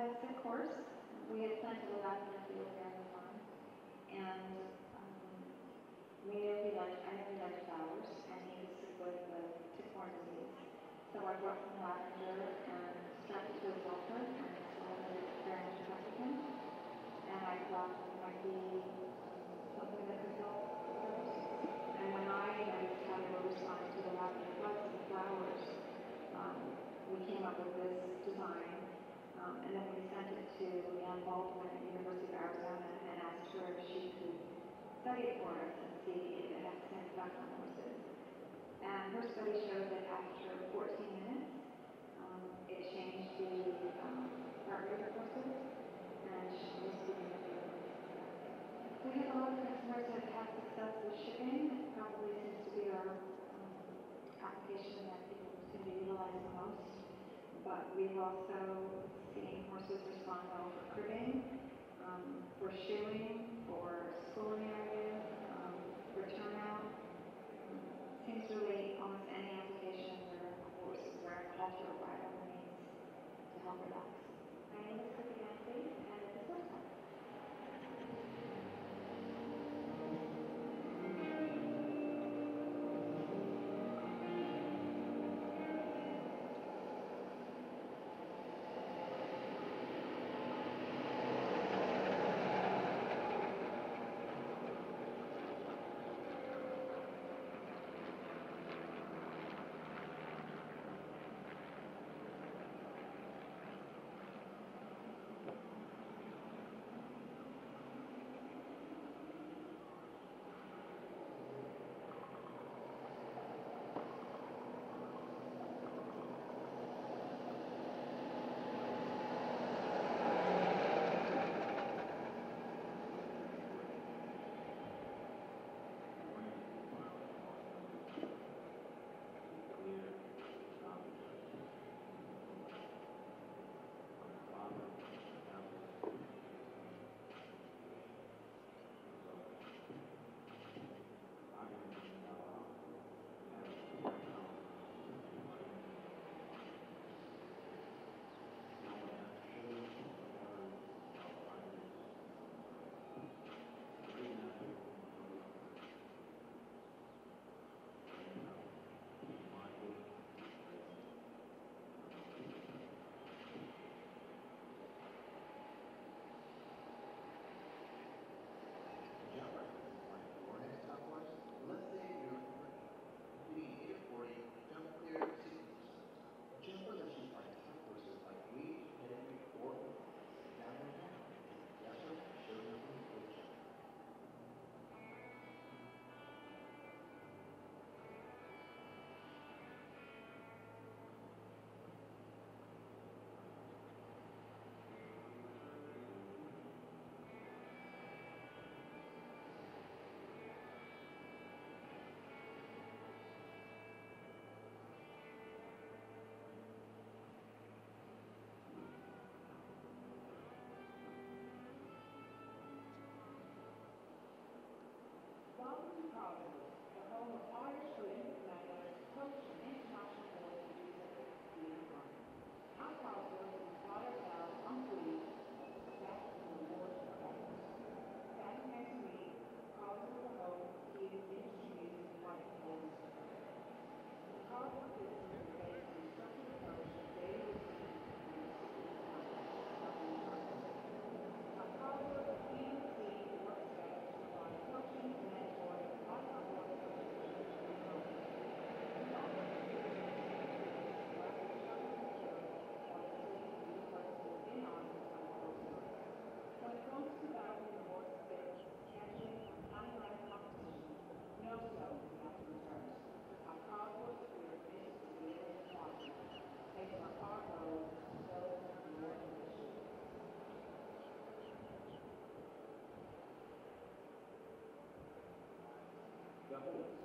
Had a sick. We had planted a lavender field there on the farm. And um, we knew he liked, I knew he liked flowers, and he was sick with the tick-borne disease. So I brought some lavender and stuck it to his water, and it smelled very much affected him. And I thought it might be um, something that could help the. And when I noticed how they were responding to the lavender buds and flowers, um, we came up with this design. Um, and then we sent it to Ann Baldwin at the University of Arizona and asked her if she could study it for us and see if it had the same effect on horses. And her study showed that after 14 minutes, um, it changed the um, heart rate of horses, and she was it. We have a lot of customers that have had success with shipping. It probably seems to be our um, application that people seem to utilize the most. But we've also seen horses respond well for cribbing, um, for shoeing, for schooling areas, um, for turnout. Seems really almost any application where horses are halter or ride on the knees to help relax. My The horse,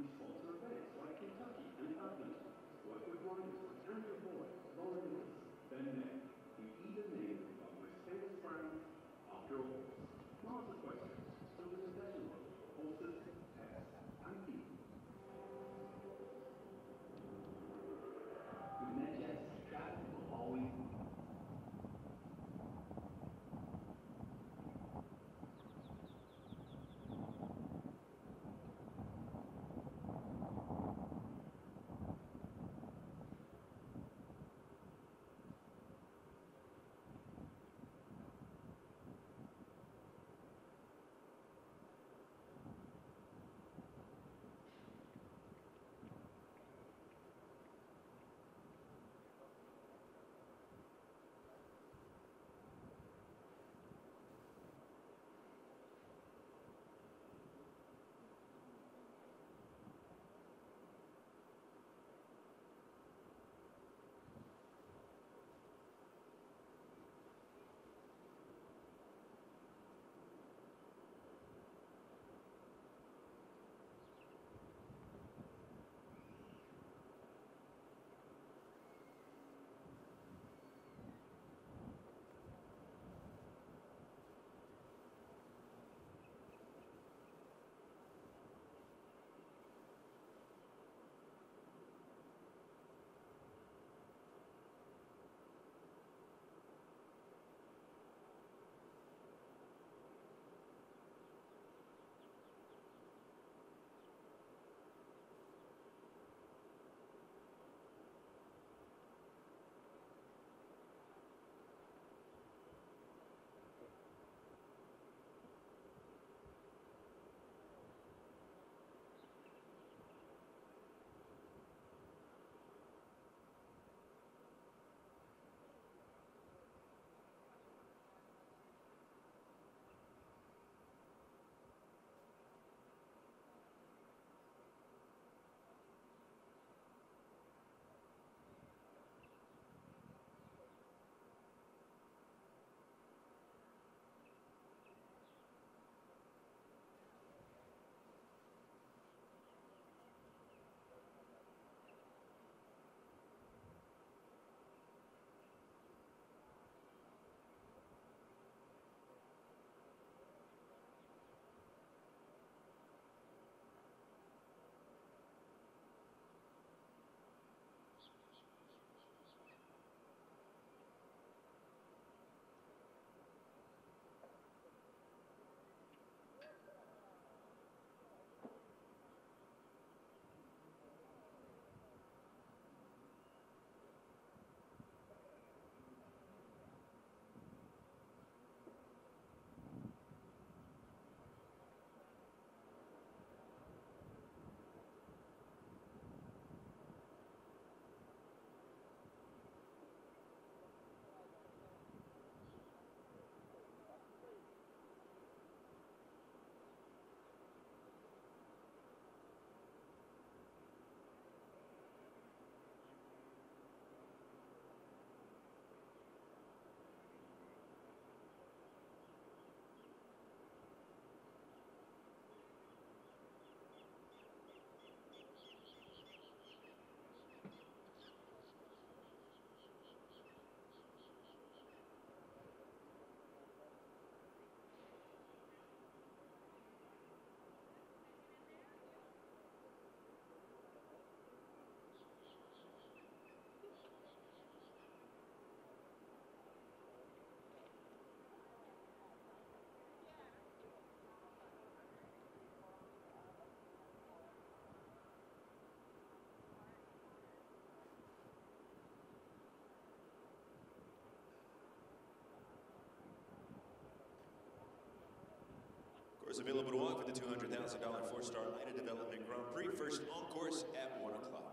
We sponsor events like Kentucky and Abilene. White wine, tender boy, bowling, Ben next, we either name our Mercedes brand after all. Mark the question. Course available to walk for the $200,000 four-star IDA Development Grand Prix. First on course at 1 o'clock.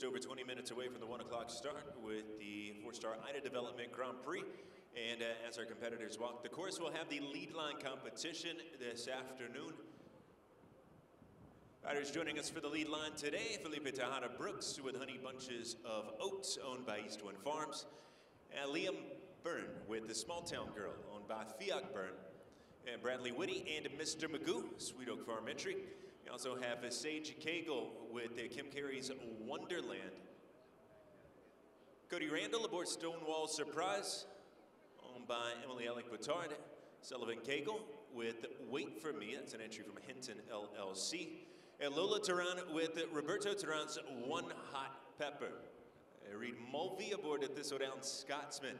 Just over 20 minutes away from the 1 o'clock start with the four-star IDA Development Grand Prix. And uh, as our competitors walk the course, we'll have the lead line competition this afternoon. Riders joining us for the lead line today, Felipe Tejada Brooks with Honey Bunches of Oats, owned by East Wind Farms. And Liam Byrne with the Small Town Girl, owned by Fiat Byrne. And Bradley Whitty and Mr. Magoo, Sweet Oak Farm Entry. We also have Sage Cagle with Kim Carey's Wonderland. Cody Randall aboard Stonewall Surprise, owned by Emily Alec Butard. Sullivan Cagle with Wait For Me, that's an entry from Hinton LLC. And Lola Turan with Roberto Turan's One Hot Pepper. Reed Mulvey aboard at Thistledown Scotsman,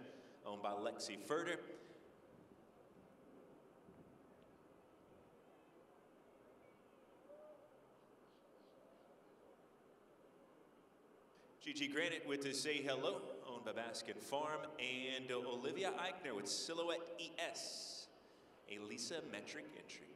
owned by Lexi Furter. Gigi Granite with the Say Hello, owned by Baskin Farm, and Olivia Eichner with Silhouette ES, a Lisa metric entry.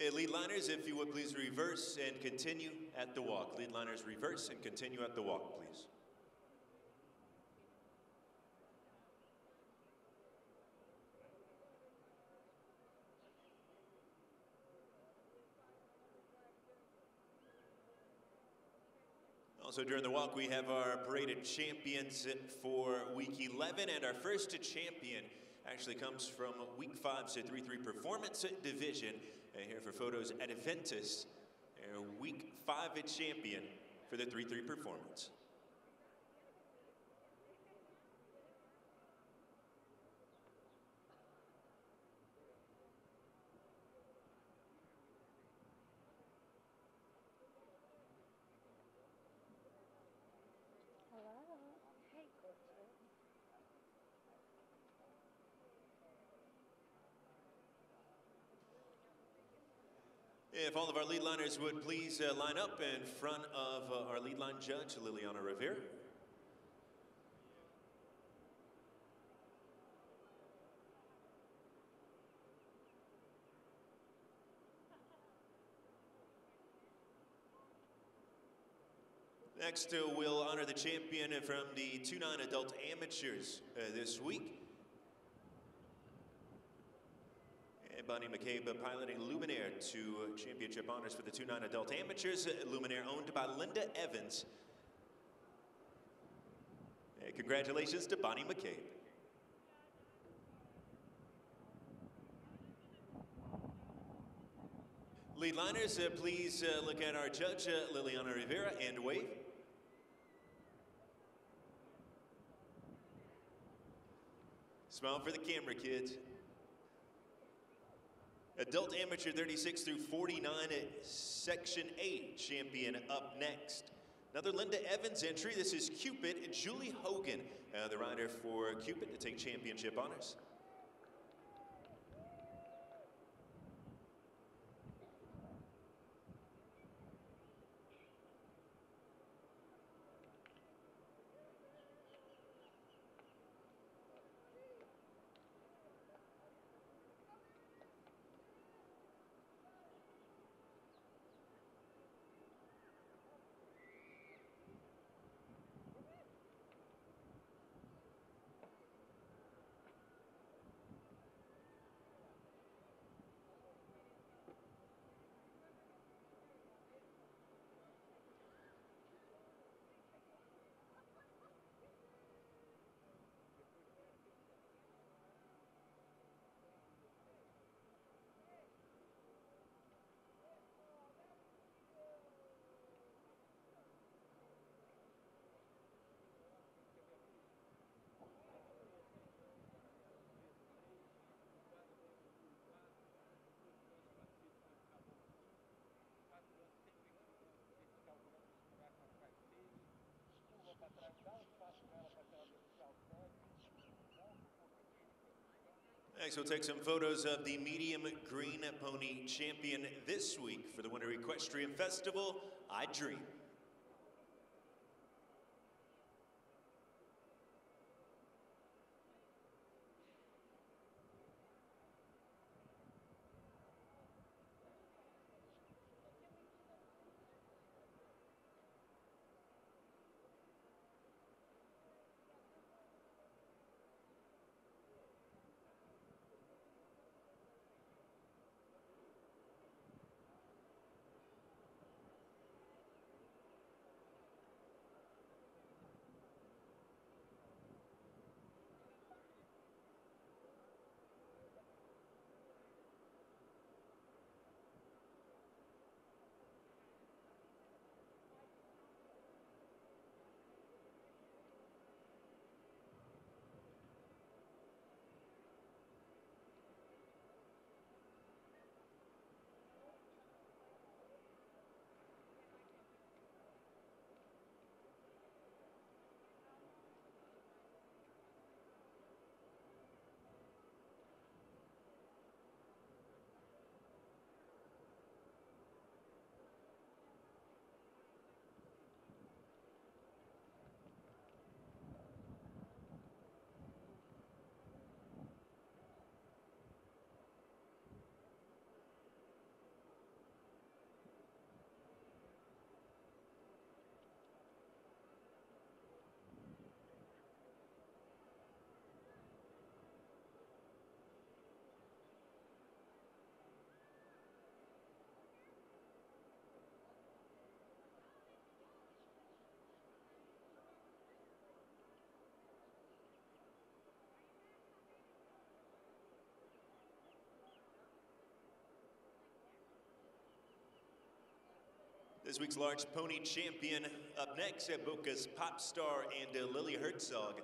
Uh, lead liners, if you would please reverse and continue at the walk. Lead liners, reverse and continue at the walk, please. Also during the walk, we have our parade of champions for week 11, and our first champion actually comes from week 5's 3-3 performance division. Uh, here for photos at Aventus, uh, week 5 champion for the 3-3 performance. If all of our lead liners would please uh, line up in front of uh, our lead line judge, Liliana Rivera. Next, uh, we'll honor the champion from the 2-9 adult amateurs uh, this week. Bonnie McCabe piloting Luminaire to championship honors for the 2-9 adult amateurs. Luminaire owned by Linda Evans. And congratulations to Bonnie McCabe. Lead liners, uh, please uh, look at our judge, uh, Liliana Rivera, and wave. Smile for the camera, kids. Adult Amateur 36 through 49 at Section 8 champion up next. Another Linda Evans entry. This is Cupid Julie Hogan, uh, the rider for Cupid to take championship honors. Next, we'll take some photos of the medium green pony champion this week for the Winter Equestrian Festival, I Dream. This week's large pony champion up next at Boca's Pop Star and uh, Lily Herzog.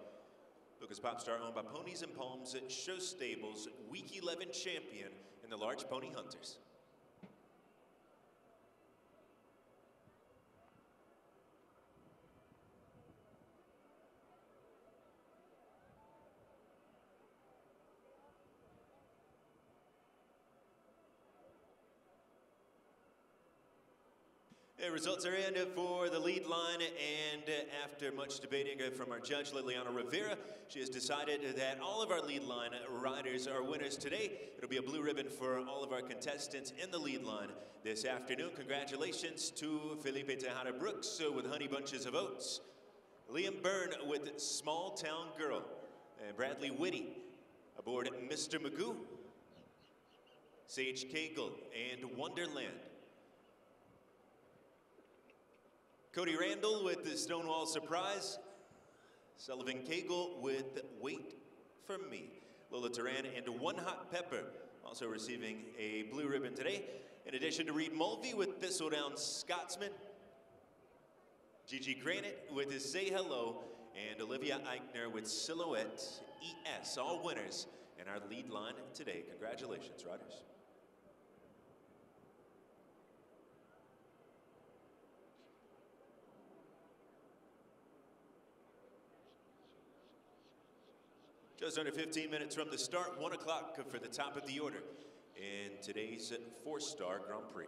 Boca's Pop Star owned by Ponies and Palms at Show Stables, Week 11 champion in the Large Pony Hunters. The results are in for the lead line, and after much debating from our judge, Liliana Rivera, she has decided that all of our lead line riders are winners today. It'll be a blue ribbon for all of our contestants in the lead line this afternoon. Congratulations to Felipe Tejada Brooks with Honey Bunches of Oats, Liam Byrne with Small Town Girl, and Bradley Whitty aboard Mr. Magoo, Sage Cagle, and Wonderland. Cody Randall with the Stonewall Surprise. Sullivan Cagle with Wait for Me. Lola Turan and One Hot Pepper also receiving a blue ribbon today. In addition to Reed Mulvey with Thistledown Scotsman. Gigi Granite with his Say Hello. And Olivia Eichner with Silhouette ES. All winners in our lead line today. Congratulations, riders. Just under 15 minutes from the start, 1 o'clock for the top of the order in today's four-star Grand Prix.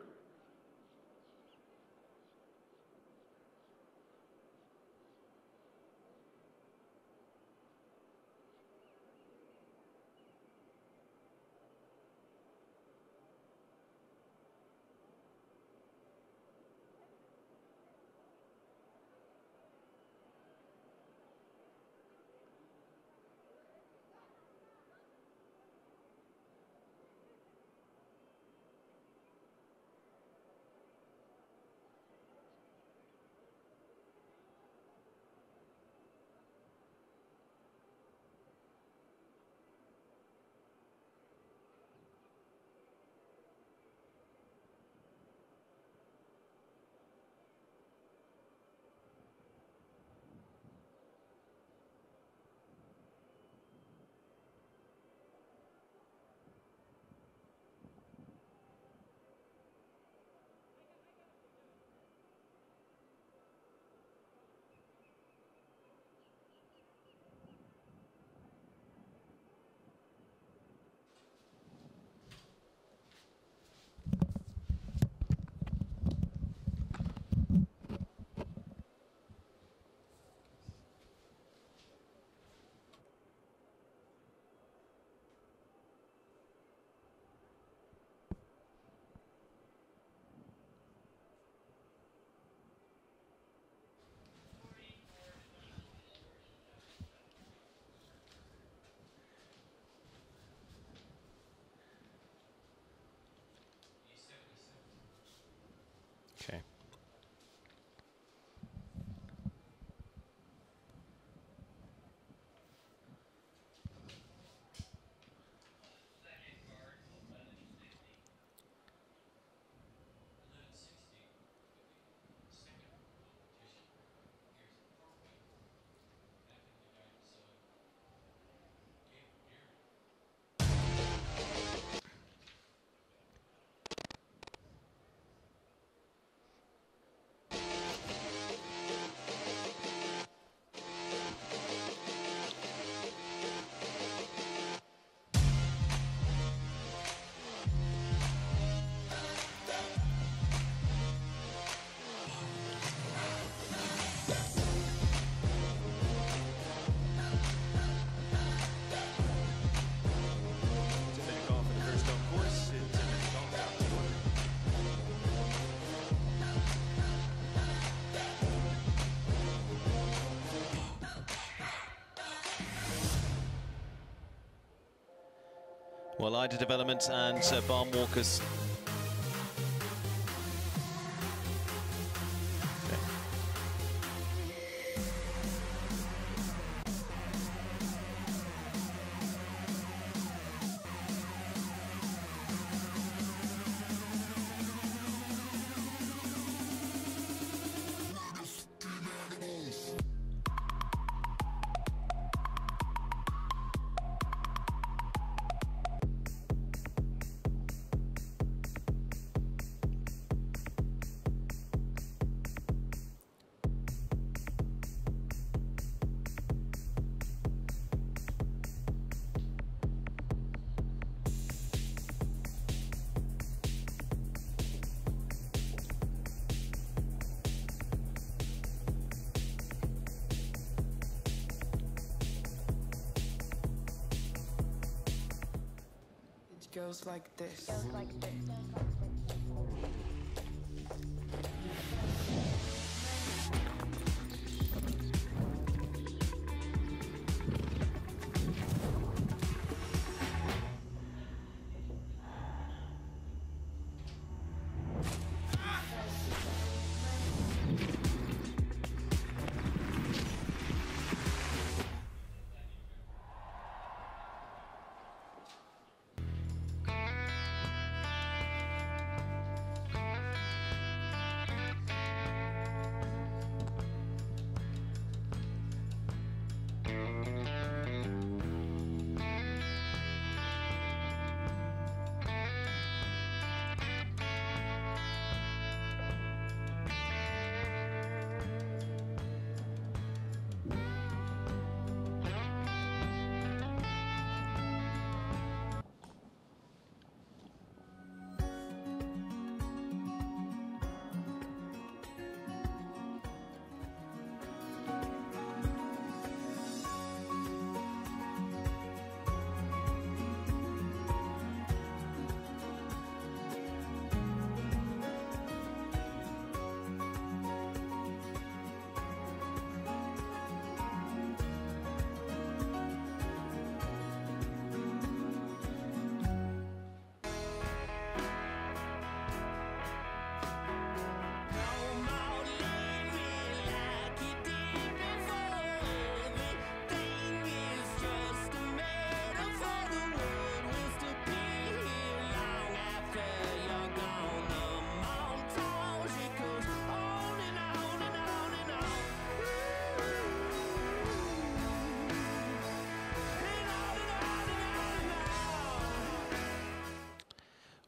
Well, Development and uh, Barn Walkers.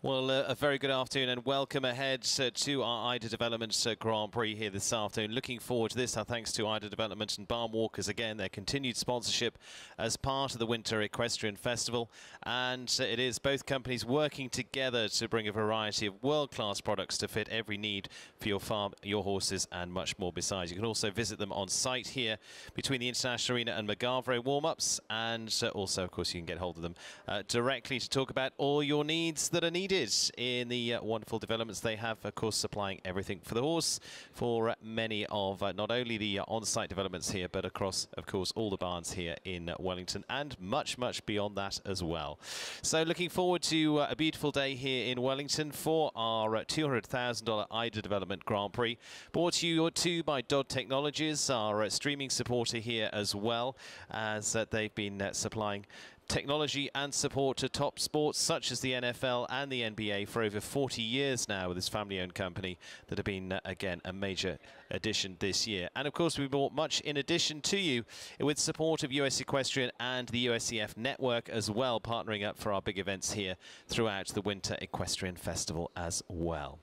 Well, uh, a very good afternoon and welcome ahead uh, to our IDA Development uh, Grand Prix here this afternoon. Looking forward to this, our thanks to IDA Development and Barn Walkers again, their continued sponsorship as part of the Winter Equestrian Festival. And it is both companies working together to bring a variety of world-class products to fit every need for your farm, your horses and much more besides. You can also visit them on site here between the International Arena and Magavre warm-ups. And also, of course, you can get hold of them uh, directly to talk about all your needs that are needed in the uh, wonderful developments they have, of course, supplying everything for the horse for uh, many of uh, not only the uh, on-site developments here, but across, of course, all the barns here in uh, Wellington and much, much beyond that as well. So looking forward to uh, a beautiful day here in Wellington for our $200,000 IDA Development Grand Prix. Brought to you too by Dodd Technologies, our streaming supporter here as well, as they've been supplying technology and support to top sports such as the NFL and the NBA for over 40 years now with this family-owned company that have been, uh, again, a major addition this year. And of course, we brought much in addition to you with support of US Equestrian and the USEF network as well, partnering up for our big events here throughout the Winter Equestrian Festival as well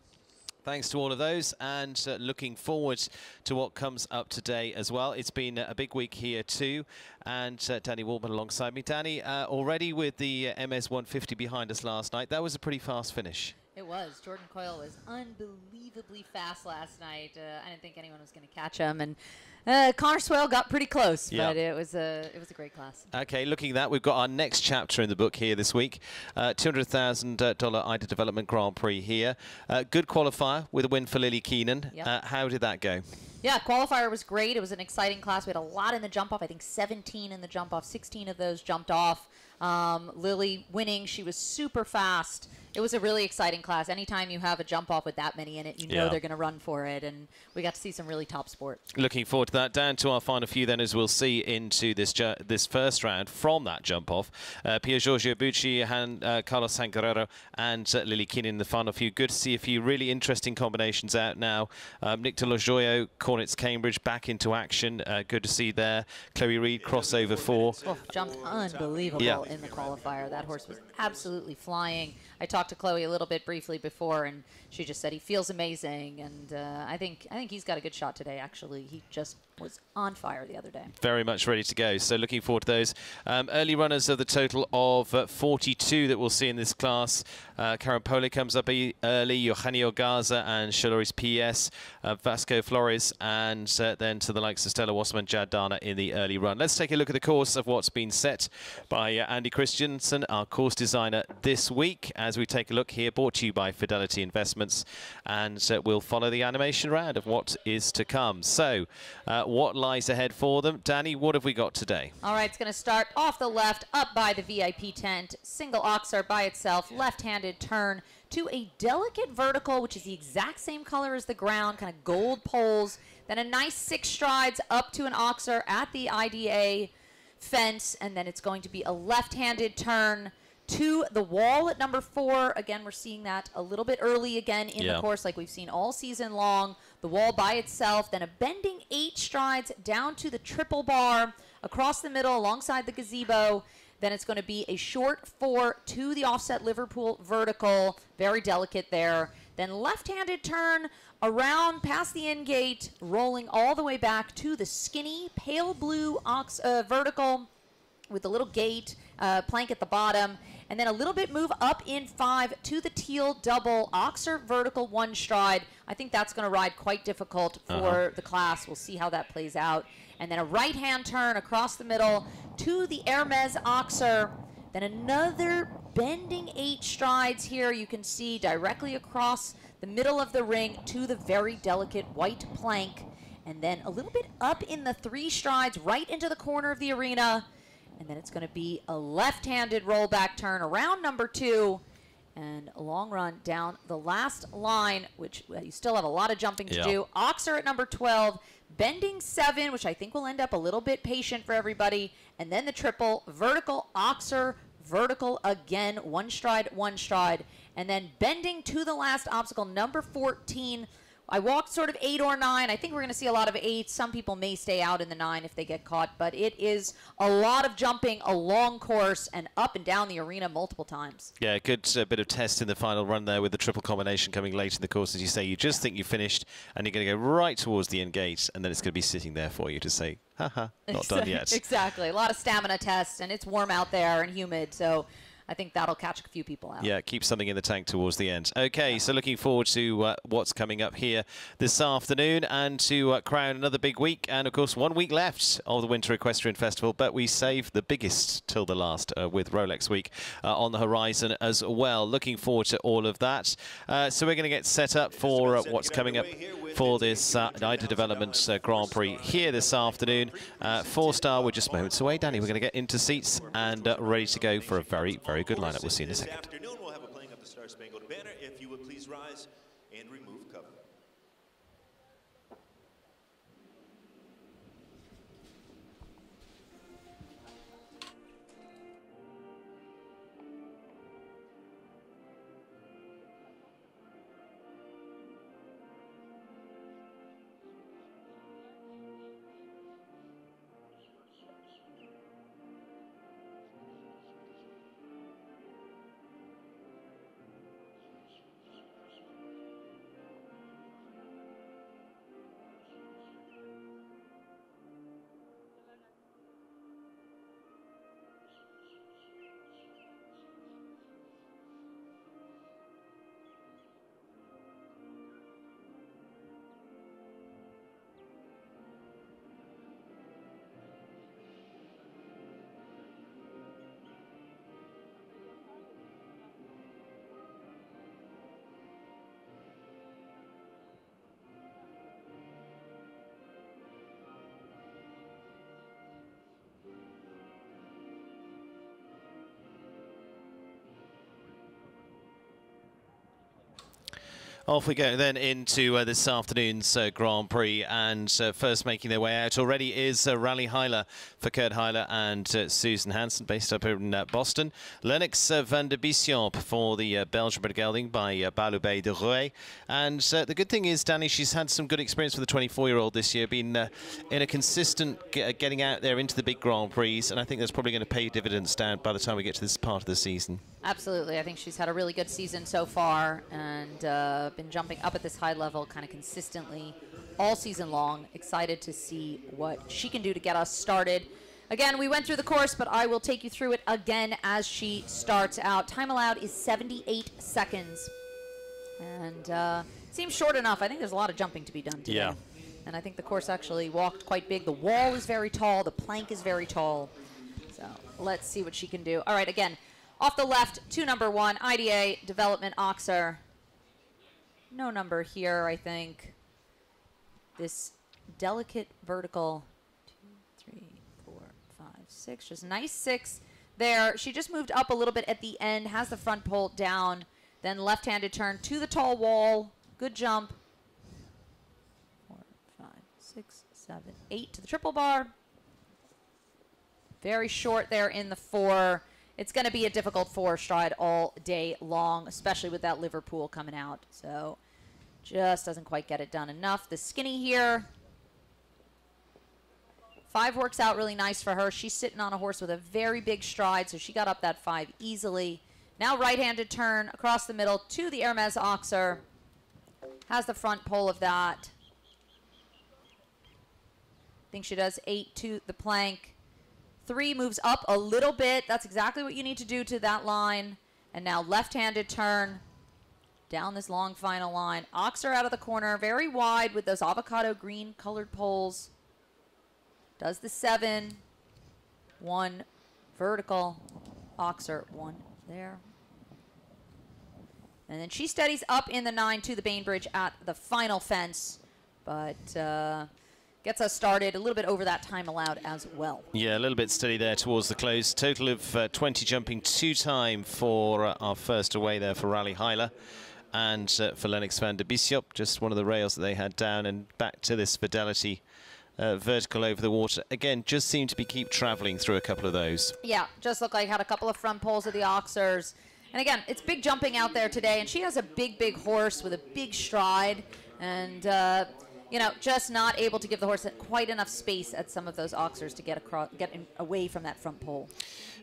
thanks to all of those and uh, looking forward to what comes up today as well. It's been a big week here too and uh, Danny Waltman alongside me. Danny, uh, already with the uh, MS 150 behind us last night, that was a pretty fast finish. It was. Jordan Coyle was unbelievably fast last night. Uh, I didn't think anyone was going to catch him, and uh, Conor Swail got pretty close, Yeah. but it was a it was a great class. Okay, looking at that, we've got our next chapter in the book here this week. Uh, $200,000 IDA Development Grand Prix here. Uh, good qualifier with a win for Lillie Keenan. Yep. Uh, how did that go? Yeah, qualifier was great. It was an exciting class. We had a lot in the jump off. I think 17 in the jump off. 16 of those jumped off. Um, Lillie winning. She was super fast. It was a really exciting class. Anytime you have a jump off with that many in it, you know Yeah. they're going to run for it. And we got to see some really top sport. Looking forward to that. Down to our final few then, as we'll see into this this first round from that jump off. Uh, Pier Giorgio Bucci, Han, uh, Carlos Sancarero, and uh, Lillie Keenan in the final few. Good to see a few really interesting combinations out now. Um, Nick Dello Joio, Cornets Cambridge back into action. Uh, good to see there. Chloe Reed crossover four. Jumped unbelievable Yeah. in the qualifier. That horse was absolutely flying. I talked to Chloe a little bit briefly before, and she just said he feels amazing, and uh, I think I think he's got a good shot today. Actually, he just was on fire the other day. very much ready to go. So looking forward to those. Um, early runners of the total of uh, 42 that we'll see in this class. Uh, Karen Polle comes up e- early, Eugenio Garza and Chaloris PS, uh, Vasco Flores, and uh, then to the likes of Stella Wasserman, Jad Dana in the early run. Let's take a look at the course of what's been set by uh, Andy Christensen, our course designer this week, as we take a look here, brought to you by Fidelity Investments, and uh, we'll follow the animation round of what is to come. So, what lies ahead for them? Danny, what have we got today? All right, it's going to start off the left, up by the VIP tent, single oxer by itself, left-handed turn to a delicate vertical, which is the exact same color as the ground, kind of gold poles. Then a nice six strides up to an oxer at the IDA fence, and then it's going to be a left-handed turn to the wall at number four. Again, we're seeing that a little bit early again in Yeah. the course, like we've seen all season long. The wall by itself, then a bending eight strides down to the triple bar across the middle alongside the gazebo. Then it's going to be a short four to the offset Liverpool vertical, very delicate there. Then left-handed turn around past the end gate, rolling all the way back to the skinny pale blue ox uh, vertical with a little gate uh, plank at the bottom, and then a little bit move up in five to the teal double oxer vertical one stride. I think that's going to ride quite difficult for Uh-huh. the class. We'll see how that plays out. And then a right hand turn across the middle to the Hermes oxer. Then another bending eight strides here. You can see directly across the middle of the ring to the very delicate white plank. And then a little bit up in the three strides right into the corner of the arena. And then it's going to be a left-handed rollback turn around number two and a long run down the last line, which you still have a lot of jumping to Yeah. do. Oxer at number 12, bending seven, which I think will end up a little bit patient for everybody. And then the triple, vertical, Oxer, vertical again, one stride, one stride. And then bending to the last obstacle, number 14. I walked sort of eight or nine. I think we're going to see a lot of eights. Some people may stay out in the nine if they get caught, but it is a lot of jumping, a long course, and up and down the arena multiple times. Yeah, good uh, bit of test in the final run there with the triple combination coming late in the course. As you say, you just think you finished and you're going to go right towards the end gate and then it's going to be sitting there for you to say, haha, not done yet. exactly. A lot of stamina tests, and it's warm out there and humid, so I think that'll catch a few people out. Yeah, keep something in the tank towards the end. Okay, so looking forward to uh, what's coming up here this afternoon and to uh, crown another big week. And of course, one week left of the Winter Equestrian Festival, but we save the biggest till the last uh, with Rolex Week uh, on the horizon as well. Looking forward to all of that. Uh, so we're going to get set up for uh, what's coming up for this uh, Development uh, Grand Prix here this afternoon. Uh, four star, we're just moments away, Danny. We're going to get into seats and uh, ready to go for a very, very good lineup. We'll see you in a second. Off we go then into uh, this afternoon's uh, Grand Prix, and uh, first making their way out already is uh, Rally Heiler for Kurt Heiler and uh, Susan Hansen, based up in uh, Boston. Lennox van der Bischamp for the Belgian Gelding by uh, Baloubet de Rouet. And the good thing is, Danny, she's had some good experience with a 24-year-old this year, been in a consistent getting out there into the big Grand Prix, and I think that's probably going to pay dividends down by the time we get to this part of the season. Absolutely. I think she's had a really good season so far and uh, been jumping up at this high level kind of consistently all season long. Excited to see what she can do to get us started. Again, we went through the course, but I will take you through it again as she starts out. Time allowed is 78 seconds. And uh, seems short enough. I think there's a lot of jumping to be done today. Yeah. And I think the course actually walked quite big. The wall is very tall. The plank is very tall. So let's see what she can do. All right, again, off the left to number one, IDA Development Oxer. No number here, I think. This delicate vertical. Two, three, four, five, six. Just nice six there. She just moved up a little bit at the end, has the front pole down, then left-handed turn to the tall wall. Good jump. Four, five, six, seven, eight to the triple bar. Very short there in the four. It's going to be a difficult four stride all day long, especially with that Liverpool coming out. So just doesn't quite get it done enough. The skinny here. Five works out really nice for her. She's sitting on a horse with a very big stride, so she got up that five easily. Now right-handed turn across the middle to the Hermes Oxer. Has the front pole of that. I think she does eight to the plank. Three moves up a little bit. That's exactly what you need to do to that line. And now left-handed turn down this long final line. Oxer out of the corner, very wide with those avocado green colored poles. Does the seven. One vertical. Oxer, one there. And then she steadies up in the nine to the Bainbridge at the final fence. But uh, gets us started a little bit over that time allowed as well. Yeah, a little bit steady there towards the close. Total of uh, 20 jumping two time for uh, our first away there for Rally Hyler. And uh, for Lennox van der Bishop, just one of the rails that they had down and back to this Fidelity uh, vertical over the water. Again, just seemed to be keep travelling through a couple of those. Yeah, just looked like had a couple of front poles of the Oxers. And again, it's big jumping out there today, and she has a big, big horse with a big stride, and uh, you know, just not able to give the horse quite enough space at some of those Oxers to get across, get in, away from that front pole.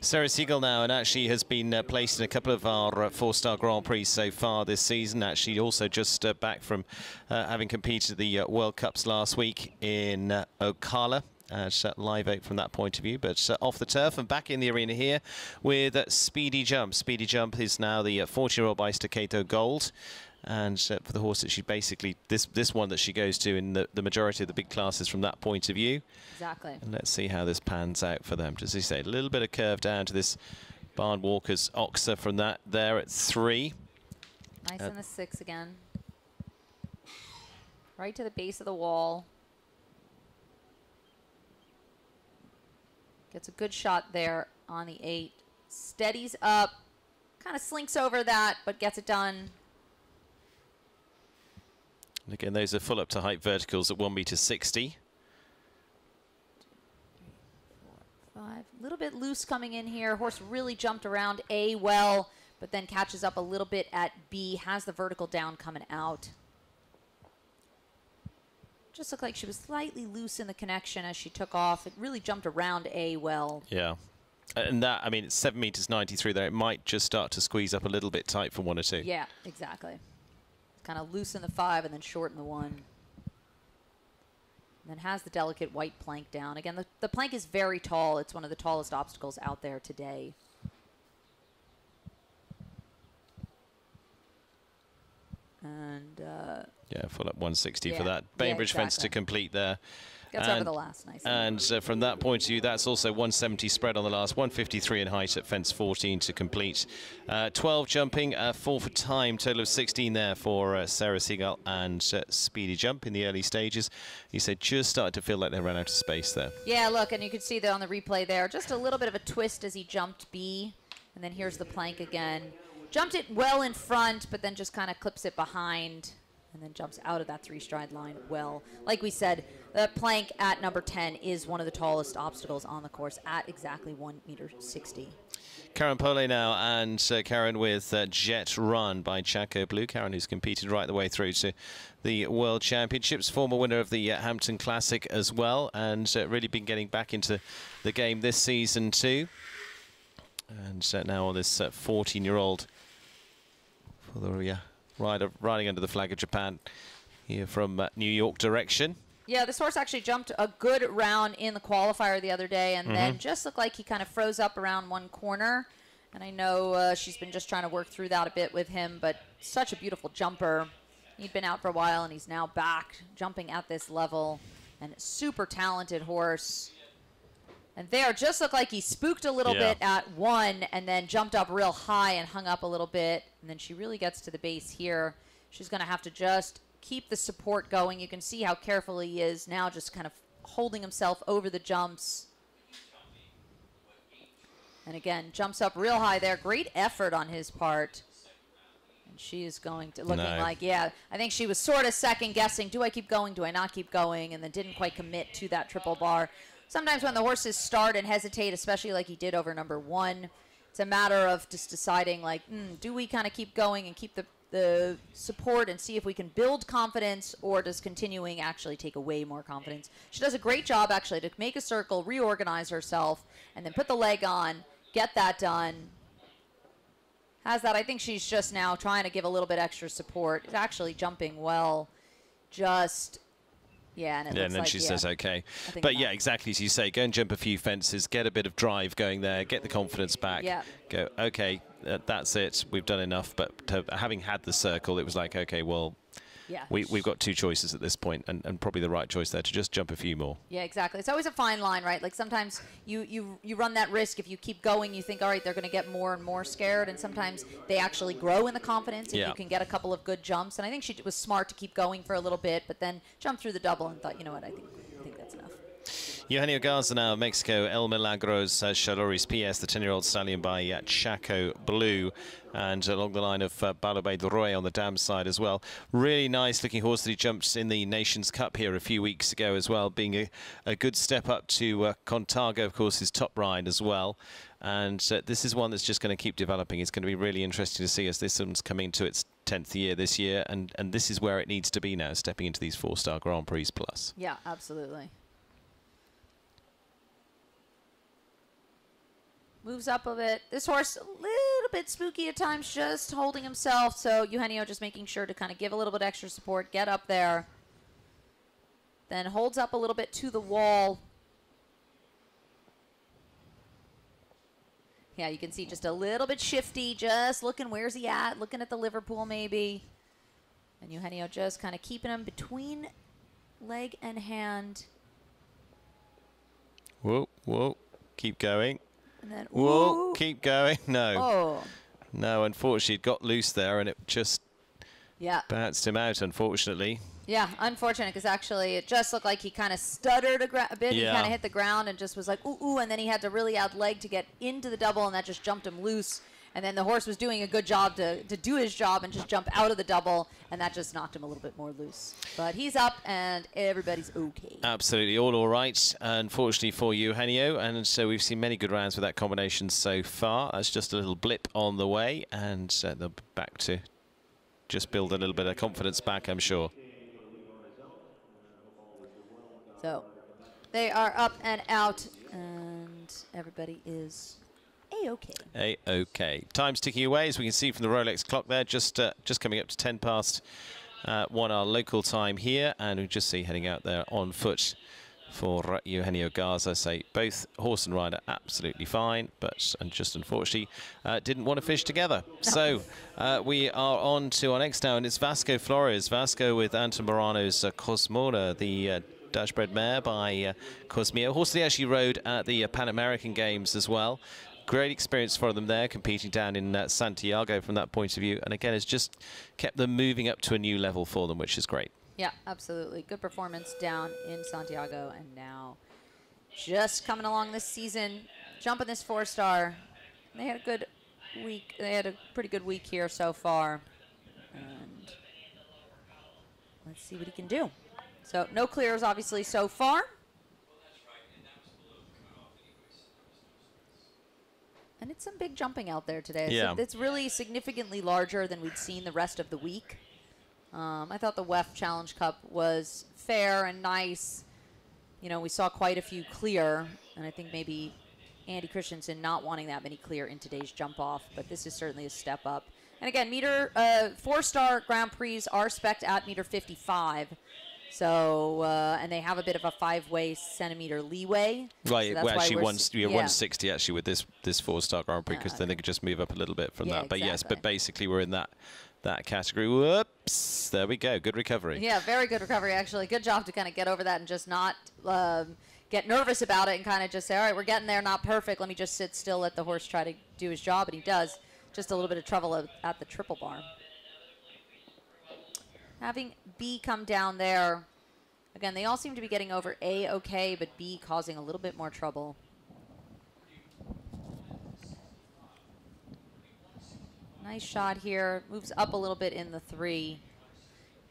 Sarah Siegel now, and actually has been uh, placed in a couple of our uh, four-star Grand Prix so far this season. Actually, also just uh, back from uh, having competed at the uh, World Cups last week in uh, Ocala. Uh, live out from that point of view, but off the turf and back in the arena here with Speedy Jump. Speedy Jump is now the 40-year-old by Stakkato Gold. And uh, for the horse that she basically, this this one that she goes to in the, the majority of the big classes from that point of view. Exactly. And let's see how this pans out for them. Just as you say, a little bit of curve down to this Barn Walker's Oxer from that there at three. Nice uh, in the six again. Right to the base of the wall. Gets a good shot there on the eight. Steadies up. Kind of slinks over that, but gets it done. And again, those are full up to height verticals at 1 meter 60. Five. A little bit loose coming in here. Horse really jumped around A well, but then catches up a little bit at B. Has the vertical down coming out. Just looked like she was slightly loose in the connection as she took off. It really jumped around A well. Yeah. And that, I mean, it's 7 meters 93 there. It might just start to squeeze up a little bit tight for one or two. Yeah, exactly. Kind of loosen the five and then shorten the one. And then has the delicate white plank down. Again, the, the plank is very tall. It's one of the tallest obstacles out there today. And uh, yeah, full up 160 yeah, for that Bainbridge yeah, exactly. fence to complete there. Gets and, over the last nice. And uh, from that point of view, that's also 170 spread on the last, 153 in height at fence 14 to complete. Uh, 12 jumping, uh, 4 for time, total of 16 there for uh, Sarah Siegel and uh, Speedy Jump in the early stages. He said just started to feel like they ran out of space there. Yeah, look, and you can see that on the replay there, just a little bit of a twist as he jumped B, and then here's the plank again. Jumped it well in front, but then just kind of clips it behind and then jumps out of that three stride line well. Like we said, the plank at number 10 is one of the tallest obstacles on the course at exactly 1 meter 60. Karen Polle now, and uh, Karen with uh, Jet Run by Chacco Blue. Karen, who's competed right the way through to the World Championships, former winner of the uh, Hampton Classic as well, and uh, really been getting back into the game this season too. And uh, now on this 14-year-old for the rider riding under the flag of Japan. here from uh, New York direction. Yeah, this horse actually jumped a good round in the qualifier the other day, and then just looked like he kind of froze up around one corner. And I know uh, she's been just trying to work through that a bit with him, but such a beautiful jumper. He'd been out for a while, and he's now back jumping at this level. And super talented horse. And there, just looked like he spooked a little Yeah. bit at one, and then jumped up real high and hung up a little bit. And then she really gets to the base here. She's going to have to just keep the support going. You can see how careful he is now, just kind of holding himself over the jumps. And again, jumps up real high there. Great effort on his part. And she is going to looking No. like, yeah, I think she was sort of second guessing. Do I keep going? Do I not keep going? And then didn't quite commit to that triple bar. Sometimes when the horses start and hesitate, especially like he did over number one, it's a matter of just deciding like, mm, do we kind of keep going and keep the the support and see if we can build confidence or does continuing actually take away more confidence. She does a great job actually to make a circle, reorganize herself, and then put the leg on, get that done. Has that. I think she's just now trying to give a little bit extra support. Actually jumping well. Just, yeah, and it Yeah, and then like, she yeah, says, okay. But yeah, exactly as you say, go and jump a few fences, get a bit of drive going there, get the confidence back. Yeah. Go, okay, uh, that's it. We've done enough. But to, having had the circle, it was like, okay, well, Yeah. we, we've got two choices at this point, and, and probably the right choice there to just jump a few more. Yeah, exactly. It's always a fine line, right? Like sometimes you you you run that risk if you keep going. You think, all right, they're going to get more and more scared, and sometimes they actually grow in the confidence if Yeah. you can get a couple of good jumps. And I think she was smart to keep going for a little bit, but then jump through the double and thought, you know what, I think I think that's enough. Eugenio Garza now, Mexico, El Milagros, uh, Chaloris PS, the 10-year-old stallion by uh, Chacco Blue, and along the line of uh, Baloubet du Rouet on the dam side as well. Really nice looking horse that he jumped in the Nations Cup here a few weeks ago as well, being a, a good step up to uh, Contago, of course, his top ride as well. And uh, this is one that's just going to keep developing. It's going to be really interesting to see as this one's coming to its 10th year this year, and, and this is where it needs to be now, stepping into these four-star Grand Prix plus. Yeah, absolutely. Moves up a bit. This horse a little bit spooky at times, just holding himself. So Eugenio just making sure to kind of give a little bit extra support, get up there. Then holds up a little bit to the wall. Yeah, you can see just a little bit shifty, just looking where's he at, looking at the Liverpool maybe. And Eugenio just kind of keeping him between leg and hand. Whoa, whoa, keep going. And then, Whoa, ooh. keep going. No, Oh, no, unfortunately, it got loose there and it just yeah. bounced him out, unfortunately. Yeah, unfortunate because actually it just looked like he kind of stuttered a, a bit. He kind of hit the ground and just was like, ooh, ooh, and then he had to really add leg to get into the double, and that just jumped him loose. And then the horse was doing a good job to, to do his job and just jump out of the double, and that just knocked him a little bit more loose. But he's up, and everybody's okay. Absolutely, all all right. Unfortunately for you, Eugenio, and so we've seen many good rounds with that combination so far. That's just a little blip on the way, and uh, they'll be back to just build a little bit of confidence back, I'm sure. So they are up and out, and everybody is a-okay. A okay. Time's ticking away, as we can see from the Rolex clock there, just uh, just coming up to 10 past uh, one our local time here, and we just see heading out there on foot for Eugenio Garza. Say both horse and rider absolutely fine, but and just unfortunately uh, didn't want to fish together. So uh, we are on to our next now, and it's Vasco Flores. Vasco with Anton Morano's uh, Cosmona, the uh, Dashbred mare by uh, Cosmio. Horse that he actually rode at the uh, Pan American Games as well. Great experience for them there, competing down in uh, Santiago from that point of view. And again, it's just kept them moving up to a new level for them, which is great. Yeah, absolutely. Good performance down in Santiago, and now just coming along this season, jumping this four star. They had a good week. They had a pretty good week here so far, and let's see what he can do. So no clears, obviously, so far. And it's some big jumping out there today. So Yeah. it's really significantly larger than we'd seen the rest of the week. Um, I thought the WEF Challenge Cup was fair and nice. You know, we saw quite a few clear, and I think maybe Andy Christensen not wanting that many clear in today's jump off, but this is certainly a step up. And again, meter uh, four-star Grand Prix are spec'd at meter 55. So uh, and they have a bit of a five-way centimeter leeway. Right, so well, actually, one, s- you're 160 actually with this this four-star Grand Prix because Ah, then they could just move up a little bit from Yeah, that. But yes, but basically we're in that that category. Whoops! There we go. Good recovery. Yeah, very good recovery, actually. Good job to kind of get over that and just not um, get nervous about it and kind of just say, all right, we're getting there, not perfect. Let me just sit still, let the horse try to do his job. And he does. Just a little bit of trouble at the triple bar. Having B come down there. Again, they all seem to be getting over A okay, but B causing a little bit more trouble. Nice shot here. Moves up a little bit in the three,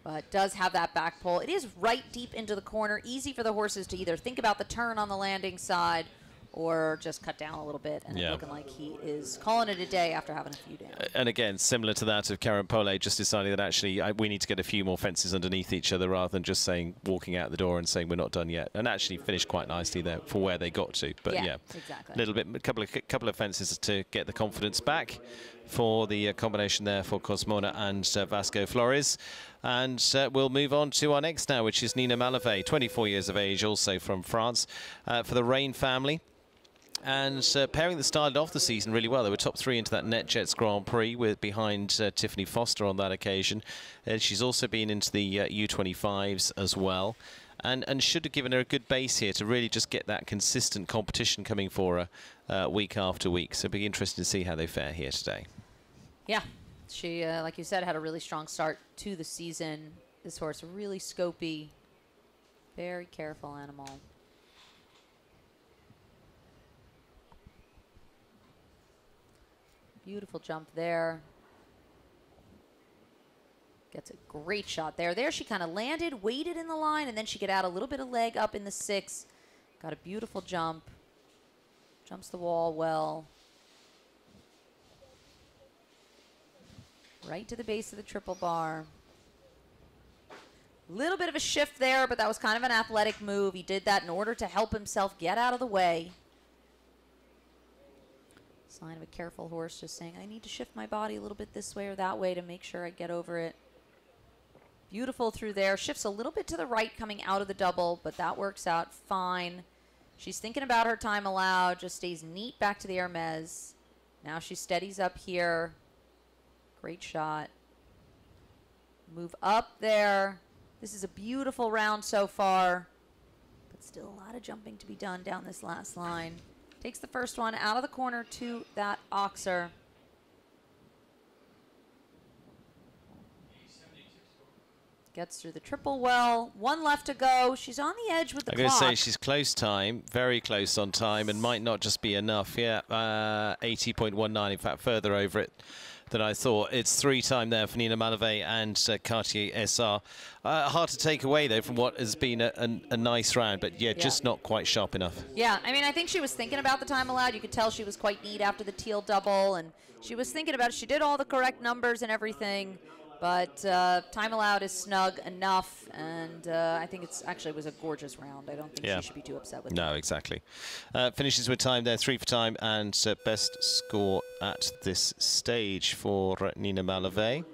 but does have that back pull. It is right deep into the corner. Easy for the horses to either think about the turn on the landing side or just cut down a little bit. And Yeah. looking like he is calling it a day after having a few down. And again, similar to that of Karen Polle, just deciding that actually I, we need to get a few more fences underneath each other rather than just saying walking out the door and saying we're not done yet. And actually finished quite nicely there for where they got to. But Yeah, yeah, exactly. a little bit, a couple of couple of fences to get the confidence back for the uh, combination there for Cosmona and uh, Vasco Flores. And uh, we'll move on to our next now, which is Nina Mallevaey, 24 years of age, also from France, uh, for the Rain family. And uh, pairing that started off the season really well. They were top three into that NetJets Grand Prix with behind uh, Tiffany Foster on that occasion. And she's also been into the uh, U25s as well. And, and should have given her a good base here to really just get that consistent competition coming for her uh, week after week. So it'll be interesting to see how they fare here today. Yeah, she, uh, like you said, had a really strong start to the season. This horse, really scopy, very careful animal. Beautiful jump there. Gets a great shot there. There she kind of landed, waited in the line, and then she could add a little bit of leg up in the six. Got a beautiful jump. Jumps the wall well. Right to the base of the triple bar. Little bit of a shift there, but that was kind of an athletic move. He did that in order to help himself get out of the way. Sign of a careful horse just saying, I need to shift my body a little bit this way or that way to make sure I get over it. Beautiful through there. Shifts a little bit to the right coming out of the double, but that works out fine. She's thinking about her time allowed, just stays neat back to the Hermes. Now she steadies up here. Great shot. Move up there. This is a beautiful round so far, but still a lot of jumping to be done down this last line. Takes the first one out of the corner to that Oxer. Gets through the triple well. One left to go. She's on the edge with the I'm going to say she's close time, very close on time, and might not just be enough. Yeah, uh, 80.19, in fact, further over it than I thought. It's three time there for Nina Mallevaey and uh, Cartier SR. Uh, hard to take away, though, from what has been a, a, a nice round, but yeah, Yeah. just not quite sharp enough. Yeah, I mean, I think she was thinking about the time allowed. You could tell she was quite neat after the teal double, and she was thinking about it. She did all the correct numbers and everything, but uh, time allowed is snug enough, and uh, I think it's actually was a gorgeous round. I don't think Yeah. she should be too upset with it. No, exactly. Uh, finishes with time there, three for time, and uh, best score at this stage for Nina Mallevaey.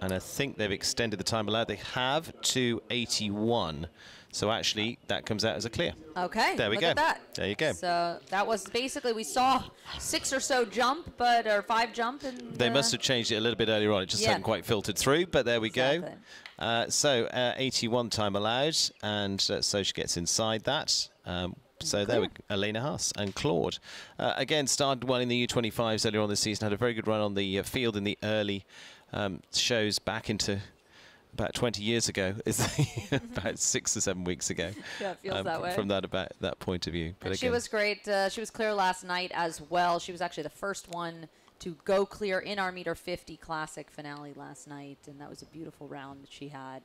And I think they've extended the time allowed. They have to 81. So actually, that comes out as a clear. Okay, There we go. There you go. So that was basically we saw six or so jump, but or five jump, and They uh, must have changed it a little bit earlier on. It just Yeah. hadn't quite filtered through, but there we go. Uh, so uh, 81 time allowed, and uh, so she gets inside that. Um, so there we Elena Haas and Claude. Uh, again, started well in the U25s earlier on this season, had a very good run on the uh, field in the early um, shows back into about 20 years ago, is about six or seven weeks ago. Yeah, it feels that way. From that about that point of view. But And she was great. Uh, she was clear last night as well. She was actually the first one to go clear in our meter 50 classic finale last night, and that was a beautiful round that she had.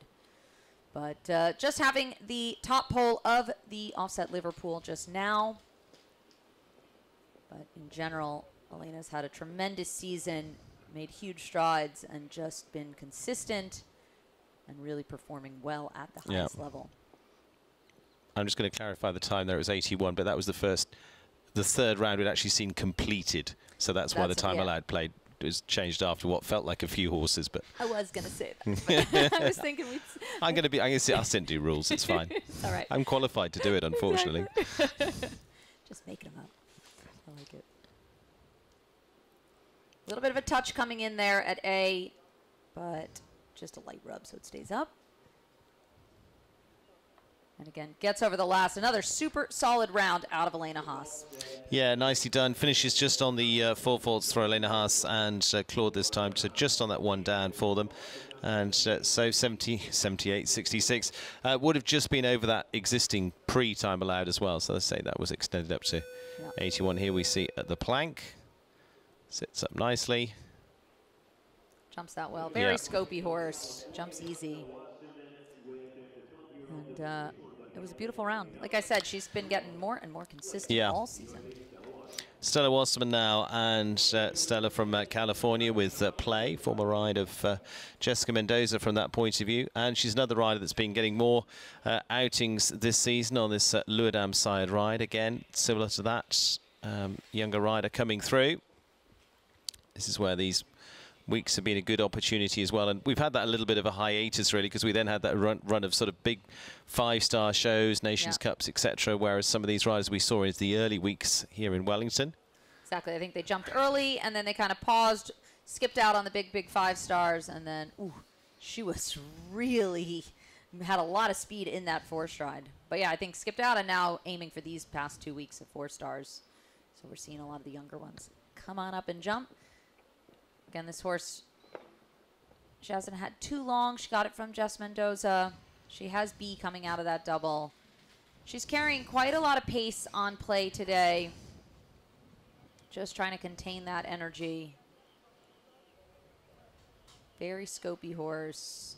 But uh, just having the top pole of the offset Liverpool just now. But in general, Elena's had a tremendous season, made huge strides, and just been consistent and really performing well at the Yeah. highest level. I'm just going to clarify the time there. It was 81, but that was the first the third round we'd actually seen completed. So that's, why the time yeah. allowed played was changed after what felt like a few horses. But I was gonna say that. I was thinking we'd. I'm going to be. I'm going to say I didn't do rules. It's fine. All right. I'm qualified to do it, unfortunately. Just making them up. I like it. A little bit of a touch coming in there at A, but just a light rub so it stays up. And again, gets over the last. Another super solid round out of Elena Haas. Yeah, nicely done. Finishes just on the uh, four faults for Elena Haas and uh, Claude this time, so just on that one down for them. And uh, so 70, 78, 66 uh, would have just been over that existing pre-time allowed as well. So let's say that was extended up to Yeah. 81. Here we see at the plank. Sits up nicely. Jumps that well. Very Yeah. scopy horse. Jumps easy. And uh, it was a beautiful round. Like I said, she's been getting more and more consistent Yeah. all season. Stella Wasserman now, and uh, Stella from uh, California with uh, play, former ride of uh, Jessica Mendoza from that point of view. And she's another rider that's been getting more uh, outings this season on this uh, Luadam side ride. Again, similar to that, um, younger rider coming through. This is where these weeks have been a good opportunity as well. And we've had that a little bit of a hiatus, really, because we then had that run, run of sort of big five-star shows, Nations Yeah. Cups, etc. Whereas some of these riders we saw in the early weeks here in Wellington. Exactly. I think they jumped early and then they kind of paused, skipped out on the big, big five stars, and then, ooh, she was really had a lot of speed in that four stride. But yeah, I think skipped out and now aiming for these past two weeks of four stars. So we're seeing a lot of the younger ones come on up and jump. Again, this horse, she hasn't had too long. She got it from Jess Mendoza. She has B coming out of that double. She's carrying quite a lot of pace on play today. Just trying to contain that energy. Very scopy horse.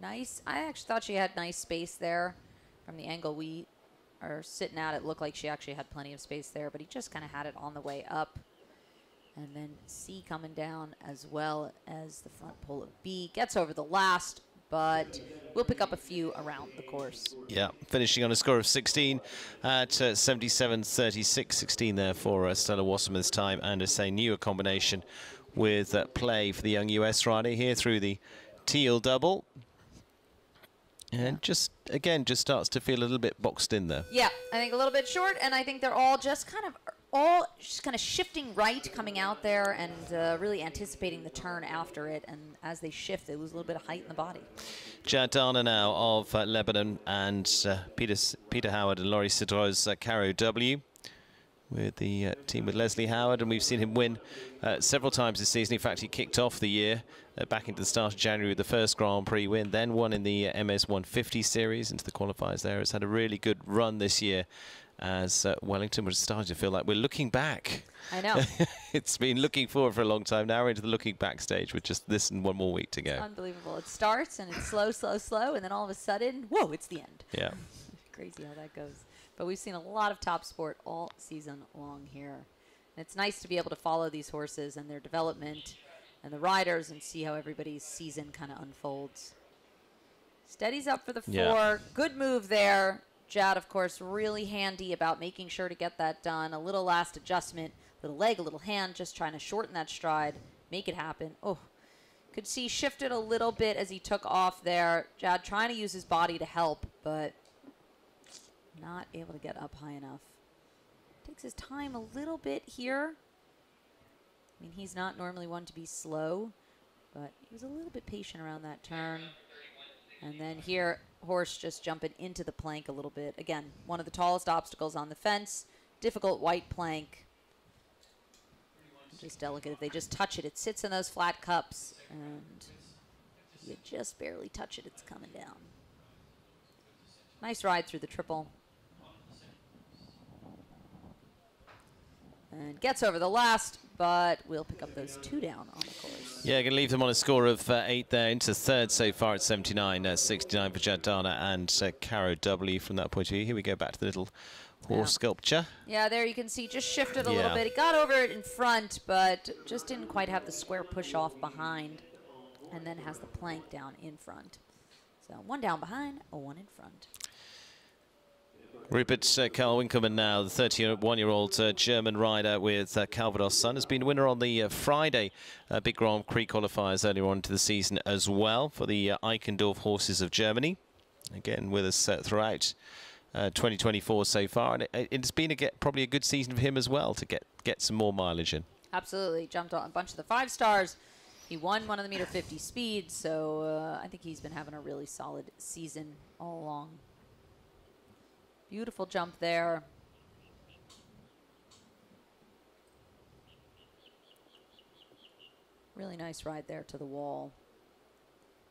Nice. I actually thought she had nice space there from the angle we are sitting at. It looked like she actually had plenty of space there, but he just kind of had it on the way up. And then C coming down as well as the front pole of B. Gets over the last, but we'll pick up a few around the course. Yeah, finishing on a score of 16 at uh, 77 36. 16 there for uh, Stella Wasserman's time, and a say newer combination with uh, play for the young US rider here through the teal double. And just, again, just starts to feel a little bit boxed in there. Yeah, I think a little bit short, and I think they're all just kind of all just kind of shifting right, coming out there, and uh, really anticipating the turn after it. And as they shift, they lose a little bit of height in the body. Jad Dana now of uh, Lebanon and uh, Peter, S- Peter Howard and Laurie Sidro's uh, Caro W with the uh, team with Leslie Howard, and we've seen him win uh, several times this season. In fact, he kicked off the year uh, back into the start of January with the first Grand Prix win, then won in the uh, MS 150 series into the qualifiers there. Has had a really good run this year as uh, Wellington was starting to feel like we're looking back. I know. it's been looking forward for a long time. Now we're into the looking back stage with just this and one more week to go. Unbelievable. It starts and it's slow, slow, slow, and then all of a sudden, whoa, it's the end. Yeah. Crazy how that goes. But we've seen a lot of top sport all season long here. And it's nice to be able to follow these horses and their development and the riders and see how everybody's season kind of unfolds. Steadies up for the four. Yeah. Good move there. Jad, of course, really handy about making sure to get that done. A little last adjustment, little leg, a little hand, just trying to shorten that stride, make it happen. Oh, could see shifted a little bit as he took off there. Jad trying to use his body to help, but not able to get up high enough. Takes his time a little bit here. I mean, he's not normally one to be slow, but he was a little bit patient around that turn. And then here, horse just jumping into the plank a little bit. Again, one of the tallest obstacles on the fence. Difficult white plank. Just delicate. If they just touch it, it sits in those flat cups, and you just barely touch it, it's coming down. Nice ride through the triple. And gets over the last, but we'll pick up those two down on the course. Yeah, going to leave them on a score of uh, eight there into third so far at 79, uh, 69 for Jad Dana and uh, Caro W from that point of view. Here we go back to the little horse Yeah. sculpture. Yeah, there you can see just shifted a little bit. He got over it in front, but just didn't quite have the square push off behind. And then has the plank down in front. So one down behind, a one in front. Rupert uh, Karl Winkelmann now, the 31-year-old uh, German rider with uh, Calvados Sun, has been a winner on the uh, Friday uh, Big Grand Prix qualifiers earlier on into the season as well for the uh, Eichendorf Horses of Germany. Again, with us uh, throughout uh, 2024 so far, and it, it's been a get, probably a good season for him as well to get get some more mileage in. Absolutely. Jumped on a bunch of the five stars. He won one of the meter 50 speed, so I think he's been having a really solid season all along. Beautiful jump there. Really nice ride there to the wall.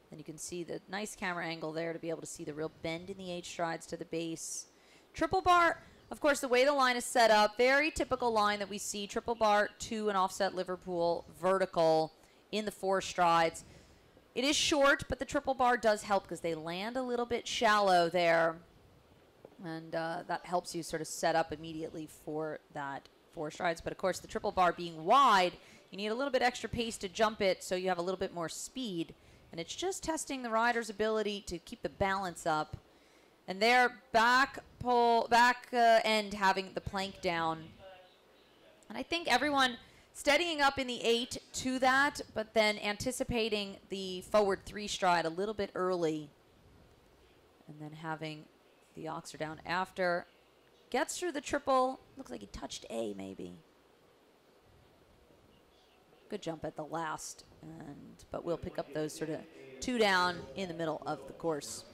And you can see the nice camera angle there to be able to see the real bend in the H strides to the base. Triple bar, of course, the way the line is set up, very typical line that we see. Triple bar to an offset Liverpool vertical in the four strides. It is short, but the triple bar does help because they land a little bit shallow there. And uh, that helps you sort of set up immediately for that four strides. But of course, the triple bar being wide, you need a little bit extra pace to jump it so you have a little bit more speed. And it's just testing the rider's ability to keep the balance up. And their back pull, back uh, end having the plank down. And I think everyone steadying up in the eight to that, but then anticipating the forward three stride a little bit early. And then having the oxer down after. Gets through the triple. Looks like he touched A maybe. Good jump at the last. And but we'll pick up those sort of two down in the middle of the course.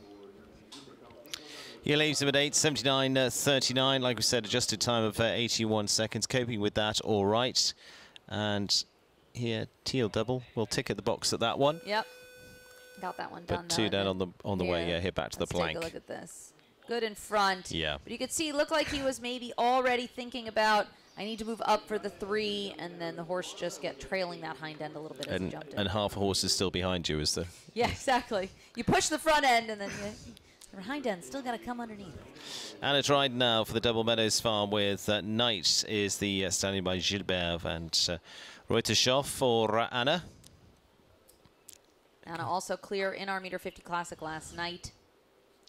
He leaves him at 8.79.39. Like we said, adjusted time of uh, 81 seconds. Coping with that all right. And here, teal double. We'll tick at the box at that one. Yep. Got that one done. But two down on the on the way. Yeah, here back to Let's the plank. Take a look at this. Good in front. Yeah. But you could see, it looked like he was maybe already thinking about, I need to move up for the three, and then the horse just get trailing that hind end a little bit as he And, in. and half a horse is still behind you, is there? yeah, exactly. You push the front end, and then you, the hind end still got to come underneath. And it's right now for the Double Meadows farm with uh, Knight is the uh, standing by Gilbert and uh, Reutershoff for uh, Anna. Anna also clear in our meter 50 classic last night.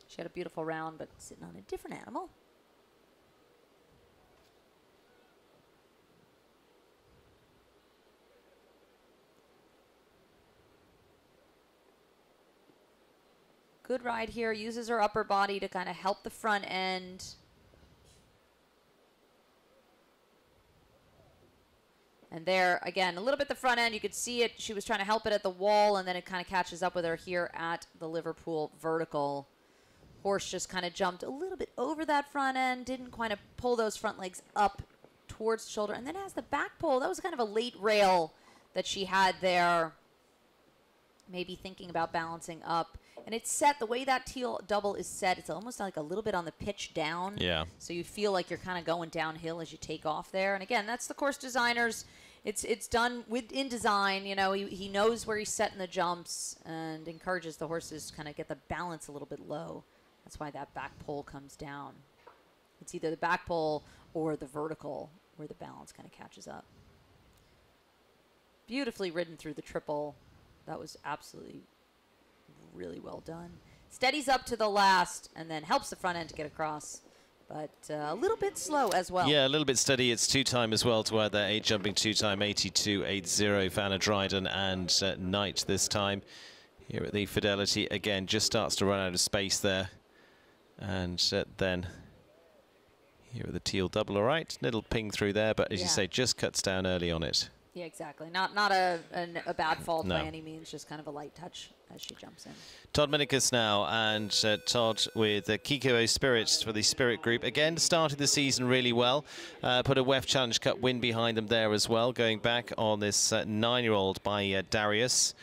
She had a beautiful round, but sitting on a different animal. Good ride here. Uses her upper body to kind of help the front end. And there, again, a little bit the front end. You could see it. She was trying to help it at the wall, and then it kind of catches up with her here at the Liverpool vertical. Horse just kind of jumped a little bit over that front end, didn't kind of pull those front legs up towards the shoulder, and then as the back pull. That was kind of a late rail that she had there. Maybe thinking about balancing up. And it's set, the way that teal double is set, it's almost like a little bit on the pitch down. Yeah. So you feel like you're kind of going downhill as you take off there. And again, that's the course designer's. It's it's done with in design. You know, he, he knows where he's setting the jumps and encourages the horses kind of get the balance a little bit low. That's why that back pole comes down. It's either the back pole or the vertical where the balance kind of catches up. Beautifully ridden through the triple. That was absolutely really well done. Steadies up to the last and then helps the front end to get across, but uh, a little bit slow as well. Yeah, a little bit steady. It's two time as well to add that eight jumping two time 82 80 for Anna Dryden and uh, Knight this time. Here at the Fidelity again, just starts to run out of space there. And uh, then here at the teal double, all right. Little ping through there, but as Yeah. you say, just cuts down early on it. Yeah, exactly. Not not a an, a bad fault by any means, just kind of a light touch as she jumps in. Todd Minikus now, and uh, Todd with uh, Kiko Spirits for the Spirit Group. Again, started the season really well. Uh, put a WEF Challenge Cup win behind them there as well, going back on this uh, nine-year-old by uh, Darius.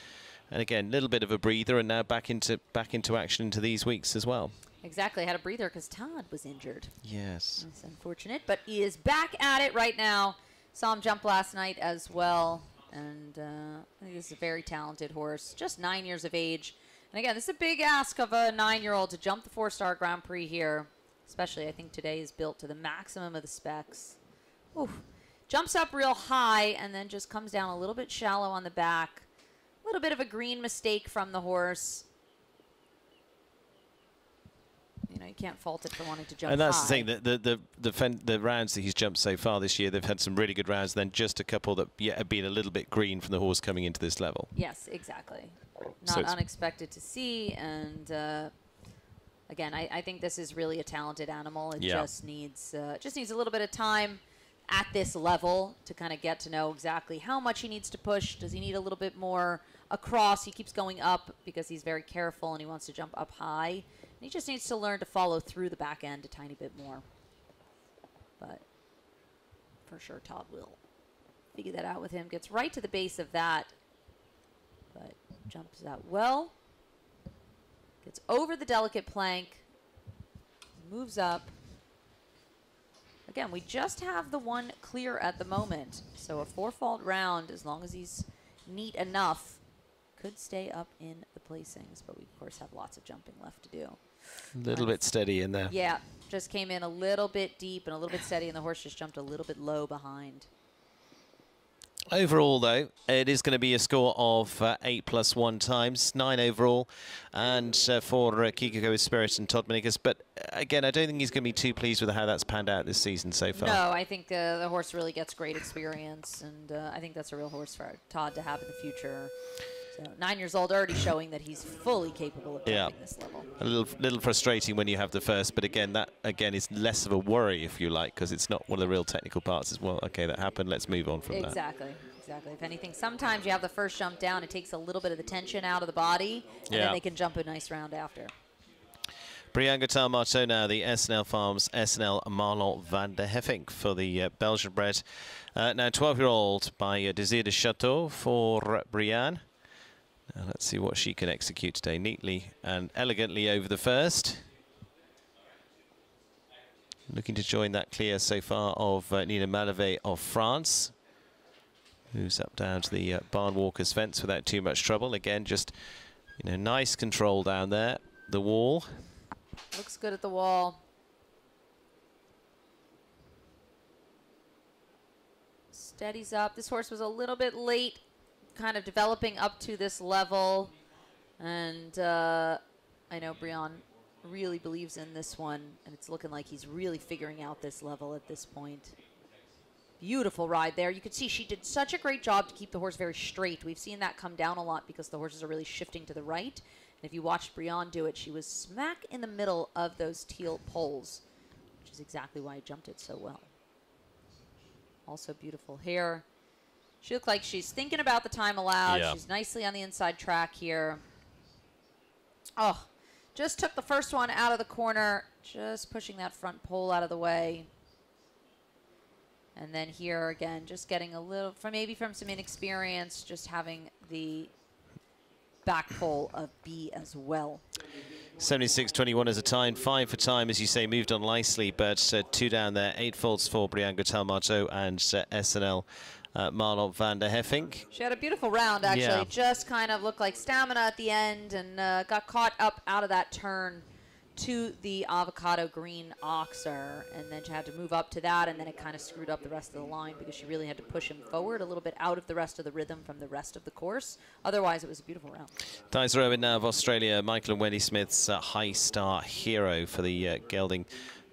And again, a little bit of a breather, and now back into back into action into these weeks as well. Exactly, had a breather because Todd was injured. Yes. That's unfortunate, but he is back at it right now. Saw him jump last night as well, and uh, I think this is a very talented horse, just nine years of age. And again, this is a big ask of a nine-year-old to jump the four-star Grand Prix here, especially I think today is built to the maximum of the specs. Oof. Jumps up real high and then just comes down a little bit shallow on the back. A little bit of a green mistake from the horse. Know, you can't fault it for wanting to jump And that's high. the thing, the, the, the, the, fen- the rounds that he's jumped so far this year, they've had some really good rounds, then just a couple that yet have been a little bit green from the horse coming into this level. Yes, exactly. Not it's- unexpected to see, and uh, again, I, I think this is really a talented animal. It Yeah. just needs uh, just needs a little bit of time at this level to kind of get to know exactly how much he needs to push. Does he need a little bit more across? He keeps going up because he's very careful and he wants to jump up high. He just needs to learn to follow through the back end a tiny bit more. But for sure, Todd will figure that out with him. Gets right to the base of that, but jumps out well. Gets over the delicate plank, moves up. Again, we just have the one clear at the moment. So a four fault round, as long as he's neat enough, could stay up in the placings. But we, of course, have lots of jumping left to do. A little bit steady in there. Yeah, just came in a little bit deep and a little bit steady, and the horse just jumped a little bit low behind. Overall, though, it is going to be a score of uh, 8 plus 1 times, 9 overall, and uh, for uh, Kikako Spirit and Todd Minikus. But uh, again, I don't think he's going to be too pleased with how that's panned out this season so far. No, I think uh, the horse really gets great experience, and uh, I think that's a real horse for Todd to have in the future. So nine years old, already showing that he's fully capable of Yeah. this level. A little, little frustrating when you have the first, but again, that again is less of a worry, if you like, because it's not one of the real technical parts as well. Okay, that happened. Let's move on from that. Exactly, exactly. If anything, sometimes you have the first jump down, it takes a little bit of the tension out of the body, and Yeah. then they can jump a nice round after. Brianne Goutal-Marteau now, the SNL Farms SNL Marlon van der Heffink for the uh, Belgian bred. Uh, now, 12-year-old by uh, Desir de Chateau for Brianne. Now, let's see what she can execute today. Neatly and elegantly over the first. Looking to join that clear so far of uh, Nina Mallevaey of France. Moves up down to the uh, barn walker's fence without too much trouble. Again, just you know, nice control down there. The wall. Looks good at the wall. Steadies up. This horse was a little bit late, kind of developing up to this level. And uh, I know Brian really believes in this one, and it's looking like he's really figuring out this level at this point. Beautiful ride there. You could see she did such a great job to keep the horse very straight. We've seen that come down a lot because the horses are really shifting to the right. And if you watched Brianne do it, she was smack in the middle of those teal poles, which is exactly why I jumped it so well. Also beautiful hair. She looked like she's thinking about the time allowed. Yeah. She's nicely on the inside track here. Oh, just took the first one out of the corner, just pushing that front pole out of the way. And then here again, just getting a little, from maybe from some inexperience, just having the back pole of B as well. 76-21 as a time, five for time, as you say, moved on nicely, but uh, two down there, eight faults for Brianne Goutal-Marteau and uh, SNL uh, Marlon van der Heffink. She had a beautiful round, actually. Yeah. Just kind of looked like stamina at the end and uh, got caught up out of that turn to the avocado green oxer. And then she had to move up to that, and then it kind of screwed up the rest of the line because she really had to push him forward a little bit out of the rest of the rhythm from the rest of the course. Otherwise, it was a beautiful round. Dice Rowan now of Australia, Michael and Wendy Smith's uh, high star hero for the uh, gelding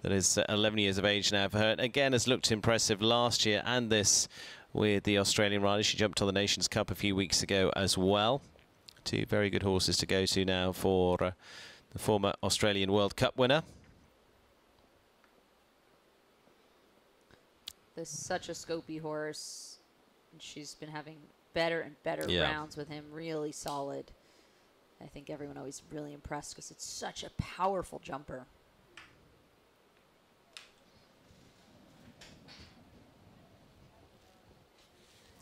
that is uh, 11 years of age now for her. And again, has looked impressive last year and this with the Australian rider. She jumped on the Nations Cup a few weeks ago as well. Two very good horses to go to now for uh, the former Australian World Cup winner. This is such a scopy horse. And she's been having better and better Yeah. rounds with him. Really solid. I think everyone always really impressed because it's such a powerful jumper.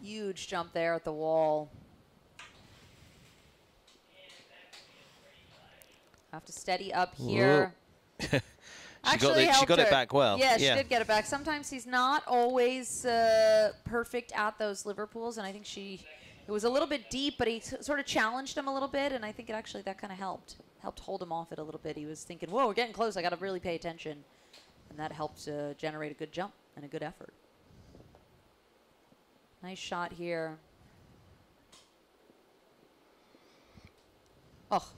Huge jump there at the wall. Have to steady up here. She got, Actually the, she got it back well. Yeah, she did get it back. Sometimes he's not always uh, perfect at those Liverpools, and I think she. It was a little bit deep, but he sort of challenged him a little bit, and I think it actually that kind of helped helped hold him off it a little bit. He was thinking, "Whoa, we're getting close. I got to really pay attention," and that helped uh, generate a good jump and a good effort. Nice shot here. Oh,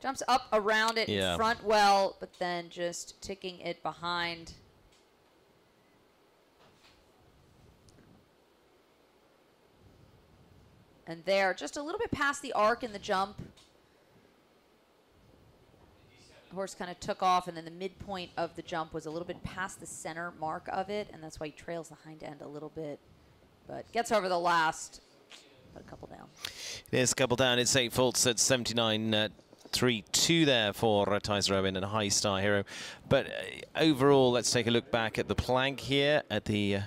Jumps up around it Yeah. in front well, but then just ticking it behind. And there, just a little bit past the arc in the jump. The horse kind of took off, and then the midpoint of the jump was a little bit past the center mark of it, and that's why he trails the hind end a little bit. But gets over the last, but a couple down. There's a couple down. It's eight faults at 79. Uh, 3-2 there for uh, Tyser Owen and a high star hero. But uh, overall, let's take a look back at the plank here at the uh,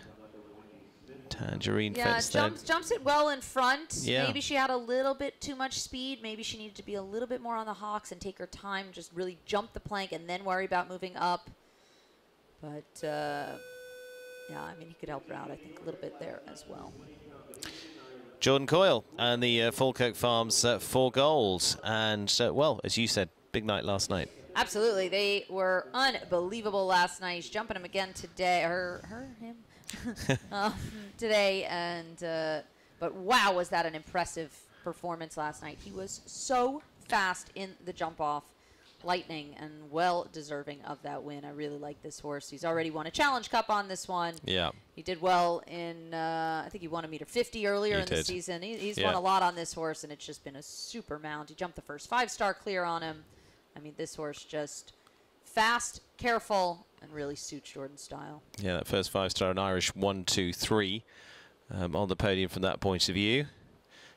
Tangerine Yeah, fence there. jumps jumps it well in front. Yeah. Maybe she had a little bit too much speed. Maybe she needed to be a little bit more on the hawks and take her time, just really jump the plank and then worry about moving up. But uh, yeah, I mean he could help her out. I think a little bit there as well. Jordan Coyle and the uh, Falkirk Farms uh, four goals. And, uh, well, as you said, big night last night. Absolutely, they were unbelievable last night. He's jumping him again today. Her, her, him, um, today, and uh, but wow, was that an impressive performance last night? He was so fast in the jump off, lightning, and well deserving of that win. I really like this horse. He's already won a Challenge Cup on this one. Yeah. He did well in, uh, I think he won a meter 50 earlier He in the season. He, he's Yeah. won a lot on this horse, and it's just been a super mount. He jumped the first five star clear on him. I mean, this horse just fast, careful, and really suits Jordan's style. Yeah, that first five star, an Irish one, two, three um, on the podium from that point of view.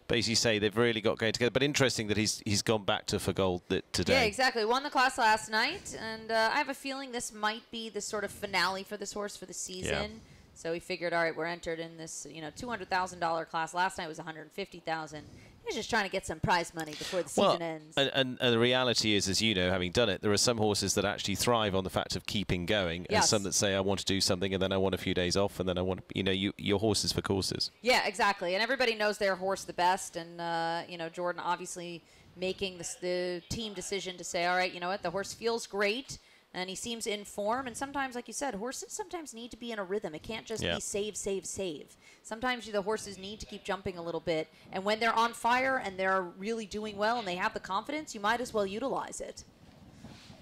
But as you say, they've really got going together. But interesting that he's he's gone back to for gold today. Yeah, exactly. Won the class last night, and uh, I have a feeling this might be the sort of finale for this horse for the season. So we figured, all right, we're entered in this, you know, two hundred thousand dollar class. Last night was one hundred fifty thousand. He's just trying to get some prize money before the season Well, ends. and, and, and the reality is, as you know, having done it, there are some horses that actually thrive on the fact of keeping going, and some that say, "I want to do something, and then I want a few days off, and then I want, you know, you, your horses for courses." Yeah, exactly. And everybody knows their horse the best. And, uh, you know, Jordan obviously making this, the team decision to say, all right, you know what, the horse feels great and he seems in form. And sometimes, like you said, horses sometimes need to be in a rhythm. It can't just Yeah. be save, save, save. Sometimes the horses need to keep jumping a little bit. And when they're on fire and they're really doing well and they have the confidence, you might as well utilize it.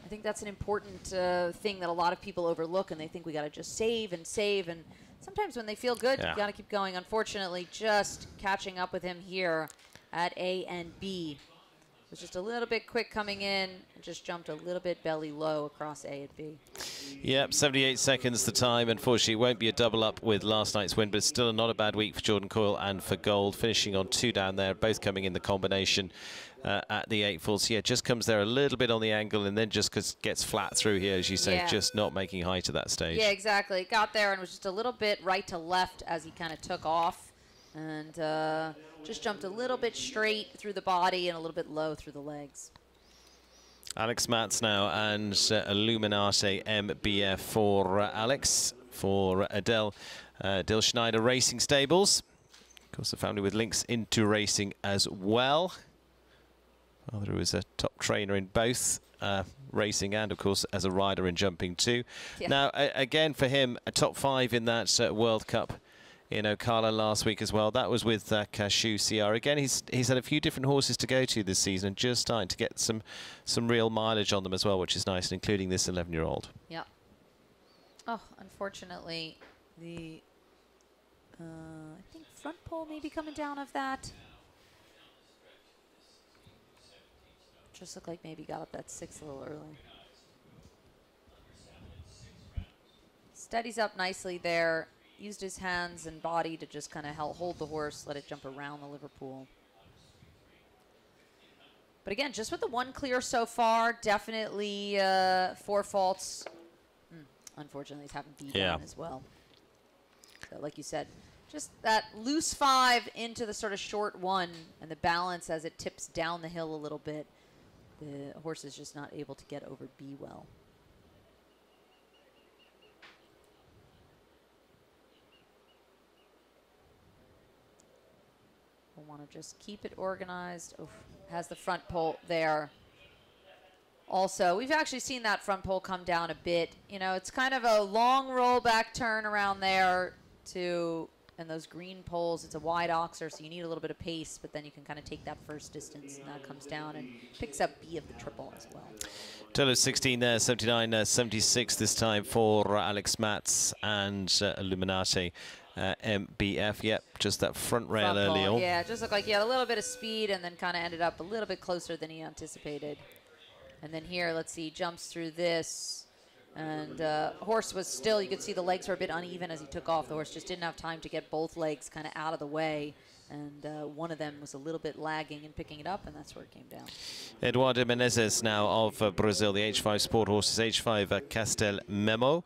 I think that's an important uh, thing that a lot of people overlook, and they think we got to just save and save. And sometimes when they feel good, Yeah. you got to keep going. Unfortunately, just catching up with him here at A and B was just a little bit quick coming in, just jumped a little bit belly low across A and B. Yep, 78 seconds the time. Unfortunately, it won't be a double up with last night's win, but it's still not a bad week for Jordan Coyle and for Gold, finishing on two down there, both coming in the combination uh, at the eight falls. Yeah, just comes there a little bit on the angle and then just gets- gets flat through here, as you say, Yeah. just not making height at that stage. Yeah, exactly. Got there and was just a little bit right to left as he kind of took off, and uh, just jumped a little bit straight through the body and a little bit low through the legs. Alex Matz now and uh, Illuminate MBF for uh, Alex, for Adele, uh, Dill Schneider Racing Stables. Of course, a family with links into racing as well. Father who is a top trainer in both uh, racing and, of course, as a rider in jumping too. Yeah. Now, again, for him, a top five in that uh, World Cup in Ocala last week as well. That was with uh, Cashew CR. Again, he's he's had a few different horses to go to this season and just starting to get some some real mileage on them as well, which is nice, including this 11-year-old. Yeah. Oh, unfortunately, the uh, I think front pole may be coming down of that. Just looked like maybe got up that six a little early. Steadies up nicely there. Used his hands and body to just kind of help hold the horse, let it jump around the Liverpool. But again, just with the one clear so far, definitely uh, four faults. Mm, unfortunately, he's having B Yeah. down as well. So, like you said, just that loose five into the sort of short one, and the balance as it tips down the hill a little bit. The horse is just not able to get over B well. Want to just keep it organized. Oof, has the front pole there. Also, we've actually seen that front pole come down a bit. You know, it's kind of a long rollback turn around there to and those green poles. It's a wide oxer, so you need a little bit of pace, but then you can kind of take that first distance, and that comes down and picks up B of the triple as well. Total 16 there, 79, uh, 76 this time for uh, Alex Matz and uh, Illuminati. Uh, MBF, yep, just that front rail Front early on. Yeah, just looked like he had a little bit of speed and then kind of ended up a little bit closer than he anticipated. And then here, let's see, jumps through this. And uh, horse was still, you could see the legs were a bit uneven as he took off. The horse just didn't have time to get both legs kind of out of the way. And uh, one of them was a little bit lagging in picking it up, and that's where it came down. Eduardo Menezes now of uh, Brazil, the H5 Sport Horses, H5 uh, Castel Memo.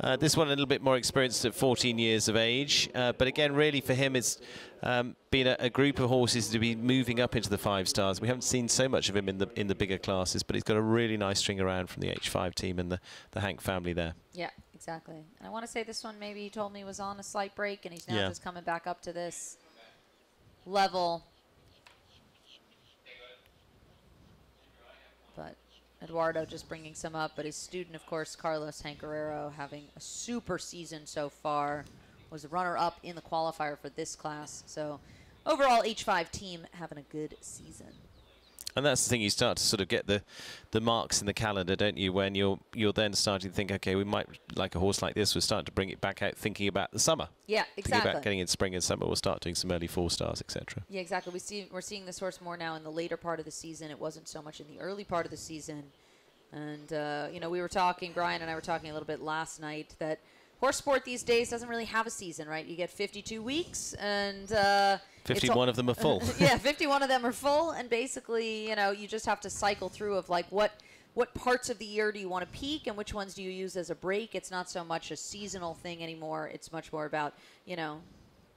Uh, this one a little bit more experienced at 14 years of age, uh, but again, really for him, it's um, been a, a, group of horses to be moving up into the five stars. We haven't seen so much of him in the in the bigger classes, but he's got a really nice string around from the H5 team and the, the Hank family there. Yeah, exactly. And I want to say this one maybe he told me was on a slight break, and he's now Yeah. just coming back up to this level. But Eduardo just bringing some up, but his student, of course, Carlos Hank Guerrero, having a super season so far, was a runner-up in the qualifier for this class. So overall, H5 team having a good season. And that's the thing, you start to sort of get the, the marks in the calendar, don't you, when you're you're then starting to think, okay, we might, like a horse like this, we're starting to bring it back out thinking about the summer. Yeah, exactly. Thinking about getting in spring and summer, we'll start doing some early four stars, etc. Yeah, exactly. We see we're seeing this horse more now in the later part of the season. It wasn't so much in the early part of the season. And uh, you know, we were talking, Brian and I were talking a little bit last night that horse sport these days doesn't really have a season, right? You get 52 weeks, and uh, 51 all- of them are full. yeah, 51 of them are full, and basically, you know, you just have to cycle through of like what what parts of the year do you want to peak and which ones do you use as a break. It's not so much a seasonal thing anymore. It's much more about you know,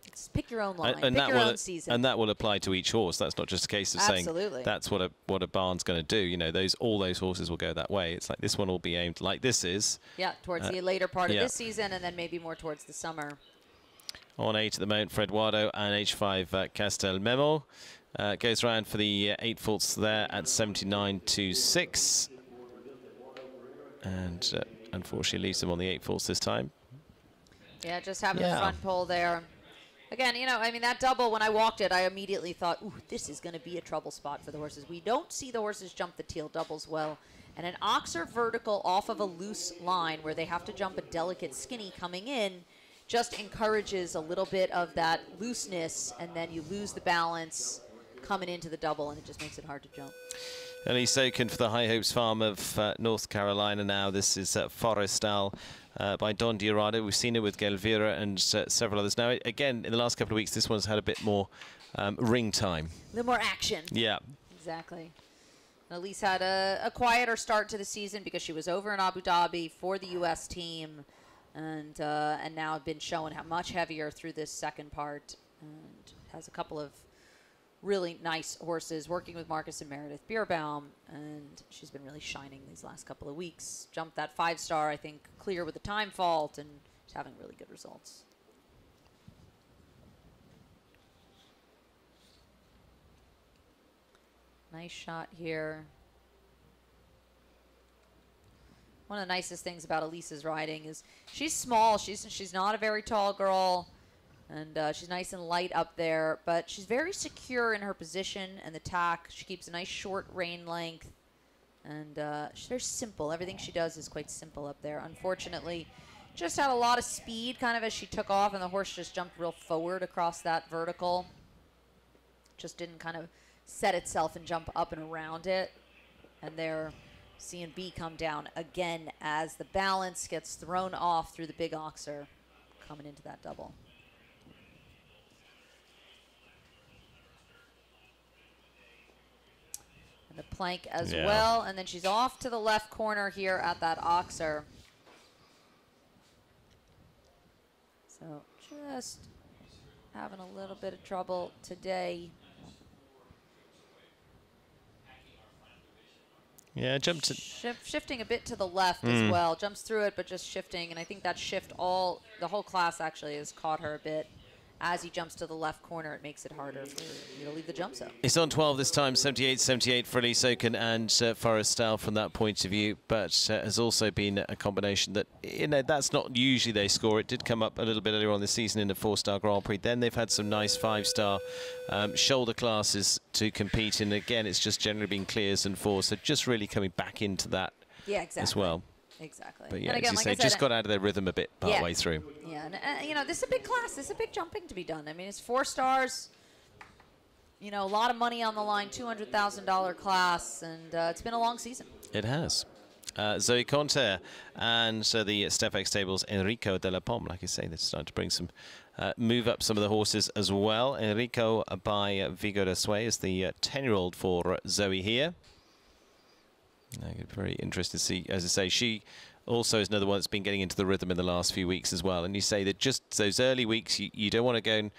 it's pick your own line, And, and pick that your will own season. and that will apply to each horse. That's not just a case of Absolutely. saying that's what a what a barn's going to do. You know, those all those horses will go that way. It's like this one will be aimed like this is Yeah, towards Uh, the later part yeah. of this season, and then maybe more towards the summer. On eight at the moment for Eduardo and H5 uh, Castel Memo. Uh, goes around for the uh, eight faults there at 79 to 6. And uh, unfortunately leaves them on the eight faults this time. Yeah, just having Yeah. the front pole there. Again, you know, I mean, that double, when I walked it, I immediately thought, ooh, this is going to be a trouble spot for the horses. We don't see the horses jump the teal doubles well. And an oxer vertical off of a loose line where they have to jump a delicate skinny coming in just encourages a little bit of that looseness, and then you lose the balance coming into the double, and it just makes it hard to jump. Elise Oken for the High Hopes Farm of uh, North Carolina now. This is uh, Forestal uh, by Don Diarado. We've seen it with Gelvira and uh, several others. Now, again, in the last couple of weeks, this one's had a bit more um, ring time. A little more action. Yeah. Exactly. Elise had a, a quieter start to the season because she was over in Abu Dhabi for the U.S. team, and uh, and now been showing how much heavier through this second part, and has a couple of really nice horses working with Markus and Meredith Beerbaum, and she's been really shining these last couple of weeks. Jumped that five star, I think, clear with the time fault, and she's having really good results. Nice shot here. One of the nicest things about Elise's riding is she's small. She's she's not a very tall girl, and uh, she's nice and light up there. But she's very secure in her position and the tack. She keeps a nice short rein length, and uh, she's very simple. Everything she does is quite simple up there. Unfortunately, just had a lot of speed kind of as she took off, and the horse just jumped real forward across that vertical. Just didn't kind of set itself and jump up and around it. And there, C and B come down again as the balance gets thrown off through the big oxer coming into that double. And the plank as Yeah. well. And then she's off to the left corner here at that oxer. So just having a little bit of trouble today. Yeah, jumped to Shif- shifting a bit to the left Mm. as well. Jumps through it, but just shifting. And I think that shift all, the whole class actually has caught her a bit. As he jumps to the left corner, it makes it harder for you to leave the jump zone. It's on 12 this time, 78-78 for Elise and uh, Forrestal from that point of view, but uh, has also been a combination that, you know, that's not usually they score. It did come up a little bit earlier on this season in the four-star Grand Prix. Then they've had some nice five-star um, shoulder classes to compete in. Again, it's just generally been clears and fours, so just really coming back into that Yeah, exactly. as well. Exactly. But And yeah, again, as you like say, said, just got out of their rhythm a bit part Yeah. way through. Yeah, and uh, you know, this is a big class. This is a big jumping to be done. I mean, it's four stars. You know, a lot of money on the line, two hundred thousand dollar class, and uh, it's been a long season. It has. Uh, Zoe Conter and uh, the Stephex Stables Enrico de la Pomme, like I say, they're starting to bring some uh, move up some of the horses as well. Enrico by Vigo de Sway is the uh, 10-year-old for uh, Zoe here. Very interested to see, as I say, she also is another one that's been getting into the rhythm in the last few weeks as well. And you say that just those early weeks, you, you don't want to go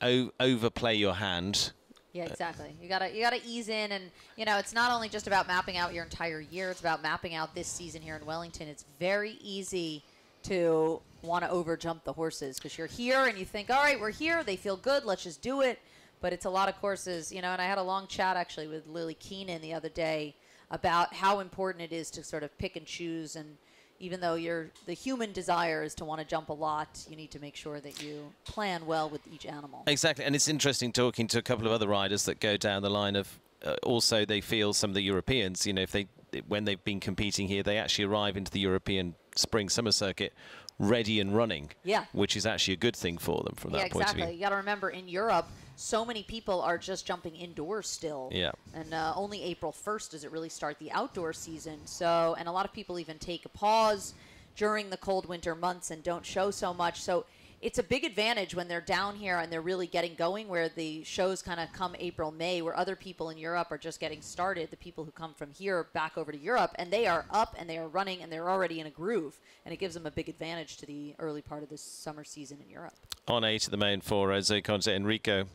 and overplay your hand. Yeah, exactly. You gotta you gotta ease in, and you know, it's not only just about mapping out your entire year. It's about mapping out this season here in Wellington. It's very easy to want to overjump the horses because you're here and you think, all right, we're here. They feel good. Let's just do it. But it's a lot of courses, you know. And I had a long chat actually with Lillie Keenan the other day about how important it is to sort of pick and choose and even though your the human desire is to want to jump a lot, you need to make sure that you plan well with each animal. Exactly, and it's interesting talking to a couple of other riders that go down the line of. Uh, also, they feel some of the Europeans. You know, if they when they've been competing here, they actually arrive into the European spring summer circuit ready and running. Yeah. Which is actually a good thing for them from yeah, that point exactly. of view. You got to remember, in Europe, so many people are just jumping indoors still. Yeah. And uh, only April 1st does it really start the outdoor season. So, and a lot of people even take a pause during the cold winter months and don't show so much. So, it's a big advantage when they're down here and they're really getting going, where the shows kind of come April, May, where other people in Europe are just getting started. The people who come from here back over to Europe, and they are up and they are running and they're already in a groove, and it gives them a big advantage to the early part of the summer season in Europe. On eight at the main for uh, Zoe Conter, Enrico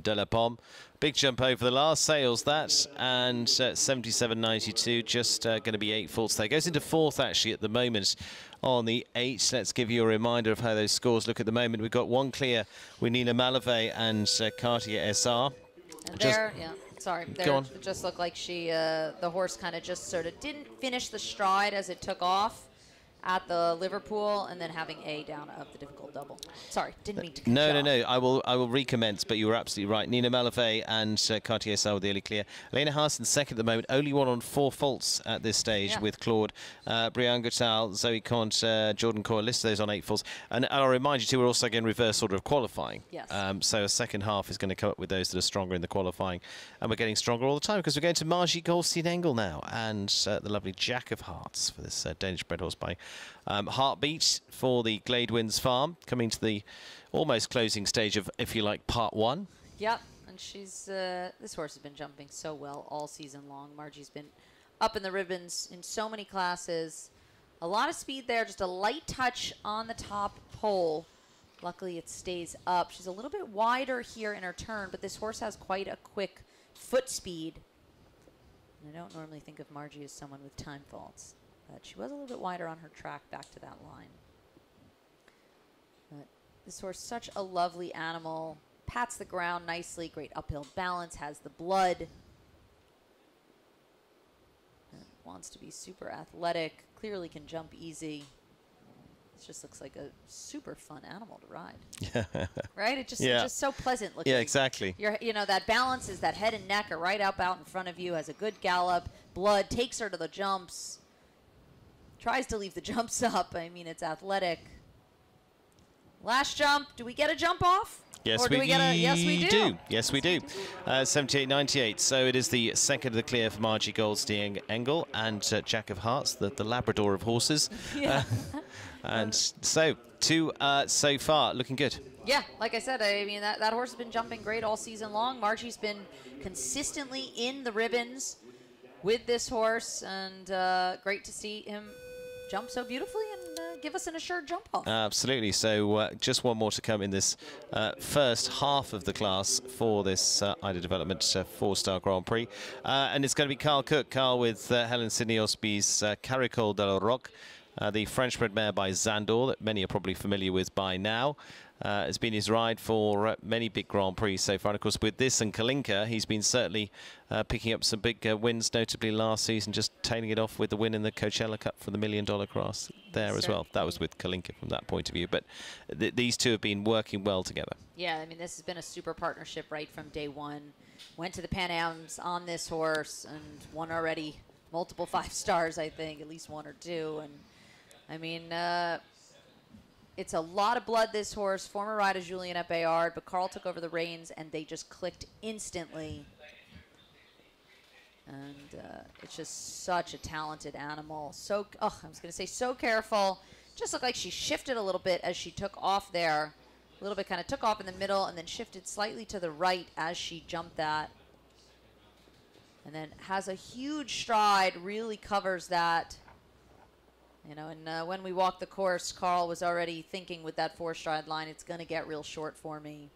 de la Pomme. Big jump over the last sales that and uh, 77.92 just uh, going to be eight faults there. Goes into fourth actually at the moment on the eight. Let's give you a reminder of how those scores look at the moment. We've got one clear with Nina Mallevaey and uh, Cartier SR And Just- there, yeah, sorry. There, it just looked like she, uh, the horse kind of just sort of didn't finish the stride as it took off at the Liverpool, and then having A down of the difficult double. Sorry, didn't mean to. No, no, off. no. I will, I will recommence. But you were absolutely right. Nina Mallevaey and uh, Cartier Sal with the early clear. Elena Haas in second at the moment. Only one on four faults at this stage Yeah. with Claude, uh, Brianne Goutal, Zoe Conter, uh, Jordan Coyle. List those on eight faults. And I'll remind you too, we're also going reverse order of qualifying. Yes. Um, so a second half is going to come up with those that are stronger in the qualifying, and we're getting stronger all the time because we're going to Margie Goldstein Engel now and uh, the lovely Jack of Hearts for this uh, Danish bred horse by um, Heartbeat for the Gladewinds Farm, coming to the almost closing stage of, if you like, part one. Yep, and she's uh, this horse has been jumping so well all season long. Margie's been up in the ribbons in so many classes. A lot of speed there, just a light touch on the top pole. Luckily, it stays up. She's a little bit wider here in her turn, but this horse has quite a quick foot speed. I don't normally think of Margie as someone with time faults, but she was a little bit wider on her track back to that line. But this horse, such a lovely animal. Pats the ground nicely, great uphill balance, has the blood. Wants to be super athletic, clearly can jump easy. This just looks like a super fun animal to ride, right? It just Yeah. it's just so pleasant looking. Yeah, exactly. You're, you know, that balance is that head and neck are right up out in front of you, has a good gallop, blood, takes her to the jumps, tries to leave the jumps up. I mean, it's athletic. Last jump, do we get a jump off? Yes, do we, get a, yes, we do. Yes, we do. Uh, 78.98. So it is the second of the clear for Margie Goldstein Engel and uh, Jack of Hearts, the, the Labrador of horses. Yeah. Uh, and so, two uh, so far, looking good. Yeah, like I said, I mean that, that horse has been jumping great all season long. Margie's been consistently in the ribbons with this horse, and uh, great to see him jump so beautifully and uh, give us an assured jump off. Absolutely. So uh, just one more to come in this uh, first half of the class for this uh, IDA Development uh, four-star Grand Prix. Uh, and it's going to be Karl Cook, Karl with Helen Signe Ostby's Caracole de la Roque. uh, the French-bred mare by Zandor that many are probably familiar with by now. Uh, has been his ride for uh, many big Grand Prix so far. And of course, with this and Kalinka, he's been certainly uh, picking up some big uh, wins, notably last season, just tailing it off with the win in the Coachella Cup for the Million Dollar Cross there as well. That was with Kalinka from that point of view. But th these two have been working well together. Yeah, I mean, this has been a super partnership right from day one. Went to the Pan Ams on this horse and won already multiple five stars, I think, at least one or two. And I mean, uh, it's a lot of blood, this horse. Former rider Julian at Bayard, but Karl took over the reins and they just clicked instantly. And uh, it's just such a talented animal. So, oh, I was going to say so careful. Just looked like she shifted a little bit as she took off there. A little bit kind of took off in the middle and then shifted slightly to the right as she jumped that. And then has a huge stride, really covers that. You know, and uh, when we walked the course, Karl was already thinking with that four stride line, it's going to get real short for me.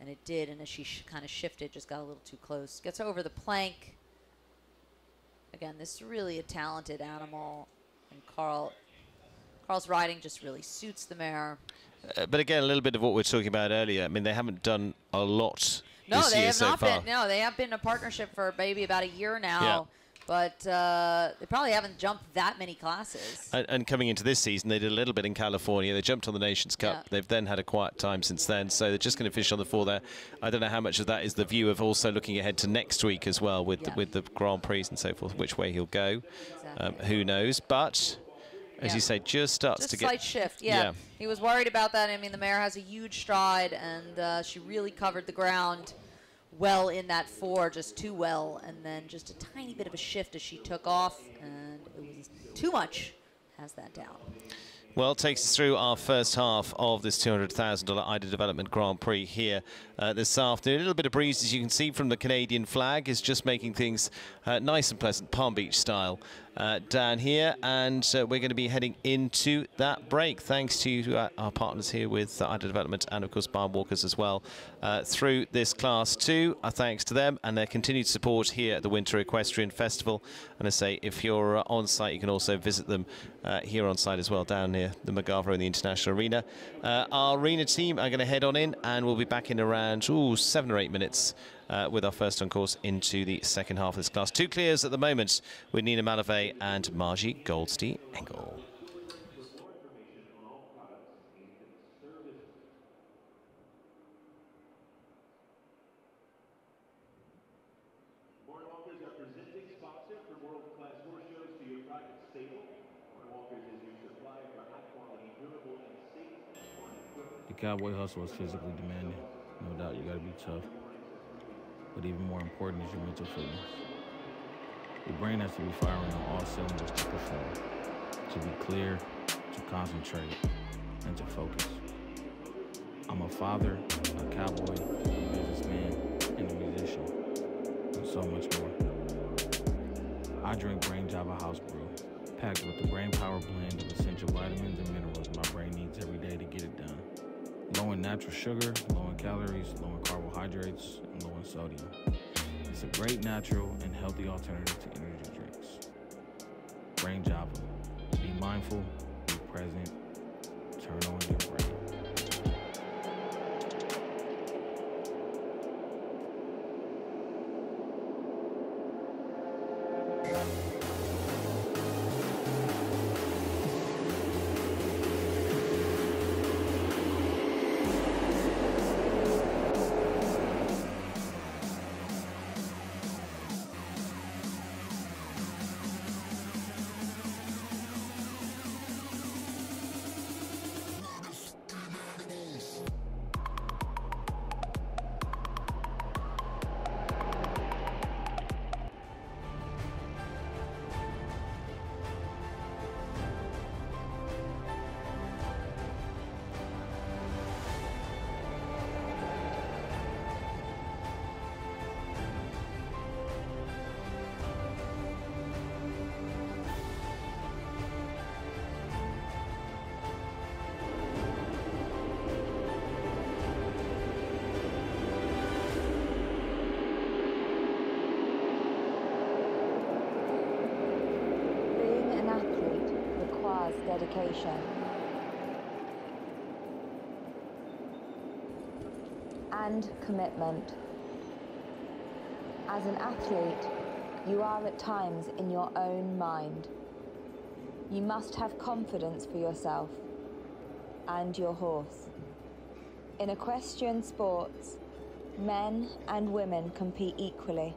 And it did, and as she kind of shifted, just got a little too close. Gets over the plank. Again, this is really a talented animal. And Karl, Karl's riding just really suits the mare. Uh, but again, a little bit of what we were talking about earlier. I mean, they haven't done a lot no, this they year have so not far. been. No, they have been a partnership for maybe about a year now. But uh, they probably haven't jumped that many classes. And, and coming into this season, they did a little bit in California. They jumped on the Nations Cup. Yeah. They've then had a quiet time since then, so they're just going to finish on the four there. I don't know how much of that is the view of also looking ahead to next week as well with Yeah. the, with the Grand Prix and so forth, which way he'll go. Um, who knows? But as Yeah. you say, just starts Just to slight get slight shift, yeah. Yeah. He was worried about that. I mean, the mare has a huge stride, and uh, she really covered the ground well in that four, just too well, and then just a tiny bit of a shift as she took off, and it was too much. Has that down. Well, it takes us through our first half of this $200,000 IDA Development Grand Prix here uh, this afternoon. A little bit of breeze, as you can see from the Canadian flag, is just making things uh, nice and pleasant, Palm Beach style, uh, down here. And uh, we're going to be heading into that break, thanks to uh, our partners here with uh, IDA Development and, of course, Barn Walkers as well, uh, through this Class 2. Our thanks to them and their continued support here at the Winter Equestrian Festival. And I say, if you're uh, on site, you can also visit them uh, here on site as well, down near the Magavro in the International Arena. Uh, our arena team are going to head on in, and we'll be back in around ooh, seven or eight minutes uh, with our first on course into the second half of this class. Two clears at the moment with Nina Mallevaey and Margie Goldstein Engel. The cowboy hustle is physically demanding. No doubt you gotta be tough. But even more important is your mental fitness. Your brain has to be firing on all cylinders to perform, to be clear, to concentrate, and to focus. I'm a father, a cowboy, a businessman, and a musician, and so much more. I drink Brain Java House Brew, packed with the brain power blend of essential vitamins and minerals my brain needs every day to get it done. Low in natural sugar, low in calories, low in carbohydrates, sodium. It's a great natural and healthy alternative to energy drinks. Brain Java. Be mindful, be present, turn on your brain. And commitment. As an athlete, you are at times in your own mind. You must have confidence for yourself and your horse. In equestrian sports, men and women compete equally.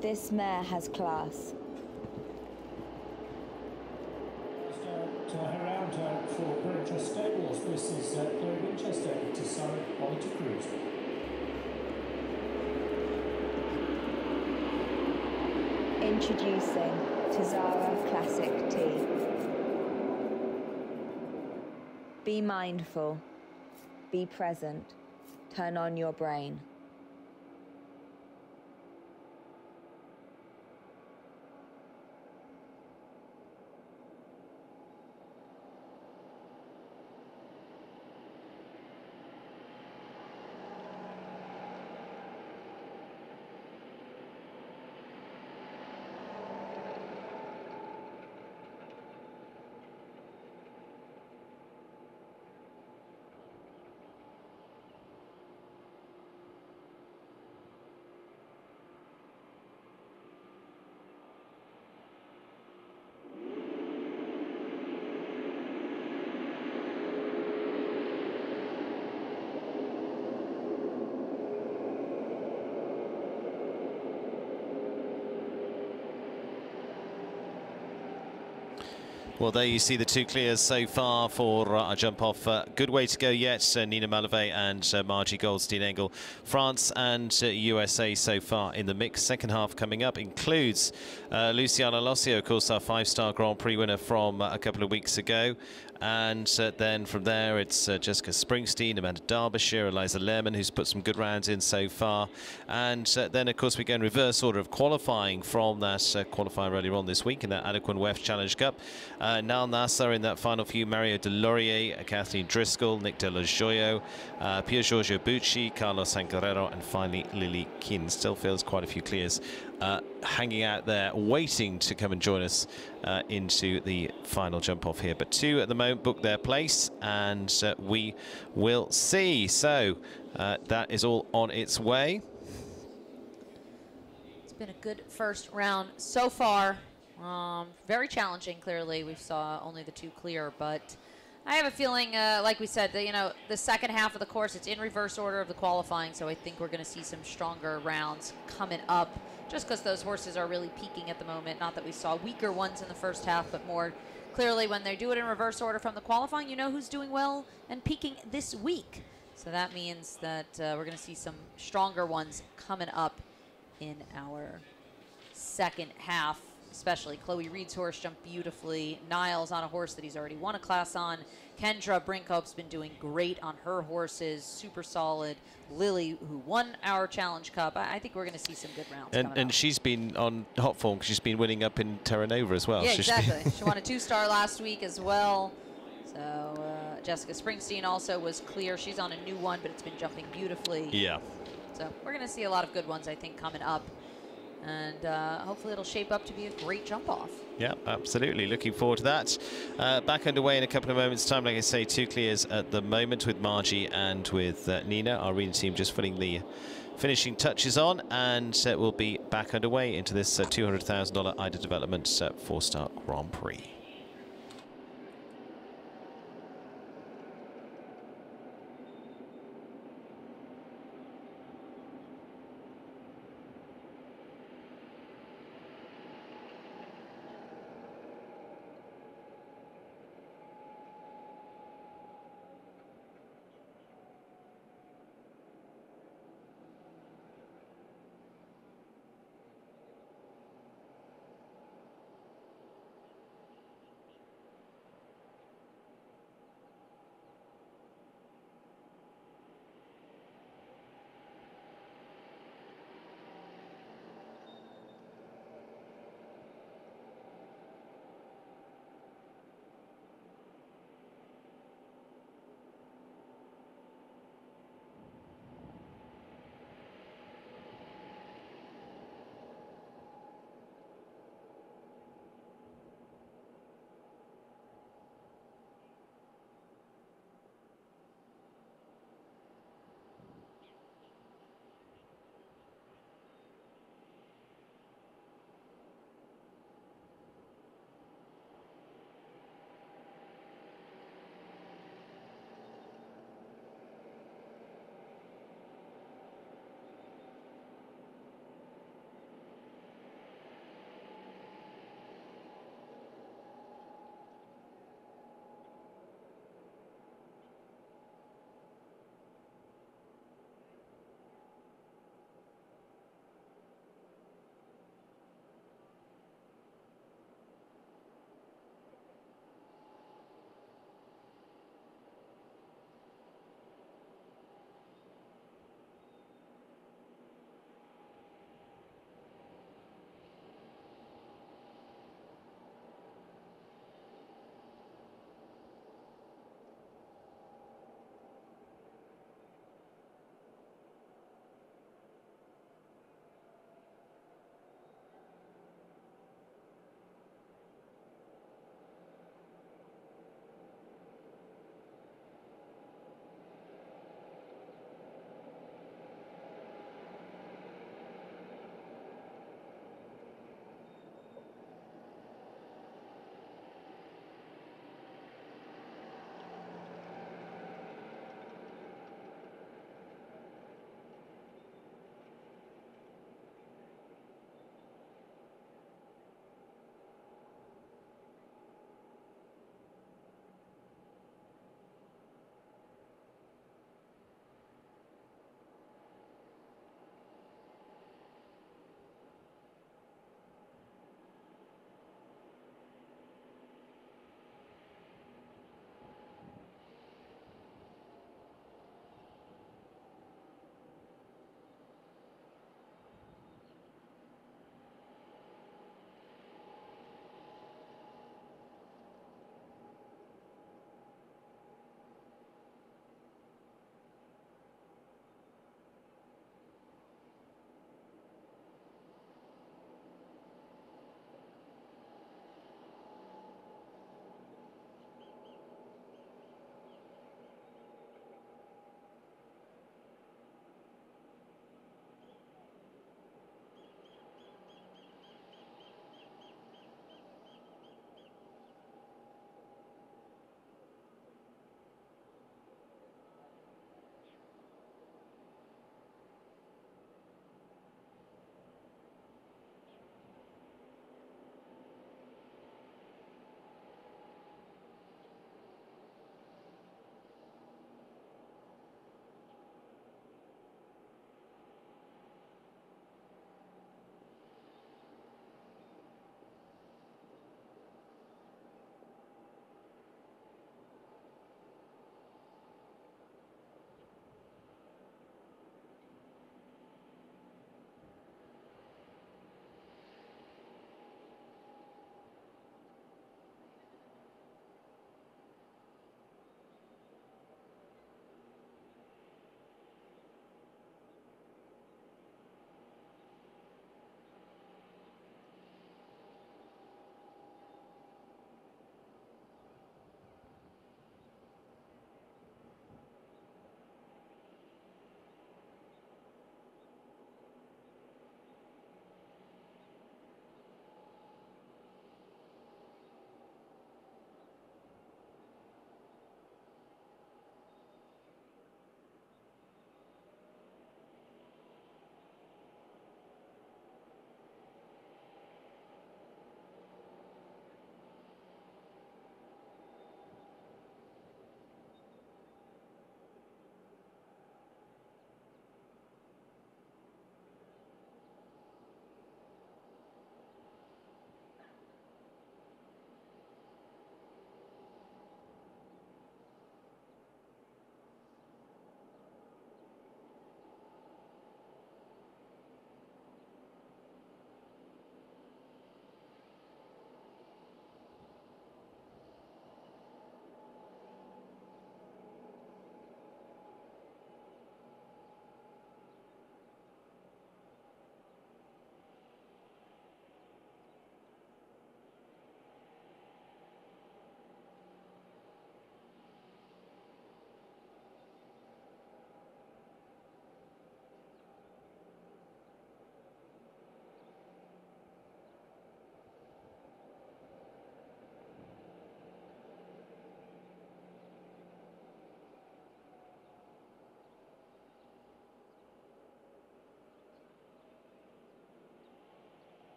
This mare has class. to around uh, for Brentford Stables. This is uh, Chloe Winchester to Surrey Quality Cruise. Introducing Tazara Classic Tea. Be mindful. Be present. Turn on your brain. Well, there you see the two clears so far for uh, a jump off. Uh, good way to go yet. Uh, Nina Mallevaey and uh, Margie Goldstein Engel. France and USA uh, so far in the mix. Second half coming up includes uh, Luciana Losio, of course, our five-star Grand Prix winner from a couple of weeks ago. And uh, then from there, it's uh, Jessica Springsteen, Amanda Derbyshire, Eliza Lehman, who's put some good rounds in so far. And uh, then, of course, we go in reverse order of qualifying from that uh, qualifier earlier on this week in that Adequan WEF Challenge Cup. Uh, Nayel Nassar in that final few, Mario Deslauriers, Kathleen Driscoll, Nick Dello Joio, uh, Pier Giorgio Bucci, Carlos Hank Guerrero, and finally Lillie Kin. Still feels quite a few clears uh, hanging out there, waiting to come and join us uh, into the final jump off here. But two at the moment book their place, and uh, we will see. So uh, that is all on its way. It's been a good first round so far. Um, very challenging, clearly. We saw only the two clear, but I have a feeling, uh, like we said, that, you know, the second half of the course, it's in reverse order of the qualifying, so I think we're going to see some stronger rounds coming up just because those horses are really peaking at the moment. Not that we saw weaker ones in the first half, but more clearly when they do it in reverse order from the qualifying, you know who's doing well and peaking this week. So that means that uh, we're going to see some stronger ones coming up in our second half especially. Chloe Reid's horse jumped beautifully. Niles on a horse that he's already won a class on. Kendra Brinkop's been doing great on her horses, super solid. Lillie, who won our Challenge Cup, I, I think we're going to see some good rounds. And, and she's been on hot form because she's been winning up in Terra Nova as well. Yeah, exactly. she won a two-star last week as well. So uh, Jessica Springsteen also was clear. She's on a new one, but it's been jumping beautifully. Yeah. So we're going to see a lot of good ones, I think, coming up and uh, hopefully it'll shape up to be a great jump off. Yeah, absolutely. Looking forward to that. Uh, back underway in a couple of moments' time. Like I say, two clears at the moment with Margie and with uh, Nina. Our reading team just putting the finishing touches on, and uh, we'll be back underway into this uh, $200,000 IDA Development uh, four-star Grand Prix.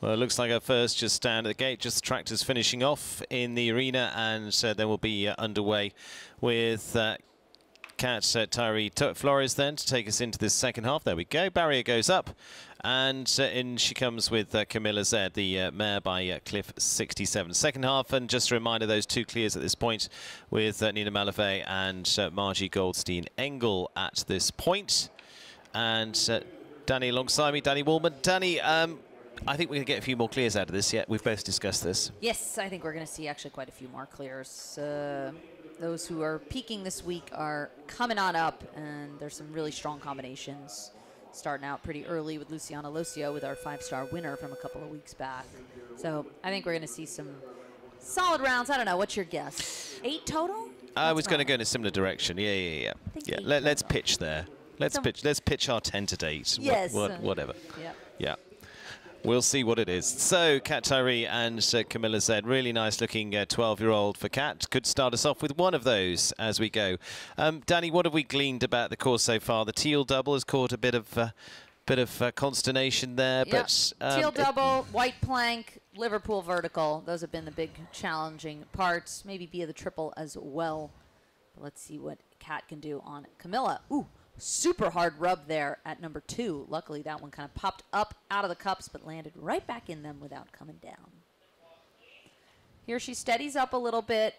Well, it looks like our first just stand at the gate, just the tractors finishing off in the arena, and uh, then we'll be uh, underway with uh, Kat uh, Tyree Flores then to take us into this second half. There we go. Barrier goes up, and uh, in she comes with uh, Camilla Z, the uh, mare by uh, Cliff 67. Second half, and just a reminder, those two clears at this point with uh, Nina Mallevaey and uh, Margie Goldstein Engel at this point. And Danny alongside me, Danny Woolman. Danny, um, I think we're going to get a few more clears out of this yet. We've both discussed this. Yes, I think we're going to see actually quite a few more clears. Uh, those who are peaking this week are coming on up, and there's some really strong combinations. Starting out pretty early with Luciana Lossio with our five-star winner from a couple of weeks back. So I think we're going to see some solid rounds. I don't know. What's your guess? Eight total? I was going to go in a similar direction. Yeah, yeah, yeah. Yeah, let, let's pitch there. Let's Some- pitch. Let's pitch our tentative. Yes, What, uh, whatever. yeah. Yeah. We'll see what it is. So, Kat Tyree and uh, Camilla said, really nice looking 12 year old for Kat. Could start us off with one of those as we go. Um, Danny, what have we gleaned about the course so far? The teal double has caught a bit of. Uh, Bit of uh, consternation there, Yep. but um, Teal double, white plank, Liverpool vertical. Those have been the big challenging parts. Maybe via the triple as well. But let's see what Kat can do on Camilla. Ooh, super hard rub there at number two. Luckily, that one kind of popped up out of the cups, but landed right back in them without coming down. Here she steadies up a little bit,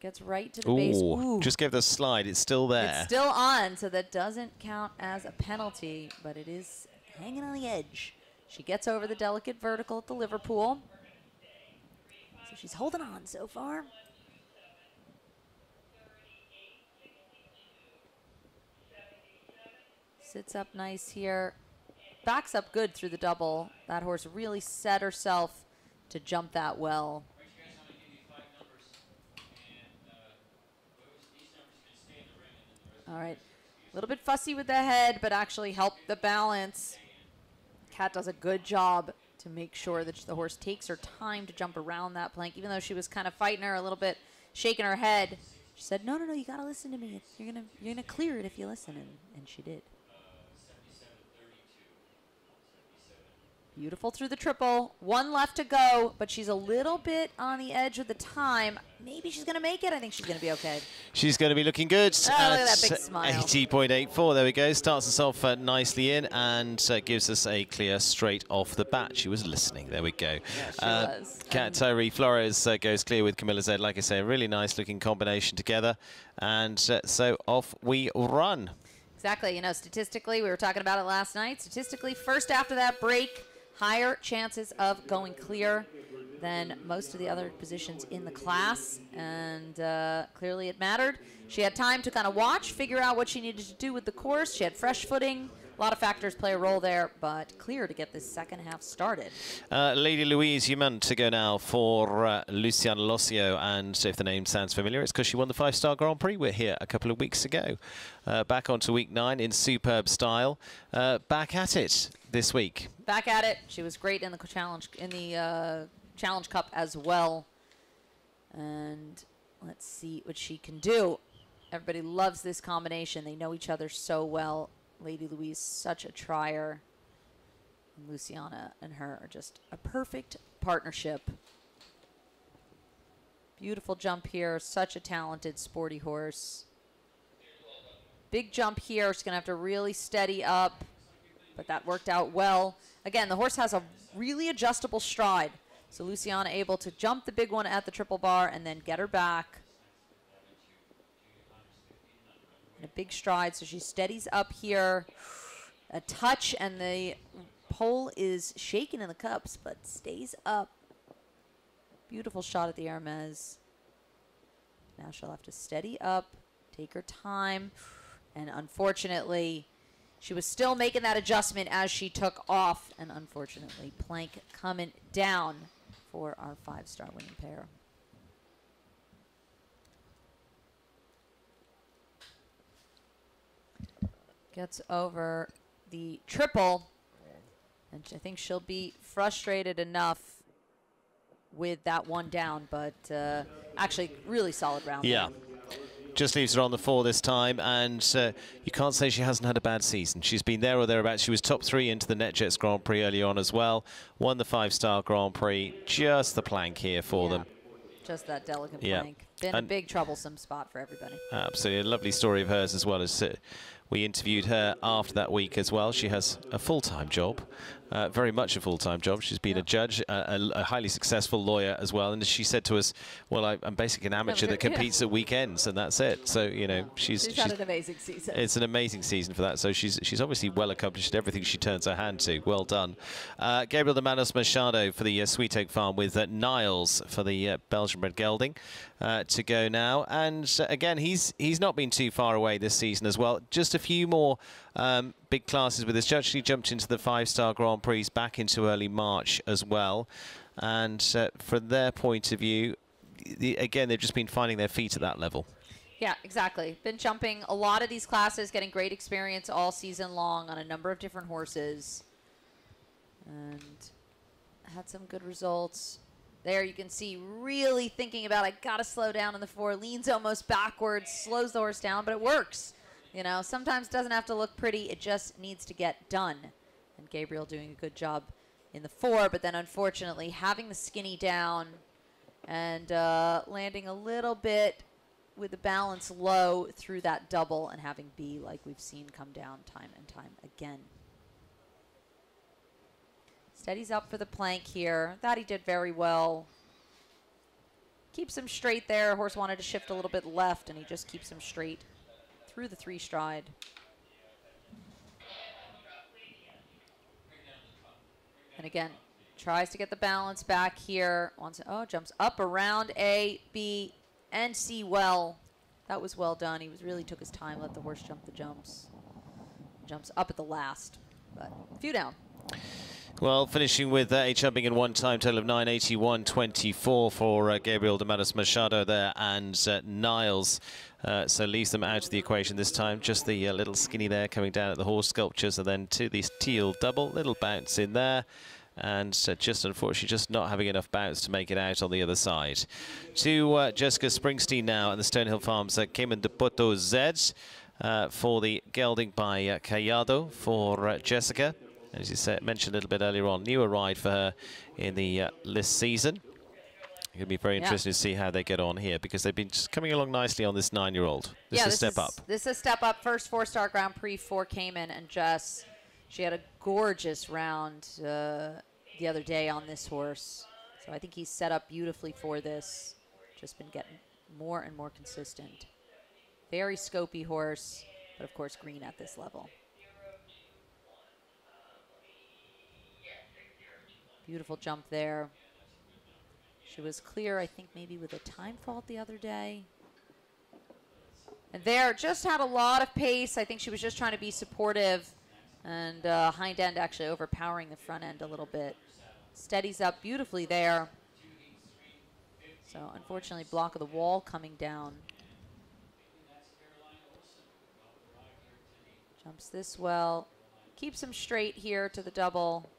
gets right to the base. Ooh, Ooh. just gave the slide. It's still there. It's still on, so that doesn't count as a penalty, but it is hanging on the edge. She gets over the delicate vertical at the Liverpool. So she's holding on so far. Sits up nice here. Backs up good through the double. That horse really set herself to jump that well. All right. A little bit fussy with the head, but actually helped the balance. Kat does a good job to make sure that the horse takes her time to jump around that plank, even though she was kind of fighting her a little bit, shaking her head. She said, "No, no, no, you got to listen to me. You're gonna, you're gonna clear it if you listen," and, and she did. Beautiful through the triple. One left to go, but she's a little bit on the edge of the time. Maybe she's going to make it. I think she's going to be okay. She's going to be looking good. Oh, look at that big smile. 80.84. There we go. Starts us off uh, nicely in and uh, gives us a clear straight off the bat. She was listening. There we go. she uh, was. Kat Tyree Flores uh, goes clear with Camilla Z. Like I say, a really nice looking combination together. And uh, so off we run. Exactly. You know, statistically, we were talking about it last night. Statistically, first after that break, higher chances of going clear than most of the other positions in the class. And uh, clearly it mattered. She had time to kind of watch, figure out what she needed to do with the course. She had fresh footing. A lot of factors play a role there, but clear to get this second half started. Uh, Lady Louise Human to go now for uh, Luciana Lossio. And if the name sounds familiar, it's because she won the five star Grand Prix. We're here a couple of weeks ago. Uh, back onto week nine in superb style. Uh, back at it this week. Back at it. She was great in the challenge in the uh, challenge cup as well. And let's see what she can do. Everybody loves this combination. They know each other so well. Lady Louise, such a trier. And Luciana and her are just a perfect partnership. Beautiful jump here. Such a talented, sporty horse. Big jump here. She's going to have to really steady up, but that worked out well. Again, the horse has a really adjustable stride. So Luciana able to jump the big one at the triple bar and then get her back. In a big stride, so she steadies up here. A touch, and the pole is shaking in the cups, but stays up. Beautiful shot at the Hermes. Now she'll have to steady up, take her time, and unfortunately, she was still making that adjustment as she took off, and unfortunately, plank coming down for our five-star winning pair. Gets over the triple, and I think she'll be frustrated enough with that one down, but uh, actually, really solid round. Yeah. just leaves her on the four this time, and uh, you can't say she hasn't had a bad season. She's been there or thereabouts. She was top three into the NetJets Grand Prix early on as well. Won the five-star Grand Prix. Just the plank here for them. Just that delicate Yeah. plank. Been And- a big troublesome spot for everybody. Absolutely, a lovely story of hers as well as uh, we interviewed her after that week as well. She has a full-time job, uh, very much a full-time job. She's been a judge, a, a, highly successful lawyer as well. And she said to us, "Well, I, I'm basically an amateur that Yeah. competes at weekends, and that's it." So you know, she's, She's had an amazing season. It's an amazing season for that. So she's she's obviously well accomplished at everything she turns her hand to. Well done, uh, Gabriel de Manos Machado for the uh, Sweet Oak Farm with uh, Niles for the uh, Belgian bred gelding uh, to go now. And uh, again, he's he's not been too far away this season as well. Just a few more um, big classes with us. She actually jumped into the five-star Grand Prix back into early March as well. And uh, from their point of view, the, again, they've just been finding their feet at that level. Yeah, exactly. Been jumping a lot of these classes, getting great experience all season long on a number of different horses. And had some good results. There you can see really thinking about I got to slow down in the four, leans almost backwards, slows the horse down, but it works. You know, sometimes doesn't have to look pretty, it just needs to get done. And Gabriel doing a good job in the four, but then unfortunately having the skinny down and uh, landing a little bit with the balance low through that double and having B, like we've seen, come down time and time again. Steadies up for the plank here. That he did very well. Keeps him straight there. Horse wanted to shift a little bit left, and he just keeps him straight through the three stride. And again, tries to get the balance back here. Wants oh, jumps up around A, B, and C well. That was well done. He was really took his time, let the horse jump the jumps. Jumps up at the last, but few down. Well, finishing with uh, a jumping in one time total of 981.24 for uh, Gabriel de Manos Machado there and uh, Niles. Uh, so leaves them out of the equation this time. Just the uh, little skinny there coming down at the horse sculptures and then to the teal double. Little bounce in there. And uh, just unfortunately just not having enough bounce to make it out on the other side. To uh, Jessica Springsteen now and the Stonehill Farms uh, Cayman de Poto Zeds uh, for the gelding by uh, Callado for uh, Jessica. As you said, mentioned a little bit earlier on, newer ride for her in the uh, this season. It'll be very Yeah. interesting to see how they get on here because they've been just coming along nicely on this nine-year-old. This yeah, is a step is, up. This is a step up. First four-star Grand Prix for Cayman and Jess. She had a gorgeous round uh, the other day on this horse. So I think he's set up beautifully for this. Just been getting more and more consistent. Very scopy horse, but of course green at this level. Beautiful jump there. She was clear, I think, maybe with a time fault the other day. And there, just had a lot of pace. I think she was just trying to be supportive. And uh, hind end actually overpowering the front end a little bit. Steadies up beautifully there. So unfortunately, block of the wall coming down. Jumps this well. Keeps him straight here to the double.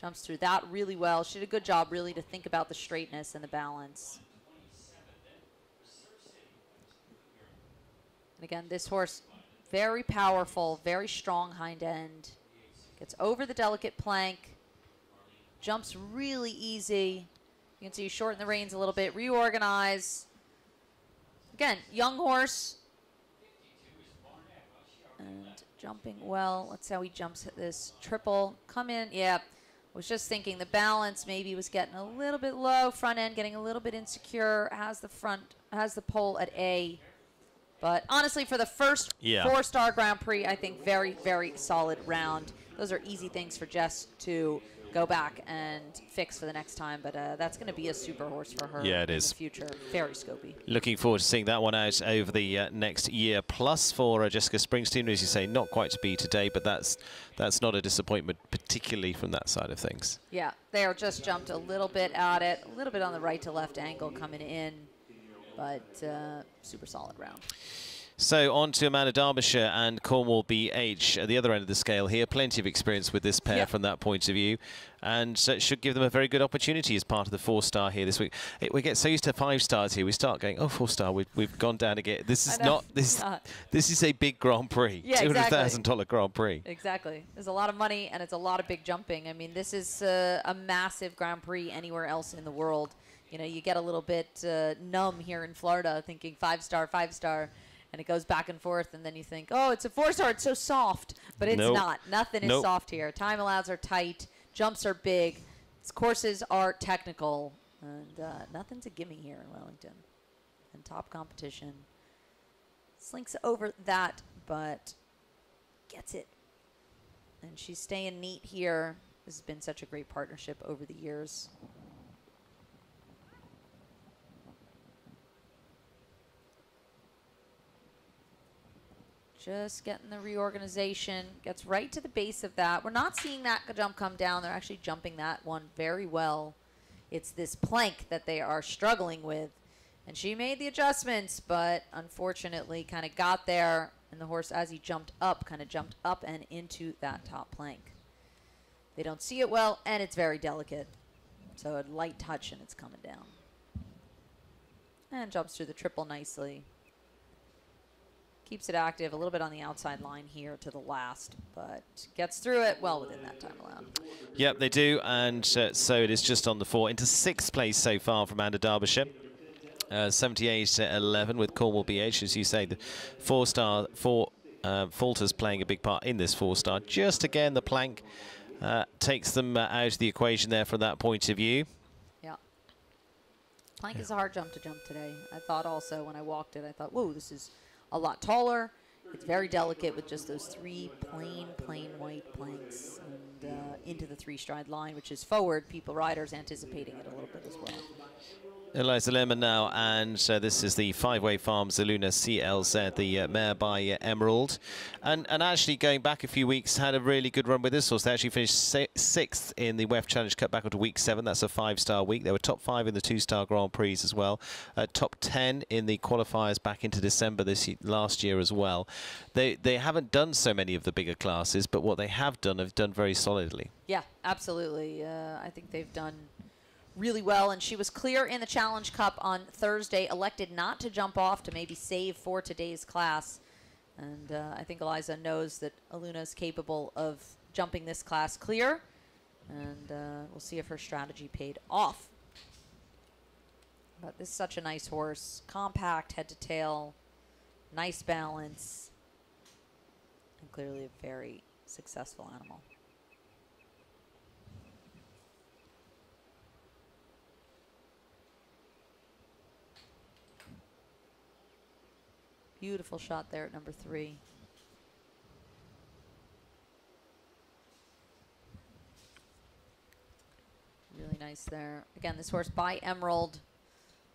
Jumps through that really well. She did a good job really to think about the straightness and the balance. And again, this horse, very powerful, very strong hind end. Gets over the delicate plank. Jumps really easy. You can see you shorten the reins a little bit, reorganize. Again, young horse. And jumping well. Let's see how he jumps at this triple. Come in, yeah. Was just thinking the balance maybe was getting a little bit low, front end getting a little bit insecure. Has the front, has the pole at A. But honestly, for the first Yeah. four-star Grand Prix, I think very, very solid round. Those are easy things for Jess to go back and fix for the next time. But uh, that's going to be a super horse for her Yeah, it in is. the future. Very scopy. Looking forward to seeing that one out over the uh, next year plus for uh, Jessica Springsteen. As you say, not quite to be today, but that's that's not a disappointment, particularly from that side of things. Yeah, they are just jumped a little bit at it, a little bit on the right to left angle coming in, but uh, super solid round. So on to Amanda Derbyshire and Cornwall BH at the other end of the scale here. Plenty of experience with this pair Yeah. from that point of view. And so it should give them a very good opportunity as part of the four-star here this week. It, we get so used to five stars here, we start going, oh, four-star, we've, we've gone down again. This is not, this, not. this is a big Grand Prix. Yeah, $200,000 Grand Prix. Exactly. There's a lot of money and it's a lot of big jumping. I mean, this is uh, a massive Grand Prix anywhere else in the world. You know, you get a little bit uh, numb here in Florida thinking five star, five star, and it goes back and forth, and then you think, oh, it's a four star, it's so soft. But it's Nope. not. Nothing is soft here. Time allows are tight, jumps are big, courses are technical, and uh, nothing's a gimme here in Wellington. And top competition. Slinks over that, but gets it and she's staying neat here. This has been such a great partnership over the years. Just getting the reorganization, gets right to the base of that. We're not seeing that jump come down. They're actually jumping that one very well. It's this plank that they are struggling with. And she made the adjustments, but unfortunately kind of got there. And the horse, as he jumped up, kind of jumped up and into that top plank. They don't see it well, and it's very delicate. So a light touch, and it's coming down. And jumps through the triple nicely. Keeps it active, a little bit on the outside line here to the last, but gets through it well within that time allowed. Yep, they do, and uh, so it is just on the four. Into sixth place so far from Amanda Derbyshire. Uh, 78-11 with Cornwall BH, as you say, the four-star, four uh, falters playing a big part in this four-star. Just again, the plank uh, takes them uh, out of the equation there from that point of view. Yeah. Plank is a hard jump to jump today. I thought also when I walked it, I thought, whoa, this is a lot taller. It's very delicate with just those three plain, plain white planks and uh, into the three-stride line, which is forward. People, riders anticipating it a little bit as well. Eliza Lemon now, and uh, this is the Five-Way Farms Aluna CLZ, the uh, mare by uh, Emerald. And, and actually, going back a few weeks, had a really good run with this horse. They actually finished si sixth in the WEF Challenge Cup back onto week seven. That's a five-star week. They were top five in the two-star Grand Prix as well. Uh, top ten in the qualifiers back into December this y- last year as well. They, they haven't done so many of the bigger classes, but what they have done, have done very solidly. Yeah, absolutely. Uh, I think they've done really well, and she was clear in the Challenge Cup on Thursday, elected not to jump off to maybe save for today's class. And uh, I think Eliza knows that Aluna is capable of jumping this class clear, and uh, we'll see if her strategy paid off. But this is such a nice horse. Compact head to tail, nice balance, and clearly a very successful animal. Beautiful shot there at number three. Really nice there. Again, this horse by Emerald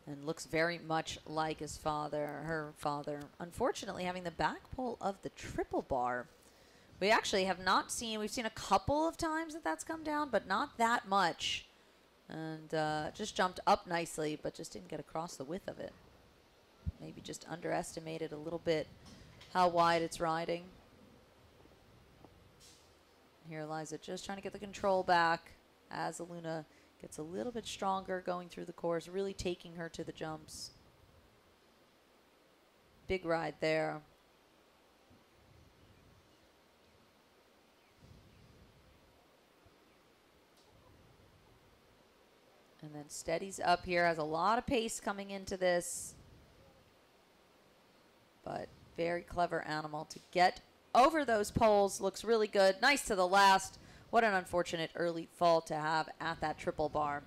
and looks very much like his father, her father. Unfortunately, having the back pull of the triple bar. We actually have not seen, we've seen a couple of times that that's come down, but not that much. And uh, just jumped up nicely, but just didn't get across the width of it maybe just underestimated a little bit how wide it's riding. Here Eliza just trying to get the control back as Aluna gets a little bit stronger going through the course, really taking her to the jumps. Big ride there. And then steadies up here, has a lot of pace coming into this but very clever animal to get over those poles. Looks really good. Nice to the last. What an unfortunate early fall to have at that triple bar.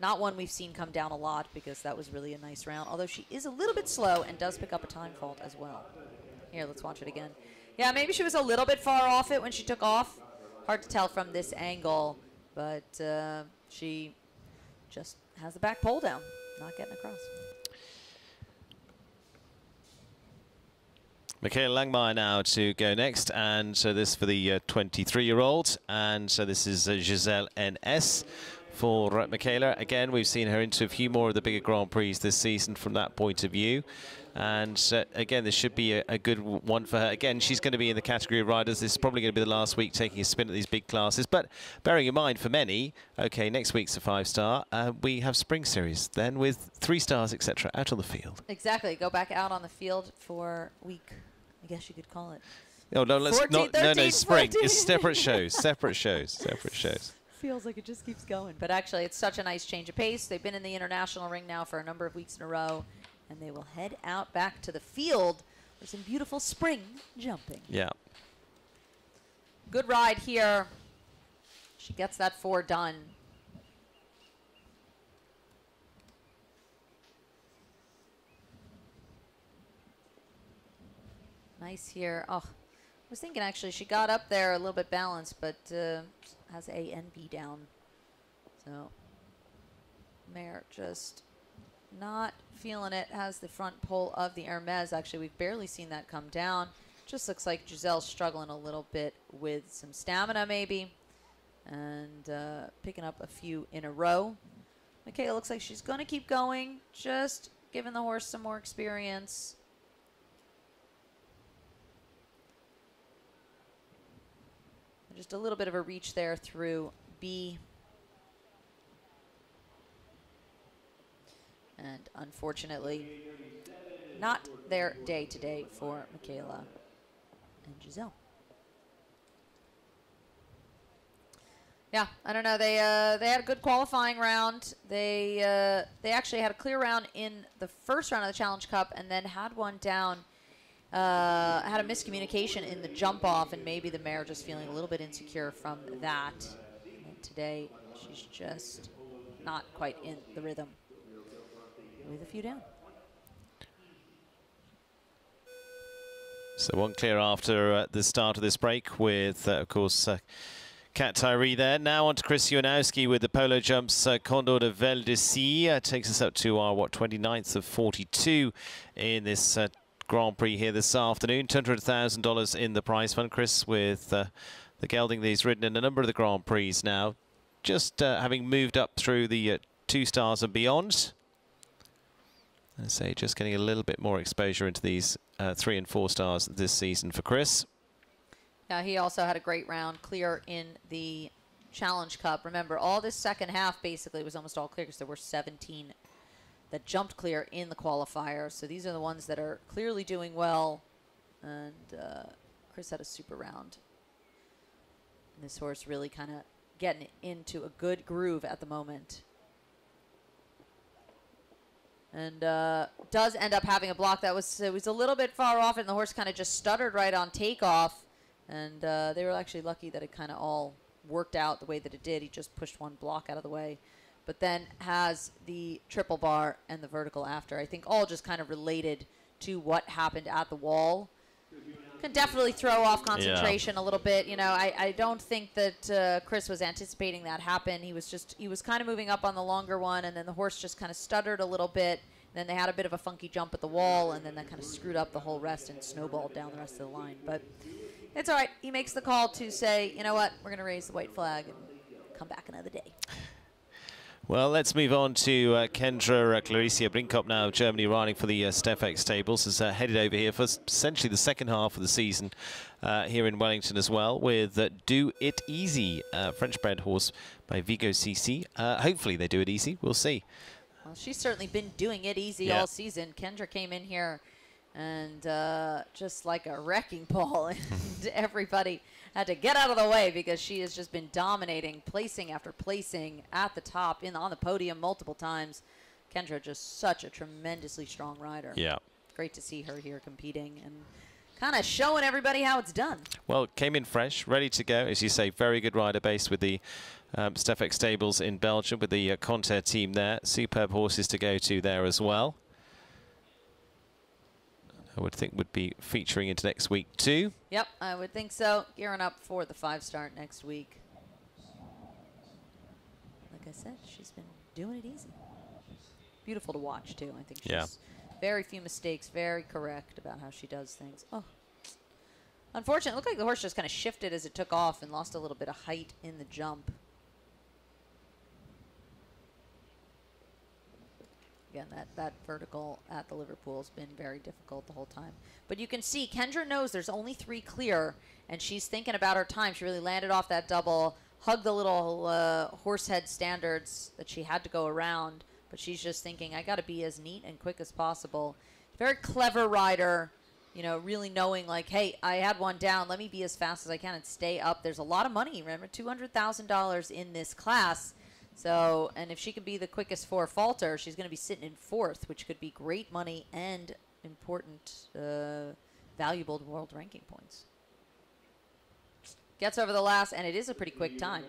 Not one we've seen come down a lot because that was really a nice round. Although she is a little bit slow and does pick up a time fault as well. Here, let's watch it again. Yeah, maybe she was a little bit far off it when she took off. Hard to tell from this angle, but uh, she just has the back pole down, not getting across. Michaela Langmeyer now to go next, and so this for the 23-year-old, and so this is uh, Giselle NS for uh, Michaela. Again, we've seen her into a few more of the bigger Grand Prix this season from that point of view. And uh, again, this should be a, a good one for her. Again, she's going to be in the category of riders. This is probably going to be the last week taking a spin at these big classes. But bearing in mind, for many, okay, next week's a five star. Uh, we have spring series then with three stars, etc., out on the field. Exactly. Go back out on the field for week, I guess you could call it. No, no, let's 14, not. no, no, spring. 14. It's separate shows. Separate shows. Separate shows. Feels like it just keeps going. But actually, it's such a nice change of pace. They've been in the international ring now for a number of weeks in a row, and they will head out back to the field for some beautiful spring jumping. Yeah. Good ride here. She gets that four done. Nice here. Oh, I was thinking actually she got up there a little bit balanced, but uh, has A and B down. So Mare just not feeling it. Has the front pole of the Hermes. Actually, we've barely seen that come down. Just looks like Giselle's struggling a little bit with some stamina maybe. And uh, picking up a few in a row. Michaela looks like she's going to keep going. Just giving the horse some more experience. Just a little bit of a reach there through B. And unfortunately, not their day today for Michaela and Giselle. Yeah, I don't know. They uh, they had a good qualifying round. They uh, they actually had a clear round in the first round of the Challenge Cup, and then had one down. Uh, had a miscommunication in the jump off, and maybe the mare just feeling a little bit insecure from that. And today, she's just not quite in the rhythm. With a few down. So one clear after uh, the start of this break with, uh, of course, uh, Kat Tyree there. Now on to Chris Iwanowski with the polo jumps. Uh, Condor de Veldecy uh, takes us up to our, what, 29th of 42 in this uh, Grand Prix here this afternoon. $200,000 in the prize fund, Chris, with uh, the gelding that he's ridden in a number of the Grand Prix now. Just uh, having moved up through the uh, two stars and beyond. I say just getting a little bit more exposure into these uh, three and four stars this season for Chris. Yeah, he also had a great round clear in the Challenge Cup. Remember, all this second half basically was almost all clear because there were 17 that jumped clear in the qualifier. So these are the ones that are clearly doing well. And uh, Chris had a super round. And this horse really kind of getting into a good groove at the moment. And uh, does end up having a block that was it was a little bit far off, and the horse kind of just stuttered right on takeoff. And uh, they were actually lucky that it kind of all worked out the way that it did. He just pushed one block out of the way, but then has the triple bar and the vertical after. I think all just kind of related to what happened at the wall. Can definitely throw off concentration a little bit. You know, I, I don't think that uh, Chris was anticipating that happen. He was just he was kind of moving up on the longer one, and then the horse just kind of stuttered a little bit. And then they had a bit of a funky jump at the wall, and then that kind of screwed up the whole rest and snowballed down the rest of the line. But it's all right. He makes the call to say, you know what, we're going to raise the white flag and come back another day. Well, let's move on to uh, Kendra uh, Claricia Brinkop now, Germany riding for the uh, Stephex Stables, is uh, headed over here for essentially the second half of the season uh, here in Wellington as well with uh, Do It Easy, uh, French-bred horse by Vigo CC. Uh, hopefully they do it easy. We'll see. Well, she's certainly been doing it easy Yeah. all season. Kendra came in here and uh, just like a wrecking ball, and everybody had to get out of the way because she has just been dominating, placing after placing at the top in on the podium multiple times. Kendra just such a tremendously strong rider. Yeah. Great to see her here competing and kind of showing everybody how it's done. Well, came in fresh, ready to go. As you say, very good rider base with the um, Stephex Stables in Belgium with the uh, Conter team there. Superb horses to go to there as well. I would think would be featuring into next week too. Yep, I would think so. Gearing up for the five start next week. Like I said, she's been doing it easy. Beautiful to watch too. I think she's Yeah. very few mistakes, very correct about how she does things. Oh. Unfortunately, it looked like the horse just kind of shifted as it took off and lost a little bit of height in the jump. Again, that, that vertical at the Liverpool's been very difficult the whole time. But you can see Kendra knows there's only three clear, and she's thinking about her time. She really landed off that double, hugged the little uh, horse head standards that she had to go around, but she's just thinking, I got to be as neat and quick as possible. Very clever rider, you know, really knowing like, hey, I had one down. Let me be as fast as I can and stay up. There's a lot of money. Remember, two hundred thousand dollars in this class. So, and if she can be the quickest four falter, she's going to be sitting in fourth, which could be great money and important, uh, valuable world ranking points. Gets over the last, and it is a pretty quick time.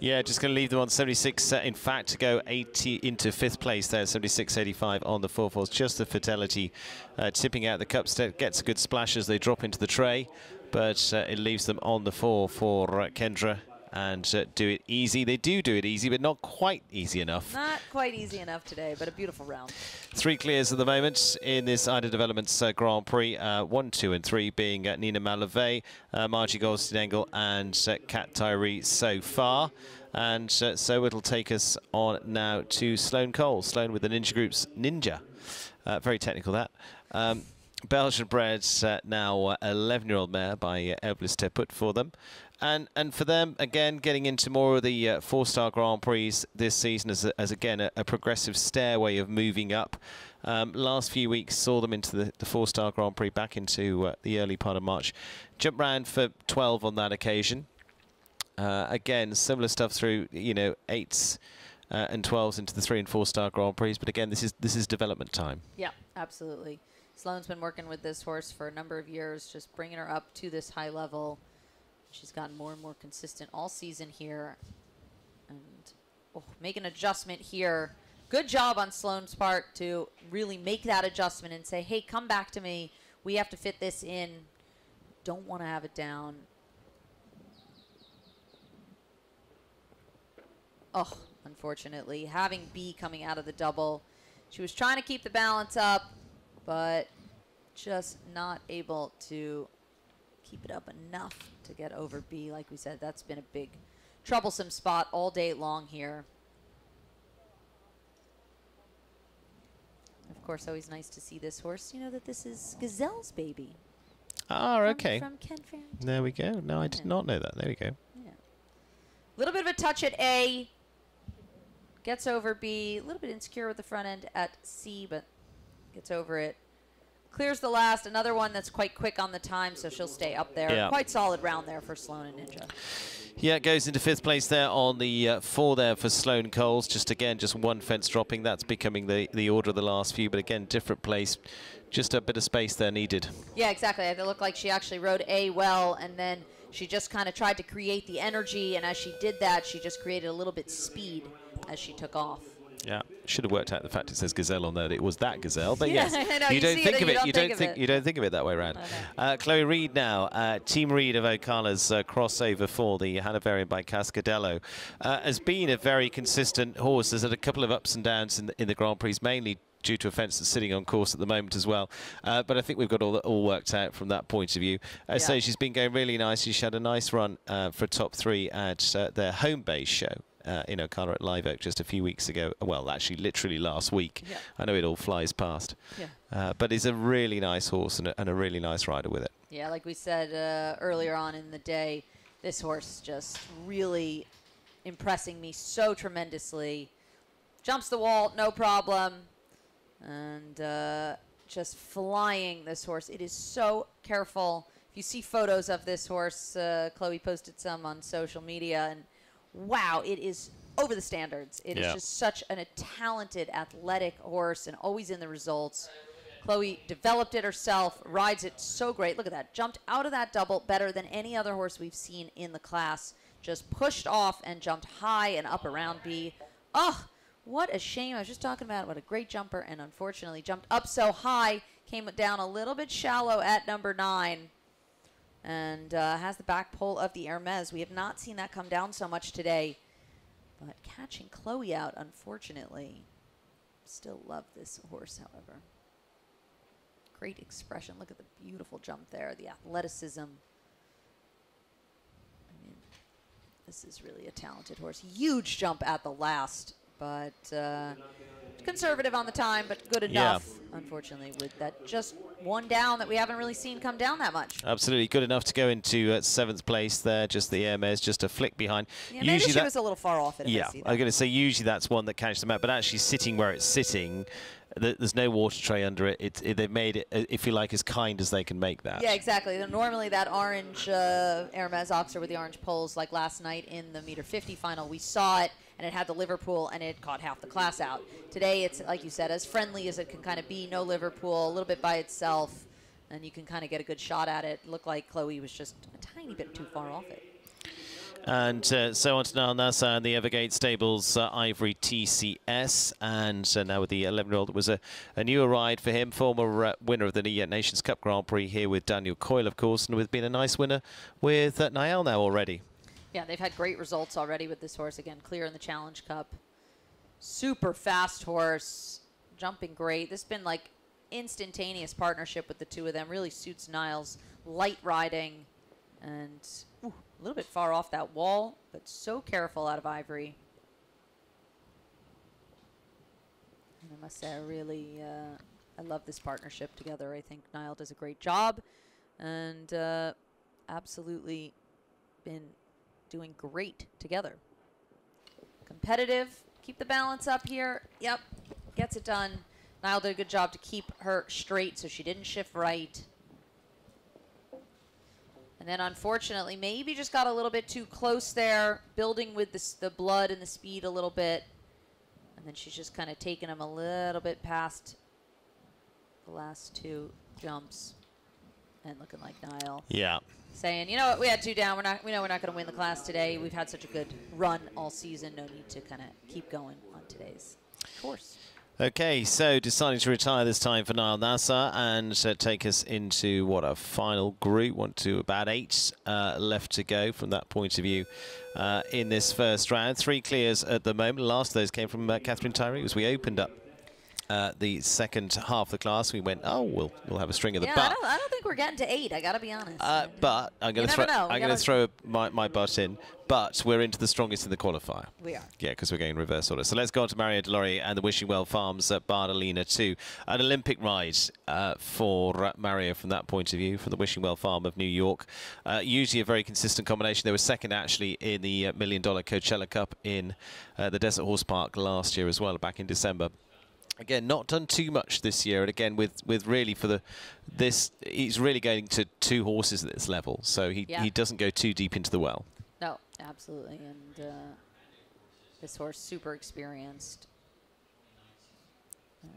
Yeah, just going to leave them on 76. Uh, in fact, to go 80 into fifth place there, 76.85 on the four fours. Just the fidelity uh, tipping out the cup. Gets a good splash as they drop into the tray, but uh, it leaves them on the four for uh, Kendra and uh, do it easy. They do do it easy, but not quite easy enough. Not quite easy enough today, but a beautiful round. Three clears at the moment in this IDA Developments uh, Grand Prix. Uh, one, two, and three being uh, Nina Mallevaey, uh, Margie Goldstein-Engel, and uh, Kat Tyree so far. And uh, so it'll take us on now to Sloane Cole. Sloane with the Ninja Group's Ninja. Uh, very technical, that. Um, Belgian bred, uh, now 11-year-old mare by uh, Elvis ter Putte for them. And and for them, again, getting into more of the uh, four-star Grand Prix this season as, a, as again, a, a, progressive stairway of moving up. Um, last few weeks saw them into the, the four-star Grand Prix back into uh, the early part of March. Jump round for 12 on that occasion. Uh, again, similar stuff through, you know, eights uh, and 12s into the three and four-star Grand Prix. But again, this is this is development time. Yeah, absolutely. Sloane's been working with this horse for a number of years, just bringing her up to this high level. She's gotten more and more consistent all season here. And oh, make an adjustment here. Good job on Sloane's part to really make that adjustment and say, hey, come back to me. We have to fit this in. Don't want to have it down. Oh, unfortunately, having B coming out of the double. She was trying to keep the balance up, but just not able to keep it up enough to get over B. Like we said, that's been a big troublesome spot all day long here. Of course, always nice to see this horse. You know that this is Gazelle's baby. Ah, okay. From Kent Farrington. There we go. No, I did not know that. There we go. Yeah. A little bit of a touch at A. Gets over B. A little bit insecure with the front end at C, but gets over it. Clears the last. Another one that's quite quick on the time, so she'll stay up there. Yeah. Quite solid round there for Sloane and Ninja. Yeah, it goes into fifth place there on the uh, four there for Sloane Coles. Just again, just one fence dropping. That's becoming the, the order of the last few, but again, different place. Just a bit of space there needed. Yeah, exactly. It looked like she actually rode A well, and then she just kind of tried to create the energy, and as she did that, she just created a little bit speed as she took off. Yeah, should have worked out the fact it says gazelle on there. That it was that gazelle, but Yeah, yes, you you don't it think of it. You don't think it. you don't think of it that way around. Uh, Chloe Reid now, uh, Team Reid of Ocala's uh, crossover for the Hanoverian by Cascadello, uh, has been a very consistent horse. There's had a couple of ups and downs in the, in the Grand Prix, mainly due to a fence that's sitting on course at the moment as well. Uh, but I think we've got all, all worked out from that point of view. Uh, So she's been going really nice. She's had a nice run uh, for top three at uh, their home base show. Uh, in O'Connor at Live Oak just a few weeks ago. Well, actually, literally last week. Yeah. I know it all flies past. Yeah. Uh, but he's a really nice horse and a, and a really nice rider with it. Yeah, like we said uh, earlier on in the day, this horse just really impressing me so tremendously. Jumps the wall, no problem. And uh, just flying this horse. It is so careful. If you see photos of this horse, uh, Chloe posted some on social media, and wow, it is over the standards. It is Yeah. just such an, a talented, athletic horse and always in the results. Chloe developed it herself, rides it so great. Look at that. Jumped out of that double better than any other horse we've seen in the class. Just pushed off and jumped high and up around B. Oh, what a shame. I was just talking about what a great jumper and unfortunately jumped up so high, came down a little bit shallow at number nine and uh, has the back pole of the Hermes. We have not seen that come down so much today. But catching Chloe out, unfortunately. Still love this horse, however. Great expression. Look at the beautiful jump there, the athleticism. I mean, this is really a talented horse. Huge jump at the last, but uh, conservative on the time, but good Yeah. enough. Unfortunately, with that just one down that we haven't really seen come down that much. Absolutely good enough to go into uh, seventh place there. Just the Hermes, just a flick behind. Yeah, maybe she that- was a little far off it. Yeah, I'm going to say usually that's one that catches them out, but actually sitting where it's sitting, th- there's no water tray under it. It, it. They've made it, uh, if you like, as kind as they can make that. Yeah, exactly. Normally that orange uh, Hermes Oxer with the orange poles, like last night in the meter 50 final, we saw it and it had the Liverpool and it caught half the class out. Today it's, like you said, as friendly as it can kind of be, no Liverpool, a little bit by itself, and you can kind of get a good shot at it. Looked like Chloe was just a tiny bit too far off it. And uh, so on to now Nassar and the Evergate Stables uh, Ivory TCS. And uh, now with the 11-year-old, it was a, a newer ride for him, former uh, winner of the Nations Cup Grand Prix here with Daniel Coyle, of course, and with been a nice winner with uh, Nayel now already. Yeah, they've had great results already with this horse. Again, clear in the Challenge Cup. Super fast horse, jumping great. This has been like instantaneous partnership with the two of them. Really suits Nayel's. Light riding and ooh, a little bit far off that wall, but so careful out of Ivory. And I must say, I really, uh, I love this partnership together. I think Nayel does a great job, and uh, absolutely been doing great together. Competitive, keep the balance up here. Yep, gets it done. Nayel did a good job to keep her straight so she didn't shift right. And then unfortunately, maybe just got a little bit too close there, building with the, the blood and the speed a little bit. And then she's just kind of taking him a little bit past the last two jumps. And looking like Nayel Yeah. Saying, you know what, we had two down. We're not, we know we're not going to win the class today. We've had such a good run all season. No need to kind of keep going on today's course. Okay, so deciding to retire this time for Nayel Nassar and uh, take us into what a final group. One to about eight uh, left to go from that point of view uh, in this first round. Three clears at the moment. Last of those came from uh, Catherine Tyree as we opened up. Uh, the second half of the class, we went, oh, we'll we'll have a string of the yeah, butt. I don't, I don't think we're getting to eight. I got to be honest. Uh, but I'm going to throw. know. I'm going to throw my, my butt in. But we're into the strongest in the qualifier. We are. Yeah, because we're going in reverse order. So let's go on to Mario Deslauriers and the Wishing Well Farms at Bardolina 2. An Olympic ride uh, for Mario from that point of view, from the Wishing Well Farm of New York. Uh, usually a very consistent combination. They were second actually in the uh, Million Dollar Coachella Cup in uh, the Desert Horse Park last year as well, back in December. Again, not done too much this year, and again with with really for the this he's really going to two horses at this level, so he Yeah. he doesn't go too deep into the well. No, absolutely. And uh, this horse super experienced. And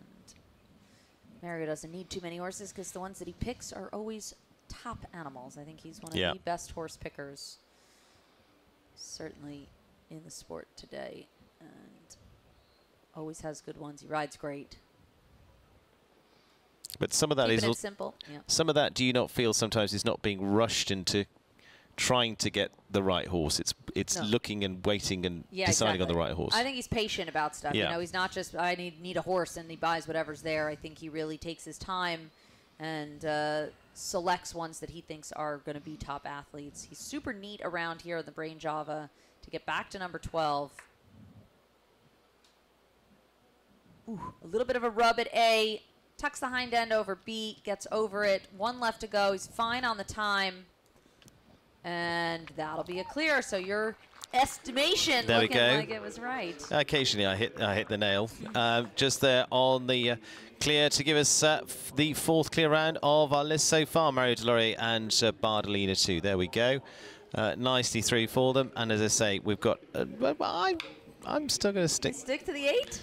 Mario doesn't need too many horses because the ones that he picks are always top animals. I think he's one of Yeah. the best horse pickers, certainly in the sport today, always has good ones. He rides great. But some of that is Keeping it simple, yeah. Some of that, do you not feel sometimes is not being rushed into trying to get the right horse? It's it's No. looking and waiting and Yeah, deciding on the right horse. I think he's patient about stuff. Yeah. You know, he's not just I need need a horse and he buys whatever's there. I think he really takes his time and uh, selects ones that he thinks are going to be top athletes. He's super neat around here in the Brain Java to get back to number 12. Ooh, a little bit of a rub at A. Tucks the hind end over B, gets over it. One left to go. He's fine on the time. And that'll be a clear. So your estimation There we go. like it was right. Occasionally, I hit I hit the nail. Um, just there on the uh, clear to give us uh, f- the fourth clear round of our list so far. Mario Deslauriers and uh, Bardolina too. There we go. Uh, nicely through for them. And as I say, we've got. Uh, well, I'm I'm still going to stick. Stick to the eight.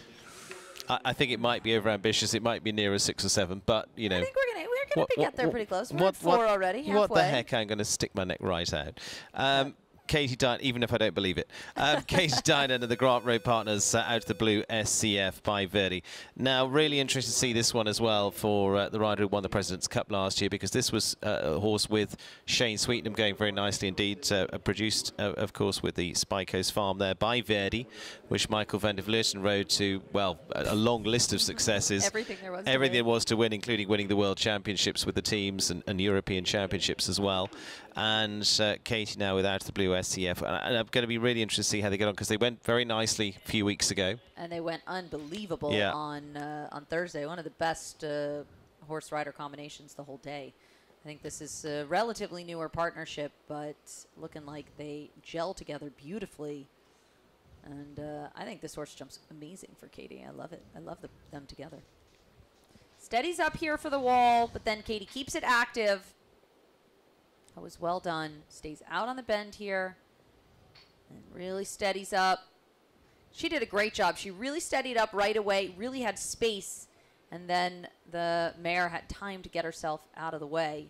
I, I think it might be over ambitious. It might be nearer six or seven. But you know. I think we're gonna we're gonna What- be what- get there pretty close. We're what- at four what- already. What the heck? I'm going to stick my neck right out. Um, Katie Dinan, even if I don't believe it. Um, Katie Dinan and the Grant Road Partners uh, out of the blue SCF by Verdi. Now, really interested to see this one as well for uh, the rider who won the President's Cup last year because this was uh, a horse with Shane Sweetnam going very nicely indeed. Uh, uh, produced, uh, of course, with the Spy Coast Farm there by Verdi, which Maikel van der Vleuten rode to, well, a, a long list of successes. Everything there was to Everything win. there was to win, including winning the World Championships with the teams and, and European Championships as well. And uh, Katie now with Out of the Blue SCF. And, I'm going to be really interested to see how they get on because they went very nicely a few weeks ago. and they went unbelievable Yeah. on uh, on Thursday. One of the best uh, horse rider combinations the whole day. I think this is a relatively newer partnership, but looking like they gel together beautifully. And uh, I think this horse jumps amazing for Katie. I love it. I love the, them together. Steadies up here for the wall, but then Katie keeps it active. That was well done. Stays out on the bend here and really steadies up. She did a great job. She really steadied up right away, really had space, and then the mare had time to get herself out of the way.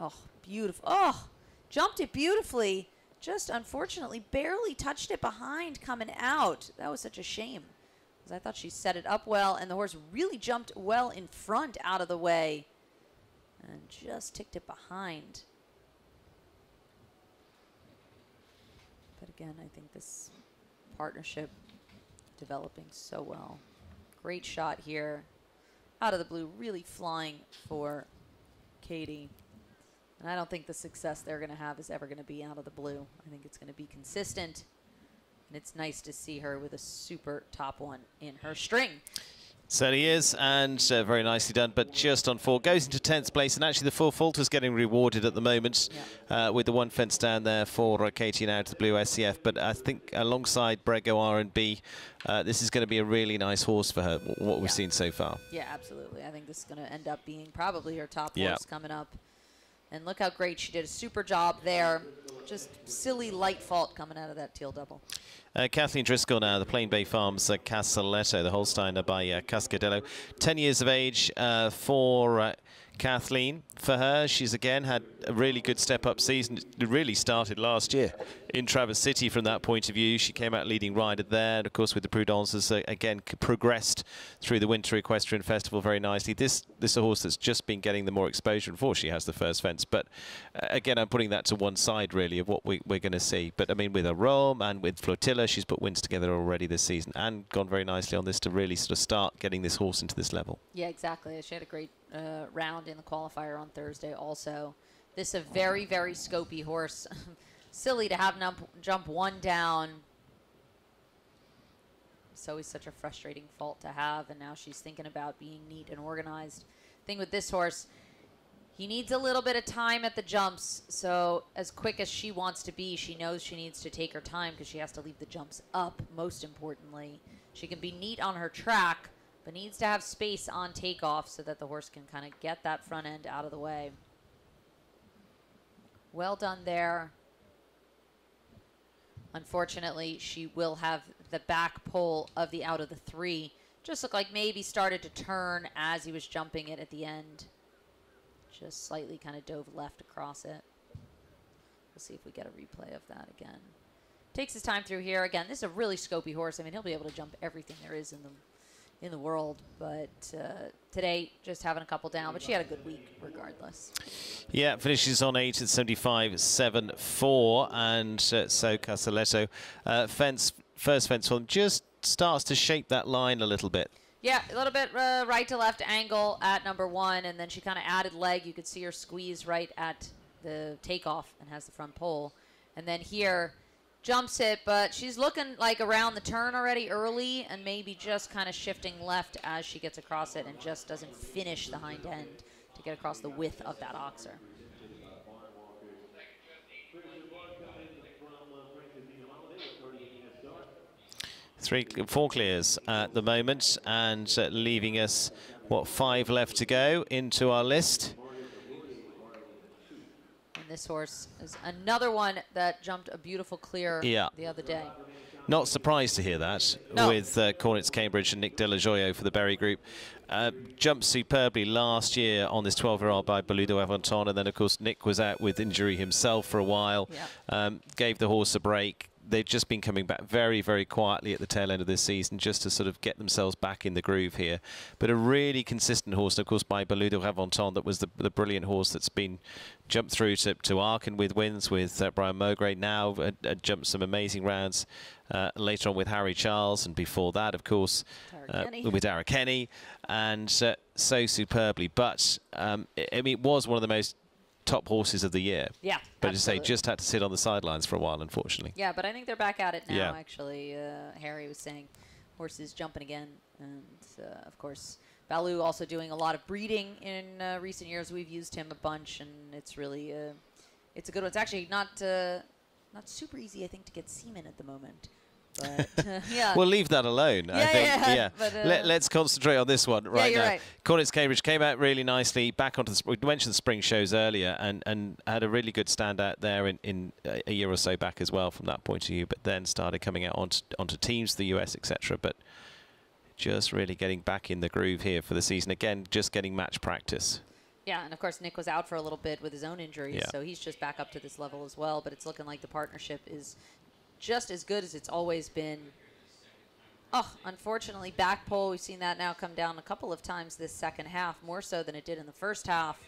Oh, beautiful. Oh, jumped it beautifully. Just unfortunately barely touched it behind coming out. That was such a shame. Because I thought she set it up well, and the horse really jumped well in front out of the way. And just ticked it behind. But again, I think this partnership developing so well. Great shot here. Out of the blue, really flying for Katie. And I don't think the success they're going to have is ever going to be out of the blue. I think it's going to be consistent. And it's nice to see her with a super top one in her string. Certainly is, and uh, very nicely done, but just on four. Goes into 10th place, and actually the four fault is getting rewarded at the moment uh, with the one fence down there for uh, Katie now to the blue SCF. But I think alongside Brego R&B, uh, this is going to be a really nice horse for her, wh- what we've seen so far. Yeah, absolutely. I think this is going to end up being probably her top Yeah. horse coming up. And look how great she did. A super job there. Just silly light fault coming out of that teal double. Uh, Kathleen Driscoll now, the Plain Bay Farms uh, Casaletto, the Holsteiner by uh, Cascadello. 10 years of age uh, for uh, Kathleen. For her, she's again had a really good step-up season. It really started last year in Traverse City from that point of view. She came out leading rider there, and of course with the Prudences, uh, again, progressed through the Winter Equestrian Festival very nicely. This this is a horse that's just been getting the more exposure. Unfortunately, she has the first fence, but uh, again, I'm putting that to one side really of what we, we're going to see. But I mean, with a Rome and with Flotilla, she's put wins together already this season and gone very nicely on this to really sort of start getting this horse into this level. Yeah, exactly. She had a great uh, round in the qualifier on Thursday also. This a very, very scopy horse. Silly to have him jump one down. It's always such a frustrating fault to have, and now she's thinking about being neat and organized. Thing with this horse, he needs a little bit of time at the jumps. So as quick as she wants to be, she knows she needs to take her time because she has to leave the jumps up. Most importantly, she can be neat on her track, but needs to have space on takeoff so that the horse can kind of get that front end out of the way. Well done there. Unfortunately, she will have the back pole of the out of the three. Just looked like maybe started to turn as he was jumping it at the end. Just slightly kind of dove left across it. We'll see if we get a replay of that again. Takes his time through here. Again, this is a really scopy horse. I mean, he'll be able to jump everything there is in the in the world. But uh, today, just having a couple down. But she had a good week regardless. Yeah, finishes on 8 at 75 7 4. And uh, so Casaletto, uh, fence, first fence them, just starts to shape that line a little bit. Yeah, a little bit uh, right to left angle at number one, and then she kind of added leg. You could see her squeeze right at the takeoff and has the front pole. And then here, jumps it, but she's looking like around the turn already early and maybe just kind of shifting left as she gets across it and just doesn't finish the hind end to get across the width of that oxer. Three, four clears at the moment, and uh, leaving us, what, five left to go into our list. This horse is another one that jumped a beautiful clear Yeah. the other day. Not surprised to hear that No. with uh, Cornets Cambridge and Nick Dello Joio for the Berry Group. Uh, jumped superbly last year on this 12-year-old by Balou du Reventon, and then, of course, Nick was out with injury himself for a while. Um, gave the horse a break. They've just been coming back very, very quietly at the tail end of this season just to sort of get themselves back in the groove here. But a really consistent horse, of course, by Balou du Reventon, that was the, the brilliant horse that's been jumped through to, to Arkin with wins with uh, Brian Moggre. Now uh, uh, jumped some amazing rounds uh, later on with Harry Charles, and before that, of course, uh, with Darragh Kenny, and uh, so superbly. But um, I mean, it was one of the most top horses of the year. Yeah, But as say, just had to sit on the sidelines for a while, unfortunately. Yeah, but I think they're back at it now. Yeah. Actually, uh, Harry was saying horses jumping again, and uh, of course, Baloo also doing a lot of breeding in uh, recent years. We've used him a bunch, and it's really uh, it's a good one. It's actually not uh, not super easy, I think, to get semen at the moment. But uh, yeah, We'll leave that alone. I Yeah, think. yeah, but, uh, Let, us concentrate on this one right you're now. right. Cornets Cambridge came out really nicely. Back onto the. We mentioned the spring shows earlier, and, and had a really good standout there in, in a- year or so back as well from that point of view. But then started coming out onto, onto teams, the US, etc. But just really getting back in the groove here for the season. Again, just getting match practice. Yeah, and of course Nick was out for a little bit with his own injuries, Yeah. so he's just back up to this level as well. But it's looking like the partnership is just as good as it's always been. Oh, unfortunately, back pole. We've seen that now come down a couple of times this second half, more so than it did in the first half.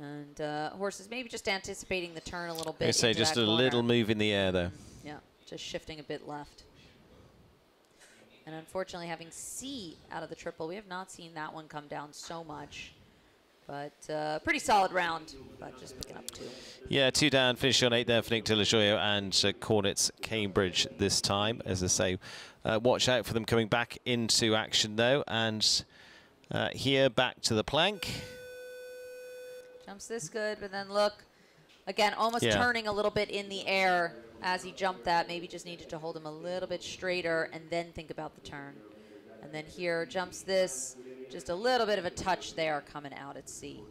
And uh, horses maybe just anticipating the turn a little bit. I say just a corner. little move in the air there. Yeah, just shifting a bit left. And unfortunately, having C out of the triple, we have not seen that one come down so much. But uh, pretty solid round, but just picking up two. Yeah, two down, finish on eight there for Nick Dello Joio and uh, Cornets Cambridge this time. As I say, uh, watch out for them coming back into action though. And uh, here back to the plank. Jumps this good, but then look, again, almost Yeah. turning a little bit in the air as he jumped that. Maybe just needed to hold him a little bit straighter and then think about the turn. And then here jumps this, just a little bit of a touch there coming out at sea.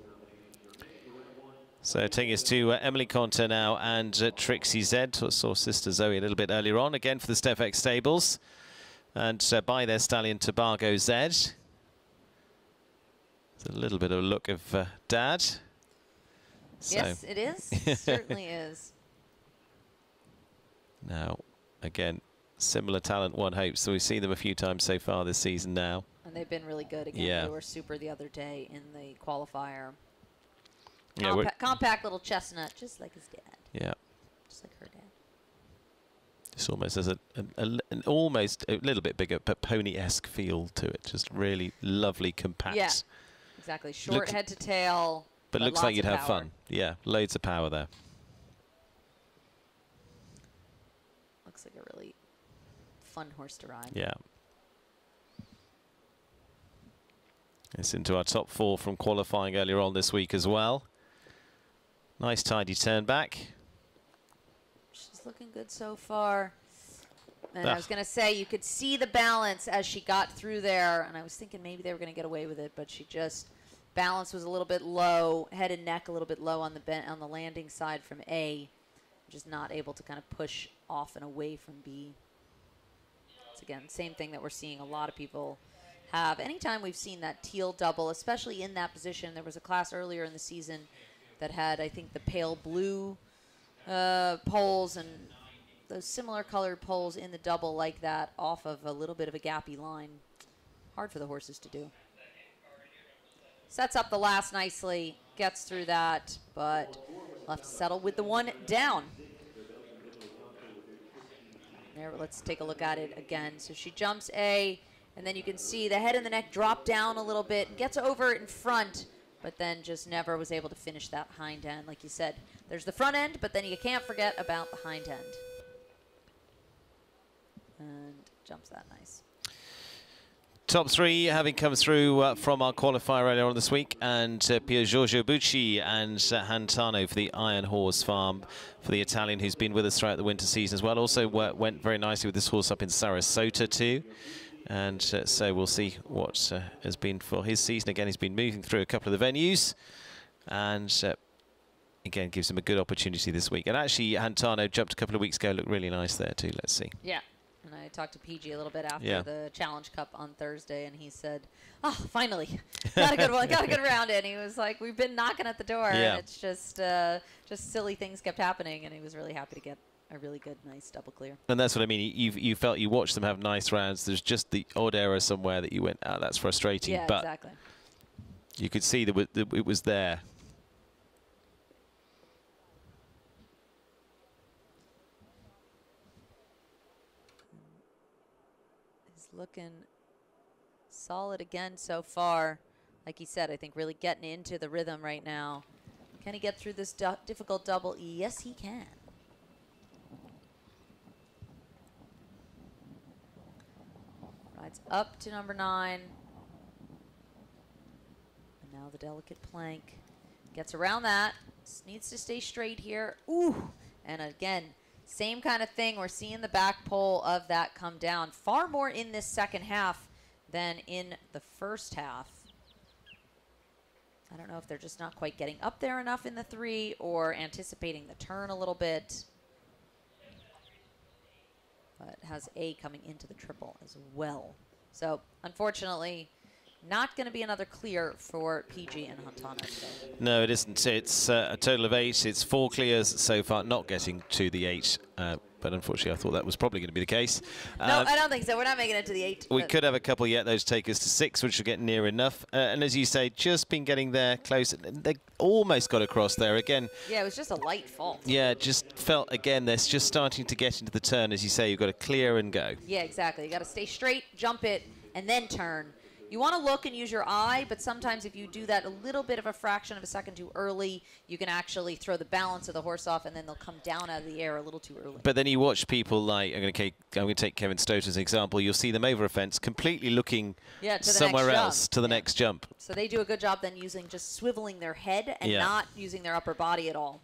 So taking us to uh, Emily Conter now and uh, Trixie Z. Saw Sister Zoe a little bit earlier on. Again for the Stephex Stables. And uh, by their stallion Tobago Z. It's a little bit of a look of uh, Dad. So Yes, it is. Certainly is. Now, again, similar talent, one hopes. So we've seen them a few times so far this season now. They've been really good again. Yeah. They were super the other day in the qualifier. Yeah, compact little chestnut, just like his dad, Yeah. just like her dad. It's almost as a, a- a an almost a little bit bigger, but pony-esque feel to it. Just really lovely, compact. Yeah, exactly. Short Looks- head to tail. But looks like you'd have power. fun. Yeah, loads of power there. Looks like a really fun horse to ride. Yeah. It's into our top four from qualifying earlier on this week as well. Nice tidy turn back. She's looking good so far. And I Ah. was going to say, you could see the balance as she got through there. And I was thinking maybe they were going to get away with it, but she just balance was a little bit low, head and neck a little bit low on the bent, on the landing side from A, just not able to kind of push off and away from B. It's again same thing that we're seeing a lot of people have. Anytime we've seen that teal double, especially in that position, there was a class earlier in the season that had I think the pale blue uh, poles and those similar colored poles in the double like that off of a little bit of a gappy line. Hard for the horses to do. Sets up the last nicely, gets through that, but left to settle with the one down. There, let's take a look at it again. So she jumps A, and then you can see the head and the neck drop down a little bit, gets over in front, but then just never was able to finish that hind end. Like you said, there's the front end, but then you can't forget about the hind end. And jumps that nice. Top three having come through uh, from our qualifier earlier on this week, and uh, Pier Giorgio Bucci and uh, Hantano for the Iron Horse Farm for the Italian who's been with us throughout the winter season as well. Also uh, went very nicely with this horse up in Sarasota too. And uh, so we'll see what uh, has been for his season. Again, he's been moving through a couple of the venues and uh, again gives him a good opportunity this week. And actually, Hantano jumped a couple of weeks ago, looked really nice there too. Let's see. Yeah. And I talked to PG a little bit after Yeah. the Challenge Cup on Thursday, and he said, "Oh, finally, got a good one, got a good round in." He was like, "We've been knocking at the door, Yeah. and it's just, uh, just silly things kept happening," and he was really happy to get a really good, nice double clear. And that's what I mean. You you felt you watched them have nice rounds. There's just the odd error somewhere that you went, oh, that's frustrating. Yeah, but exactly. you could see that that it was there. He's looking solid again so far. Like he said, I think really getting into the rhythm right now. Can he get through this difficult double? Yes, he can. Rides up to number nine. And now the delicate plank. Gets around that. Needs to stay straight here. Ooh. And again, same kind of thing. We're seeing the back pole of that come down. Far more in this second half than in the first half. I don't know if they're just not quite getting up there enough in the three or anticipating the turn a little bit. Has A coming into the triple as well. So unfortunately, not going to be another clear for PG and Huntana today. No, it isn't. It's uh, a total of eight. It's four clears so far, not getting to the eight. Uh, but unfortunately, I thought that was probably going to be the case. no, Um, I don't think so. We're not making it to the eight. we could have a couple yet. Those take us to six, which will get near enough. Uh, and as you say, just been getting there close. They almost got across there again. Yeah, it was just a light fault. Yeah, just felt again. They're just starting to get into the turn, as you say. You've got to clear and go. Yeah, exactly. You got to stay straight, jump it, and then turn. You want to look and use your eye, but sometimes if you do that a little bit of a fraction of a second too early, you can actually throw the balance of the horse off, and then they'll come down out of the air a little too early. But then you watch people like I'm going to take, I'm going to take Kevin Staut as an example. You'll see them over a fence, completely looking Yeah, somewhere jump. else to the next jump. So they do a good job then using just swiveling their head and Yeah. not using their upper body at all.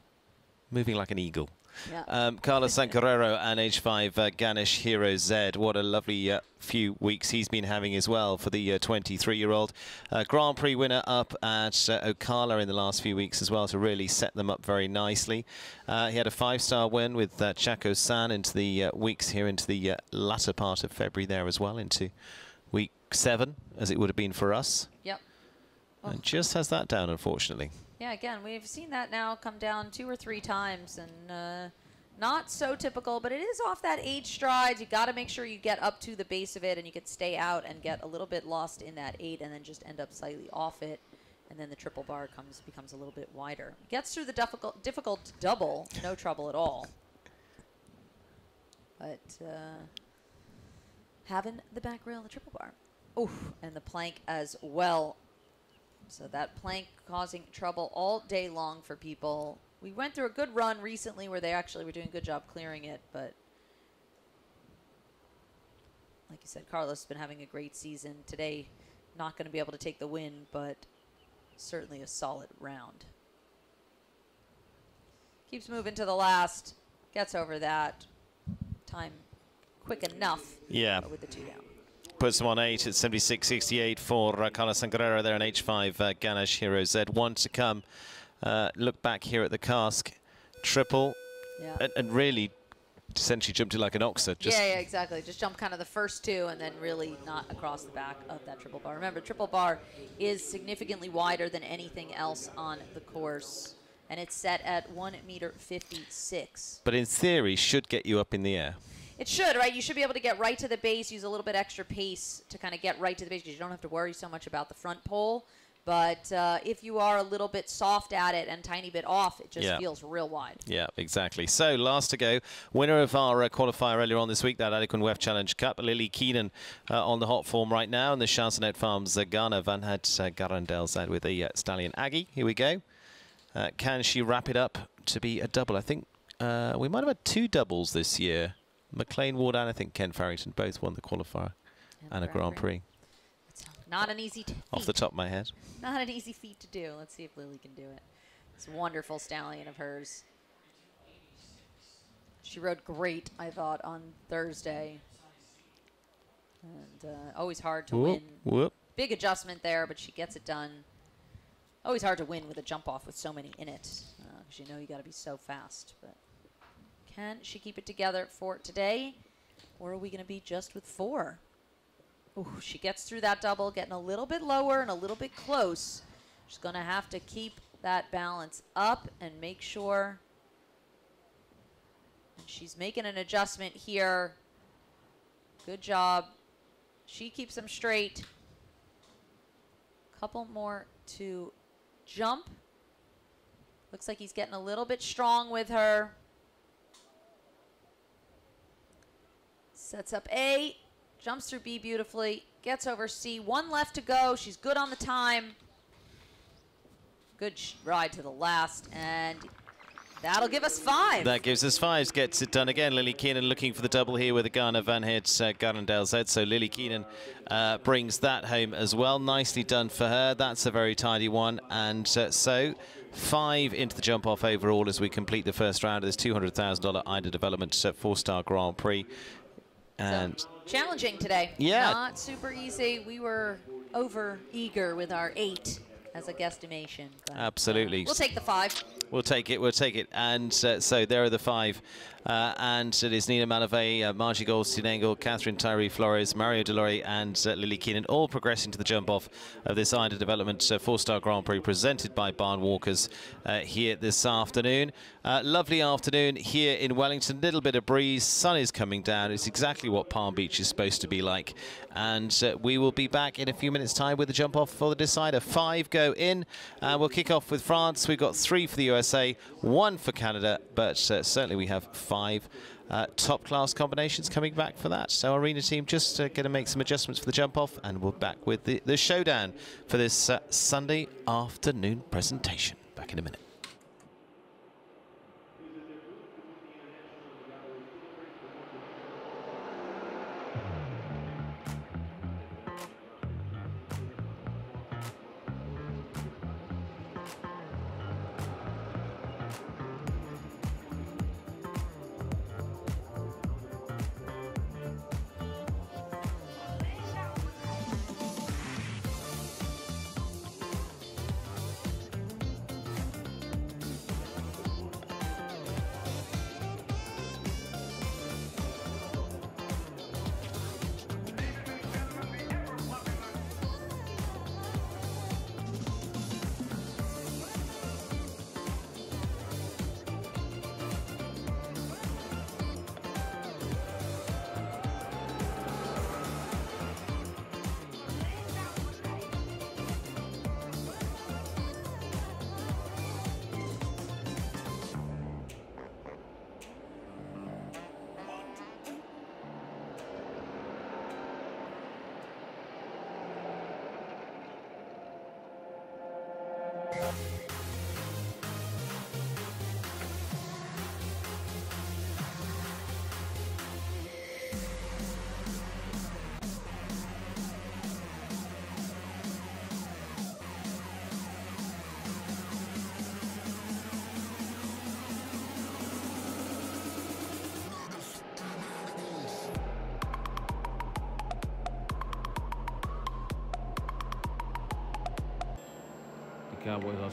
moving like an eagle. Yeah. Um, Carlos Hank Guerrero and H5 uh, Ganesh Hero Z. What a lovely uh, few weeks he's been having as well for the 23-year-old. Uh, Grand Prix winner up at uh, Ocala in the last few weeks as well to really set them up very nicely. Uh, he had a five-star win with uh, Chaco San into the uh, weeks here into the uh, latter part of February there as well into week seven as it would have been for us. Yep. And just has that down unfortunately. Yeah, again, we've seen that now come down two or three times, and uh, not so typical, but it is off that eight strides. You got to make sure you get up to the base of it, and you could stay out and get a little bit lost in that eight, and then just end up slightly off it, and then the triple bar comes becomes a little bit wider. Gets through the difficult difficult double, no trouble at all. But uh, having the back rail the triple bar, oof, and the plank as well. So that plank causing trouble all day long for people. We went through a good run recently where they actually were doing a good job clearing it, but like you said, Carlos has been having a great season. Today, not going to be able to take the win, but certainly a solid round. Keeps moving to the last, gets over that. Time quick enough Yeah. but with the two down. Puts them on eight at 76.68 for uh, Carlos Hank Guerrero there in H5 uh, Ganesh Hero Z. One to come. Uh, look back here at the cask. Triple. Yeah. And, and really essentially jumped it like an oxer. Just yeah, yeah, exactly. Just jump kind of the first two and then really not across the back of that triple bar. Remember, triple bar is significantly wider than anything else on the course, and it's set at 1 meter 56. But in theory, should get you up in the air. It should, right? You should be able to get right to the base, use a little bit extra pace to kind of get right to the base because you don't have to worry so much about the front pole. But uh, if you are a little bit soft at it and tiny bit off, it just Yeah. feels real wide. Yeah, exactly. So, last to go, winner of our uh, qualifier earlier on this week, that Adequan WEF Challenge Cup, Lillie Keenan uh, on the hot form right now, and the Chansonette Farms Ghana Van Het uh, Gerendal side with the uh, Stallion Aggie. Here we go. Uh, can she wrap it up to be a double? I think uh, we might have had two doubles this year. McLain Ward and I think Kent Farrington both won the qualifier and, a Grand Prix. Not an easy Off the top of my head. Not an easy feat to do. Let's see if Lillie can do it. This wonderful stallion of hers. She rode great, I thought, on Thursday. And uh, always hard to Whoop, win. whoop. Big adjustment there, but she gets it done. Always hard to win with a jump off with so many in it, because you know you got to be so fast. But can she keep it together for today, or are we going to be just with four? Ooh, she gets through that double, getting a little bit lower and a little bit close. She's going to have to keep that balance up and make sure. And she's making an adjustment here. Good job. She keeps them straight. Couple more to jump. Looks like he's getting a little bit strong with her. Sets up A, jumps through B beautifully, gets over C. One left to go. She's good on the time. Good ride to the last, and that'll give us five. That gives us five. gets it done again. Lillie Keenan looking for the double here with the Ghana Van Heads, uh, Gerendal Z. So Lillie Keenan uh, brings that home as well. Nicely done for her. That's a very tidy one. And uh, so five into the jump off overall as we complete the first round of this $200,000 IDA Development uh, four-star Grand Prix. And Challenging today. Yeah. Not super easy. We were over eager with our eight as a guesstimation. uh, Absolutely. We'll take the five. We'll take it. We'll take it. And uh, so there are the five. Uh, and it is Nina Mallevaey, uh, Margie Goldstein Engel, Catherine Tyree Flores, Mario Deslauriers, and uh, Lillie Keenan all progressing to the jump off of this IDA Development uh, four star Grand Prix presented by Barn Walkers uh, here this afternoon. Uh, lovely afternoon here in Wellington. Little bit of breeze. Sun is coming down. It's exactly what Palm Beach is supposed to be like. And uh, we will be back in a few minutes' time with the jump off for the decider. Five go in. We'll kick off with France. We've got three for the USA, one for Canada, but certainly we have five uh, top class combinations coming back for that. So, Arena team just uh, going to make some adjustments for the jump off, and we're back with the, the showdown for this uh, Sunday afternoon presentation. Back in a minute.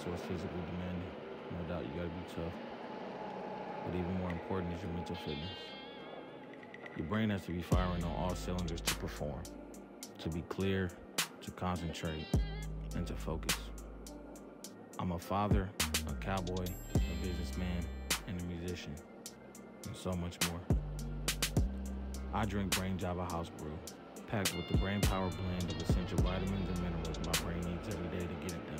Hustle is physically demanding. No doubt you gotta be tough. But even more important is your mental fitness. Your brain has to be firing on all cylinders to perform, to be clear, to concentrate, and to focus. I'm a father, a cowboy, a businessman, and a musician, and so much more. I drink Brain Java House Brew, packed with the brain power blend of essential vitamins and minerals my brain needs every day to get it done.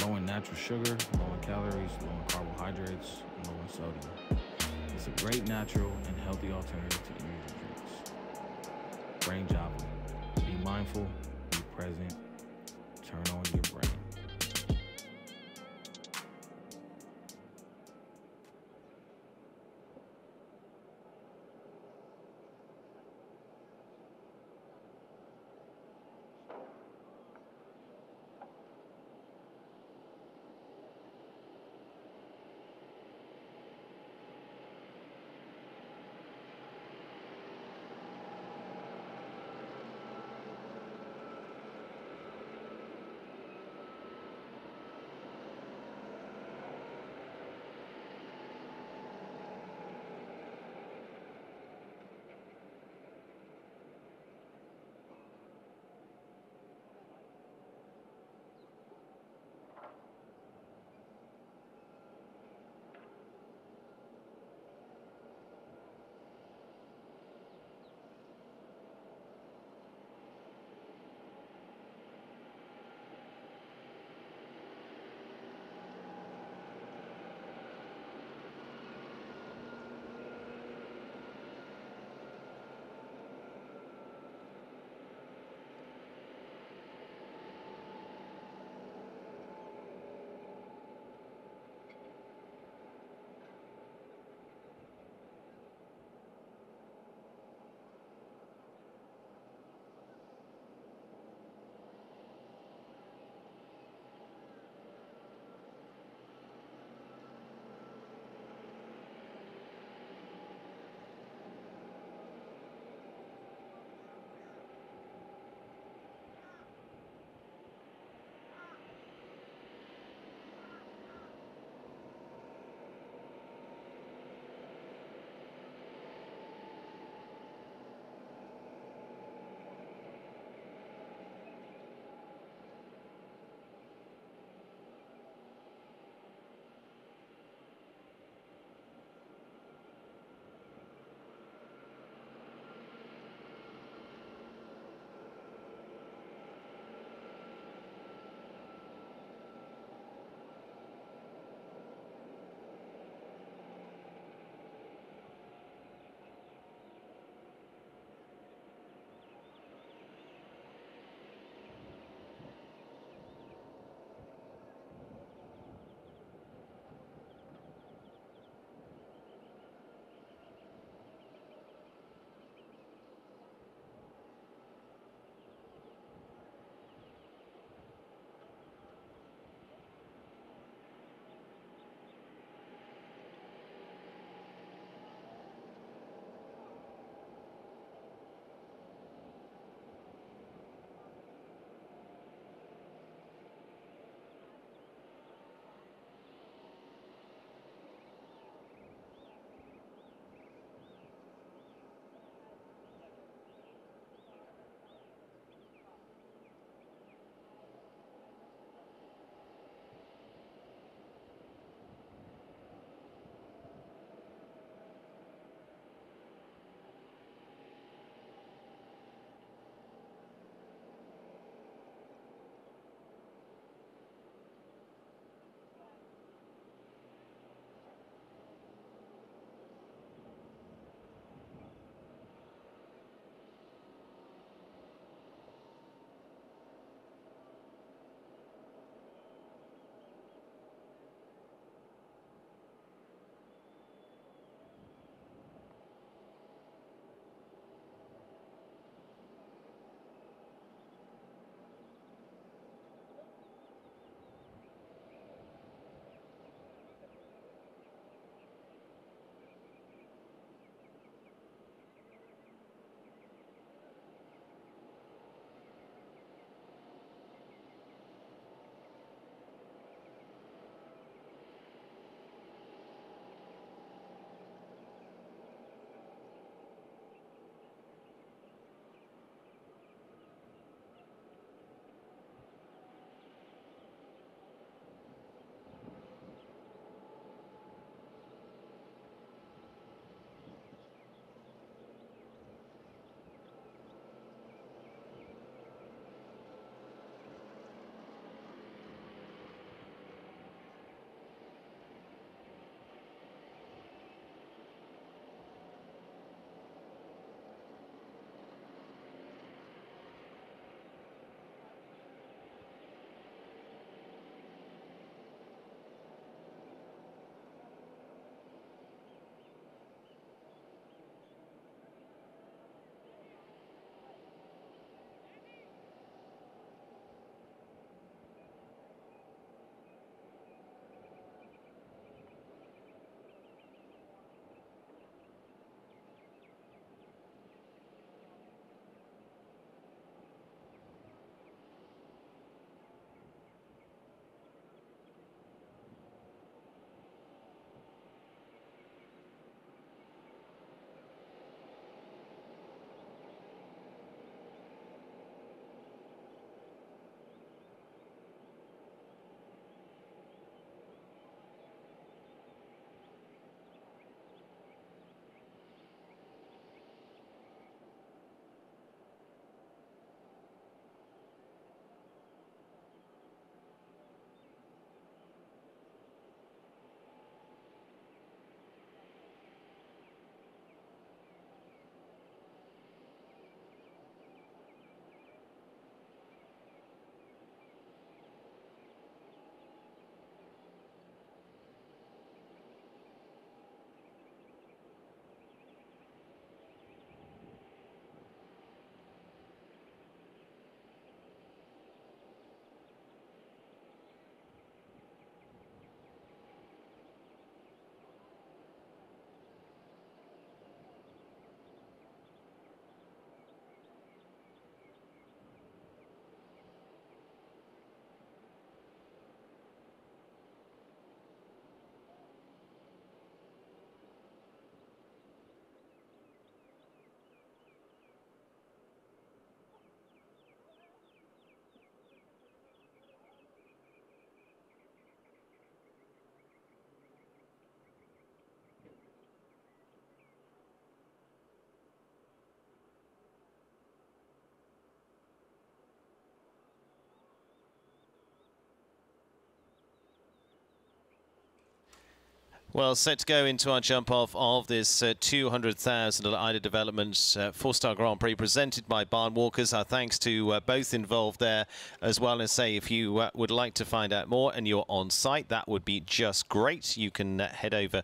Low in natural sugar, low in calories, low in carbohydrates, low in sodium. It's a great natural and healthy alternative to energy drinks. Brain Java. Be mindful, be present, Well, set to go into our jump off of this uh, 200,000 at IDA Development uh, four-star Grand Prix presented by Barn Walkers. Our thanks to uh, both involved there, as well as say if you uh, would like to find out more and you're on site, that would be just great. You can uh, head over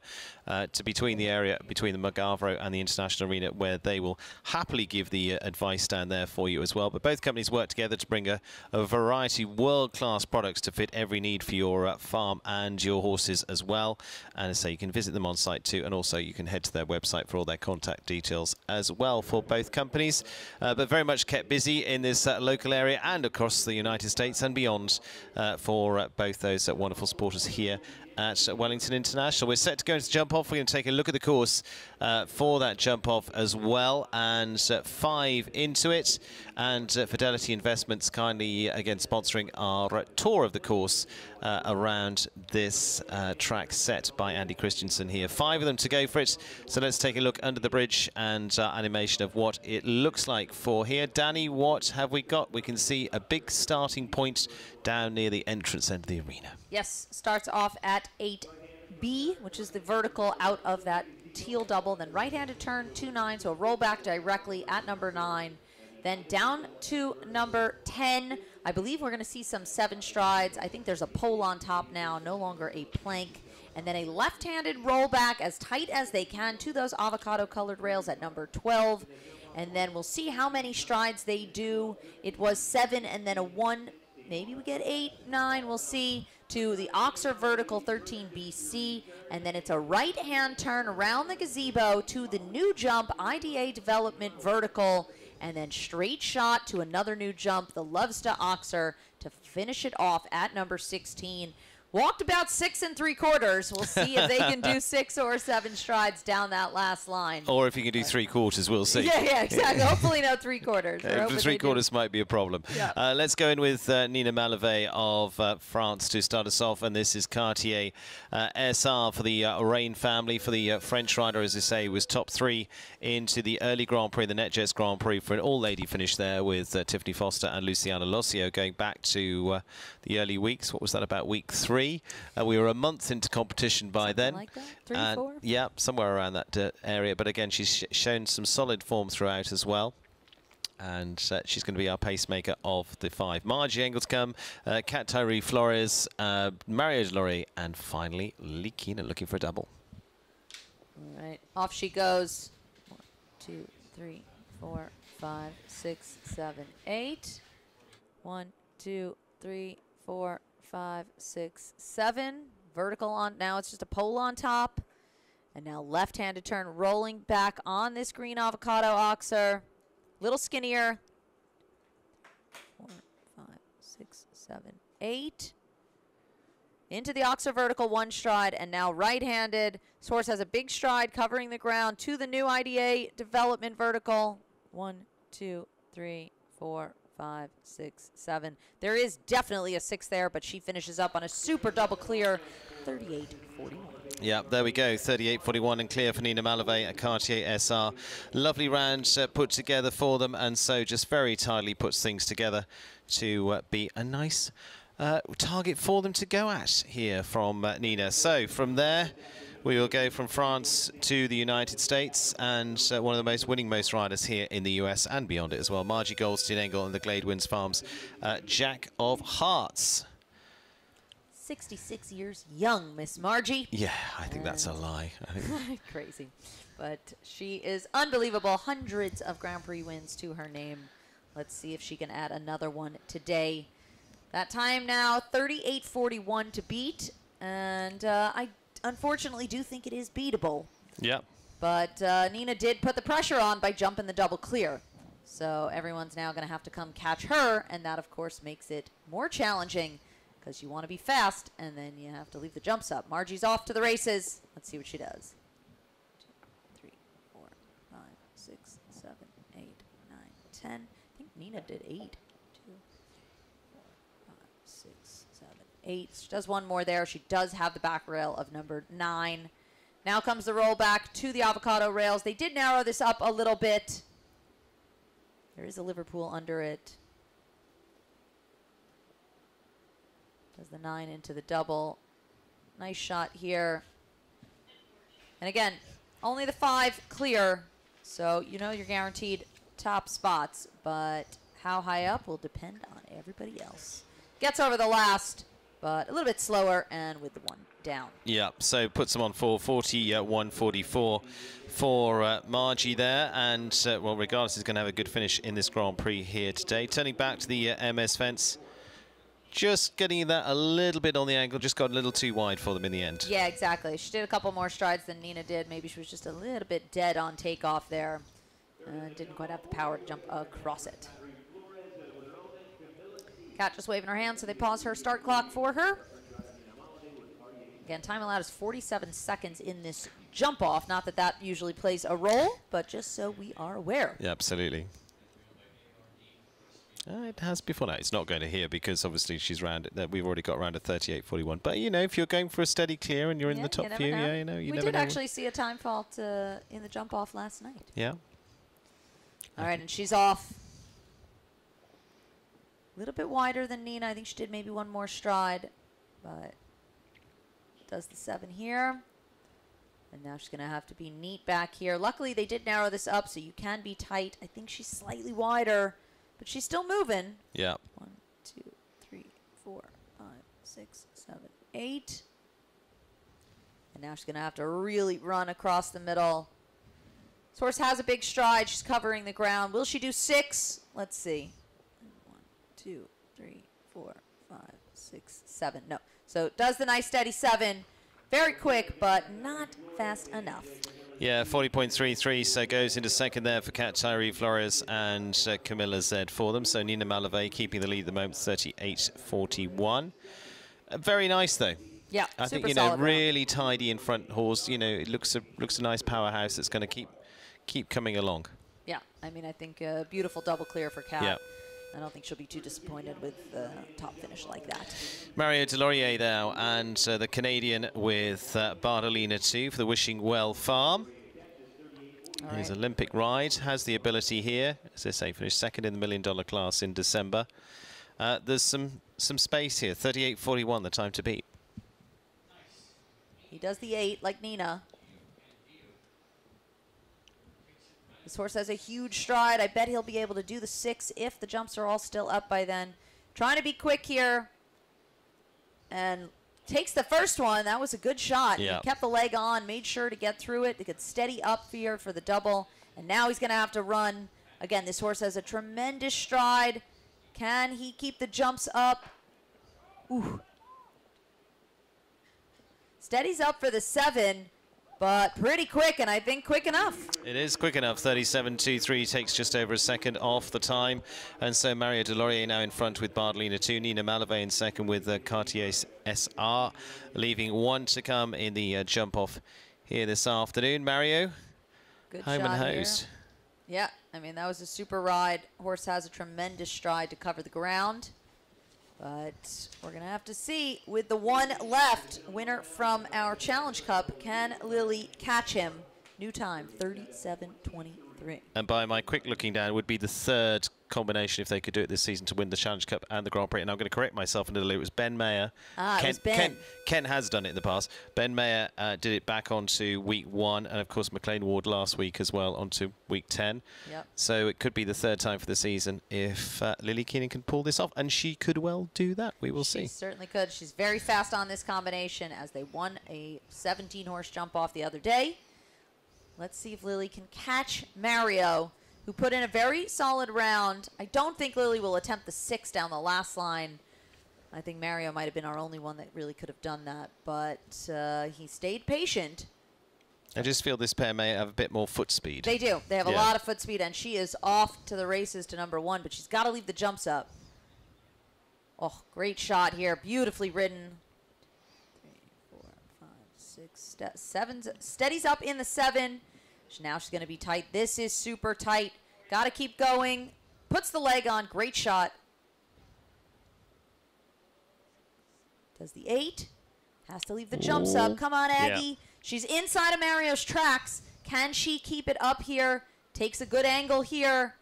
uh, to between the area between the Magavro and the International Arena, where they will happily give the uh, advice down there for you as well. But both companies work together to bring a, a variety world-class products to fit every need for your uh, farm and your horses as well. And so you can visit them on site too, and also you can head to their website for all their contact details as well for both companies. Uh, but very much kept busy in this uh, local area and across the United States and beyond uh, for both those wonderful supporters here at Wellington International. We're set to go into jump off. We're going to take a look at the course uh, for that jump off as well. And uh, five into it. And uh, Fidelity Investments kindly, again, sponsoring our tour of the course uh, around this uh, track set by Andy Christensen here. Five of them to go for it. So let's take a look under the bridge and animation of what it looks like for here. Danny, what have we got? We can see a big starting point down near the entrance end of the arena. Yes, starts off at 8B, which is the vertical out of that teal double. Then right-handed turn, 2-9, so a rollback directly at number 9. Then down to number 10. I believe we're going to see some seven strides. I think there's a pole on top now, no longer a plank. And then a left-handed rollback as tight as they can to those avocado-colored rails at number 12. And then we'll see how many strides they do. It was seven and then a one. Maybe we get eight, nine. We'll see to the Oxer vertical 13 BC. And then it's a right hand turn around the gazebo to the new jump IDA development vertical. And then straight shot to another new jump, the Lovesta Oxer, to finish it off at number 16. Walked about six and three quarters. We'll see if they can do six or seven strides down that last line. Or if you can do three quarters, we'll see. Yeah, yeah, exactly. Hopefully no three quarters. Uh, three they do. quarters might be a problem. Yeah. Uh, let's go in with uh, Nina Mallevaey of uh, France to start us off, and this is Cartier uh, SR for the uh, Rain family. For the uh, French rider, as I say, was top three into the early Grand Prix, the NetJets Grand Prix, for an all-lady finish there with uh, Tiffany Foster and Luciana Lossio going back to uh, the early weeks. What was that about week three? Uh, we were a month into competition by then. like that? Three, And- four? Yeah, somewhere around that uh, area. But again, she's sh shown some solid form throughout as well and uh, she's going to be our pacemaker of the five. Margie Engelscombe, uh, Kat Tyree Flores, uh, Mario Laurie, and finally Lee Keenan looking for a double. All right, off she goes. One, two, three, four, five, six, seven, eight. One, two, three, four, five, six, seven. Vertical on. Now it's just a pole on top. And now left-handed turn, rolling back on this green avocado oxer. Little skinnier. Four, five, six, seven, eight. Into the oxer vertical, one stride, and now right-handed. Source has a big stride covering the ground to the new IDA development vertical. One, two, three, four, five, six, seven. There is definitely a six there, but she finishes up on a super double clear, 38-41. Yeah, there we go. 38.41 and clear for Nina Mallevaey at Cartier SR. Lovely round uh, put together for them, and so just very tightly puts things together to uh, be a nice uh, target for them to go at here from uh, Nina. So from there, we will go from France to the United States, and uh, one of the most winning most riders here in the US and beyond it as well, Margie Goldstein Engle and the Glade Winds Farms, uh, Jack of Hearts. 66 years young, Miss Margie. Yeah, I think that's a lie. Crazy. But she is unbelievable. Hundreds of Grand Prix wins to her name. Let's see if she can add another one today. That time now, 38.41 to beat. And uh, I unfortunately do think it is beatable. Yeah. But uh, Nina did put the pressure on by jumping the double clear. So everyone's now going to have to come catch her. And that, of course, makes it more challenging because you want to be fast and then you have to leave the jumps up. Margie's off to the races. Let's see what she does. Two, three, four, five, six, seven, eight, nine, ten. I think Nina did eight. Two, four, five, six, seven, eight. She does one more there. She does have the back rail of number nine. Now comes the rollback to the avocado rails. They did narrow this up a little bit. There is a Liverpool under it. Does the nine into the double. Nice shot here. And again, only the five clear, so you know you're guaranteed top spots, but how high up will depend on everybody else. Gets over the last, but a little bit slower and with the one down. Yeah, so puts them on for 41 44 for uh, Margie there. And, uh, well, regardless, is going to have a good finish in this Grand Prix here today. Turning back to the uh, MS fence. Just getting that a little bit on the angle, just got a little too wide for them in the end. Yeah, exactly. She did a couple more strides than Nina did. Maybe she was just a little bit dead on takeoff there. Uh, didn't quite have the power to jump across it. Kat just waving her hand, so they pause her start clock for her. Again, time allowed is 47 seconds in this jump off. Not that that usually plays a role, but just so we are aware. Yeah, absolutely. Uh, it has before. No, it's not going to here because obviously she's round. That we've already got around a 38.41. But you know, if you're going for a steady clear and you're in the top few, know. yeah, you know, you we never did know. actually see a time fault uh, in the jump off last night. Yeah. All right, and she's off. A little bit wider than Nina. I think she did maybe one more stride, but does the seven here. And now she's going to have to be neat back here. Luckily, they did narrow this up, so you can be tight. I think she's slightly wider, but she's still moving. Yeah. One, two, three, four, five, six, seven, eight. And now she's going to have to really run across the middle. This horse has a big stride. She's covering the ground. Will she do six? Let's see. Two, three, four, five, six, seven. No. So does the nice steady seven. Very quick, but not fast enough. Yeah, 40.33, so goes into second there for Kat Tyree Flores and uh, Camilla Zed for them. So Nina Mallevaey keeping the lead at the moment, 38.41. Uh, very nice, though. Yeah, I think, you know, solid round. really tidy in front horse. You know, it looks a, looks a nice powerhouse that's going to keep keep coming along. Yeah, I mean, I think a beautiful double clear for Kat. Yeah. I don't think she'll be too disappointed with the top finish like that. Mario Deslauriers now, and uh, the Canadian with uh, Bardolina 2 for the Wishing Well Farm. All His right. Olympic ride has the ability here, as I say, finished second in the million dollar class in December. Uh, there's some some space here, 38.41, the time to beat. He does the eight like Nina. This horse has a huge stride. I bet he'll be able to do the six if the jumps are all still up by then. Trying to be quick here. And takes the first one. That was a good shot. Yeah. He kept the leg on, made sure to get through it, to get steady up here for the double. And now he's going to have to run. Again, this horse has a tremendous stride. Can he keep the jumps up? Ooh. Steady's up for the seven, but pretty quick, and I think quick enough. It is quick enough. 37.23 takes just over a second off the time. And so Mario Deslauriers now in front with Bardolina 2. Nina Mallevaey in second with uh, Cartier SR, leaving one to come in the uh, jump off here this afternoon. Mario, Good home and here. Yeah, I mean, that was a super ride. Horse has a tremendous stride to cover the ground. But we're going to have to see with the one left, winner from our Challenge Cup, can Lillie catch him? New time, 37.23. And by my quick looking down, would be the third combination if they could do it this season to win the Challenge Cup and the Grand Prix. And I'm going to correct myself a little. It was Ben Maher. Ah, it Ken, was Ben. Ken, Ken has done it in the past. Ben Maher uh, did it back onto week one, and of course McLain Ward last week as well onto week 10. Yep. So it could be the third time for the season if uh, Lillie Keenan can pull this off, and she could well do that. We will see. She see. certainly could. She's very fast on this combination as they won a 17 horse jump off the other day. Let's see if Lillie can catch Mario, who put in a very solid round. I don't think Lillie will attempt the six down the last line. I think Mario might have been our only one that really could have done that, but uh, he stayed patient. I just feel this pair may have a bit more foot speed. They do. They have a lot of foot speed, and she is off to the races to number one, but she's got to leave the jumps up. Oh, great shot here. Beautifully ridden. Three, four, five, six, ste- seven. Steadies up in the seven. Now she's going to be tight. This is super tight. Got to keep going. Puts the leg on. Great shot. Does the eight. Has to leave the jumps Ooh. up. Come on, Yeah. Aggie. She's inside of Mario's tracks. Can she keep it up here? Takes a good angle here.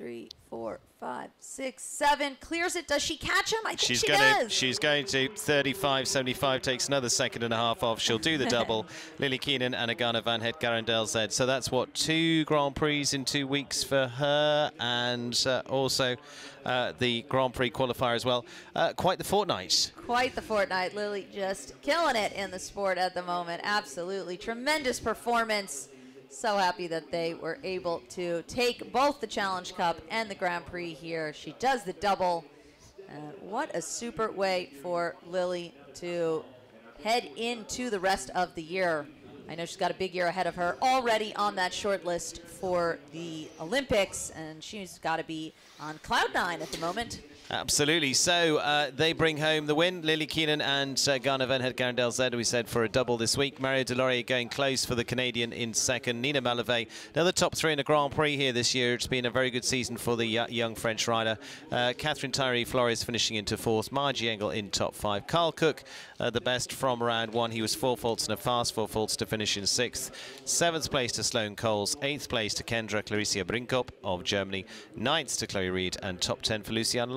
Three, four, five, six, seven. Clears it. Does she catch him? I think She's she going to. does. She's going to. 35, 75 takes another second and a half off. She'll do the double. Lillie Keenan and Agana Van Het Gerendal Z. So that's what two Grand Prix in two weeks for her, and uh, also uh, the Grand Prix qualifier as well. Uh, quite the fortnight. Quite the fortnight. Lillie just killing it in the sport at the moment. Absolutely. Tremendous performance. So happy that they were able to take both the Challenge Cup and the Grand Prix here. She does the double. Uh, what a super way for Lillie to head into the rest of the year. I know she's got a big year ahead of her already on that short list for the Olympics, and she's got to be on cloud nine at the moment. Absolutely. So uh, they bring home the win. Lillie Keenan and uh, Ghana Van Het Gerendal Z, we said, for a double this week. Mario Deslauriers going close for the Canadian in second. Nina Mallevaey, another top three in the Grand Prix here this year. It's been a very good season for the uh, young French rider. Uh, Catherine Tyree Flores finishing into fourth. Margie Engle in top five. Karl Cook, uh, the best from round one. He was four faults and a fast four faults to finish in sixth. Seventh place to Sloane Coles. Eighth place to Kendra Claricia Brinkop of Germany. Ninth to Chloe Reid. And top 10 for Luciana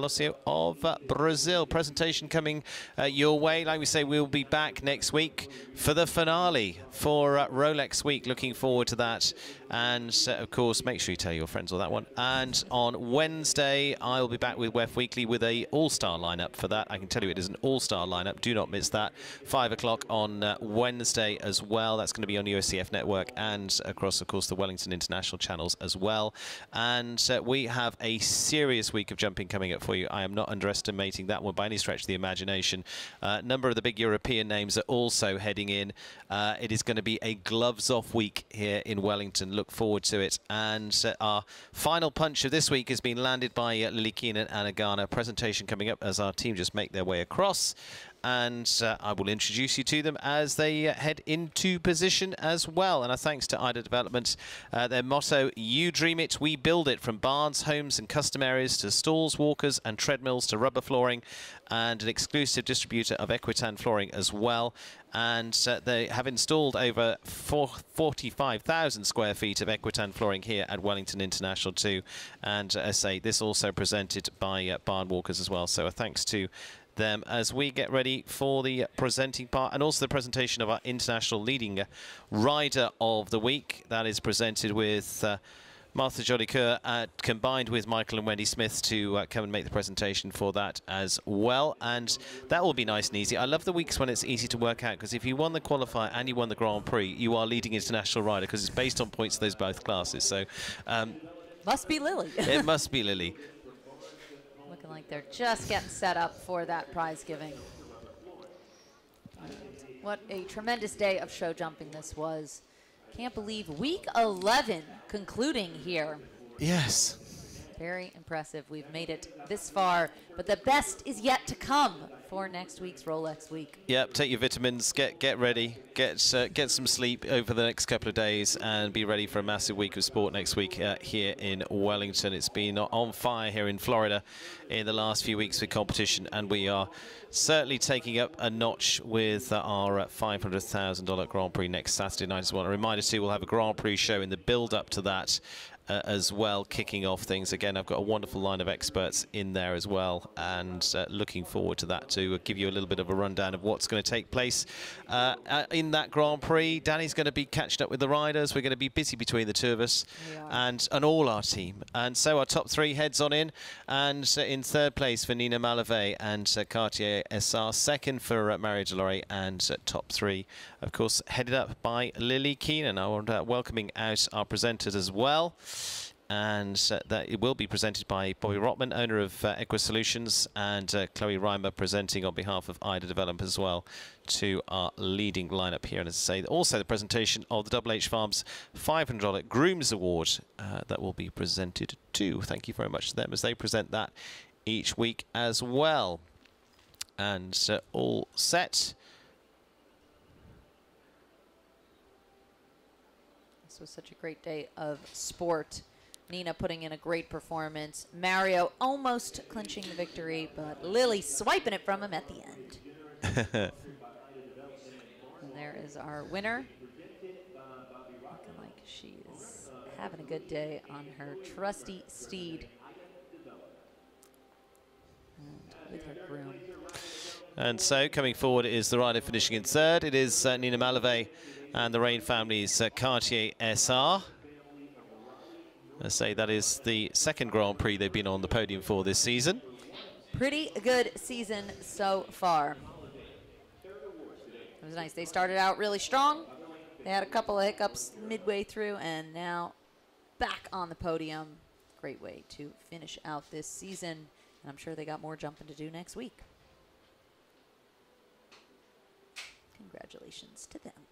Of uh, Brazil. Presentation coming uh, your way. Like we say, we'll be back next week for the finale for uh, Rolex Week. Looking forward to that. And uh, of course, make sure you tell your friends all that one. And on Wednesday, I'll be back with WEF Weekly with a all-star lineup for that. I can tell you it is an all-star lineup. Do not miss that. Five o'clock on uh, Wednesday as well. That's going to be on USEF Network and across, of course, the Wellington International channels as well. And uh, we have a serious week of jumping coming up for you. I am not underestimating that one by any stretch of the imagination. A uh, number of the big European names are also heading in. Uh, it is going to be a gloves-off week here in Wellington. Look forward to it. And uh, our final punch of this week has been landed by uh, Lillie Keenan and Agana. Presentation coming up as our team just make their way across and uh, I will introduce you to them as they uh, head into position as well. And a thanks to IDA Development, uh, their motto, you dream it, we build it, from barns, homes and custom areas to stalls, walkers and treadmills to rubber flooring, and an exclusive distributor of Equitan flooring as well. And uh, they have installed over 45,000 square feet of Equitan flooring here at Wellington International too. And uh, I say, this also presented by uh, Barn Walkers as well. So a thanks to them as we get ready for the presenting part and also the presentation of our international leading rider of the week. That is presented with uh, Martha Jolicoeur uh, combined with Michael and Wendy Smith to uh, come and make the presentation for that as well. And that will be nice and easy. I love the weeks when it's easy to work out because if you won the qualifier and you won the Grand Prix, you are leading international rider because it's based on points of those both classes. So um, must be Lillie. it must be Lillie. Looking like they're just getting set up for that prize giving. What a tremendous day of show jumping this was. Can't believe week 11 concluding here. Yes. Very impressive. We've made it this far, but the best is yet to come for next week's Rolex week. Yep, take your vitamins, get get ready, get uh, get some sleep over the next couple of days, and be ready for a massive week of sport next week uh, here in Wellington. It's been on fire here in Florida in the last few weeks with competition, and we are certainly taking up a notch with uh, our $500,000 Grand Prix next Saturday night as well. A reminder too, we'll have a Grand Prix show in the build-up to that uh, as well, kicking off things. Again, I've got a wonderful line of experts in there as well, and uh, looking forward to that to give you a little bit of a rundown of what's going to take place uh, in that Grand Prix. Danny's going to be catching up with the riders. We're going to be busy between the two of us and, and all our team. And so our top three heads on in, and uh, in third place for Nina Mallevaey and uh, Cartier SR, second for uh, Mario Delore, and top three, of course, headed up by Lillie Keenan. I want welcoming out our presenters as well and uh, that it will be presented by Bobby Rotman, owner of uh, Solutions, and uh, Chloe Reimer presenting on behalf of IDA Development as well to our leading lineup here. And as I say, also the presentation of the Double H Farms $500 Grooms Award uh, that will be presented too. Thank you very much to them as they present that each week as well. And uh, all set. Was such a great day of sport. Nina putting in a great performance. Mario almost clinching the victory, but Lillie swiping it from him at the end. and there is our winner. Looking like she is having a good day on her trusty steed. And with her groom. And so coming forward is the rider finishing in third. It is uh, Nina Mallevaey and the Rain family's uh, Cartier SR. I say that is the second Grand Prix they've been on the podium for this season. Pretty good season so far. It was nice. They started out really strong. They had a couple of hiccups midway through, and now back on the podium. Great way to finish out this season. And I'm sure they got more jumping to do next week. Congratulations to them.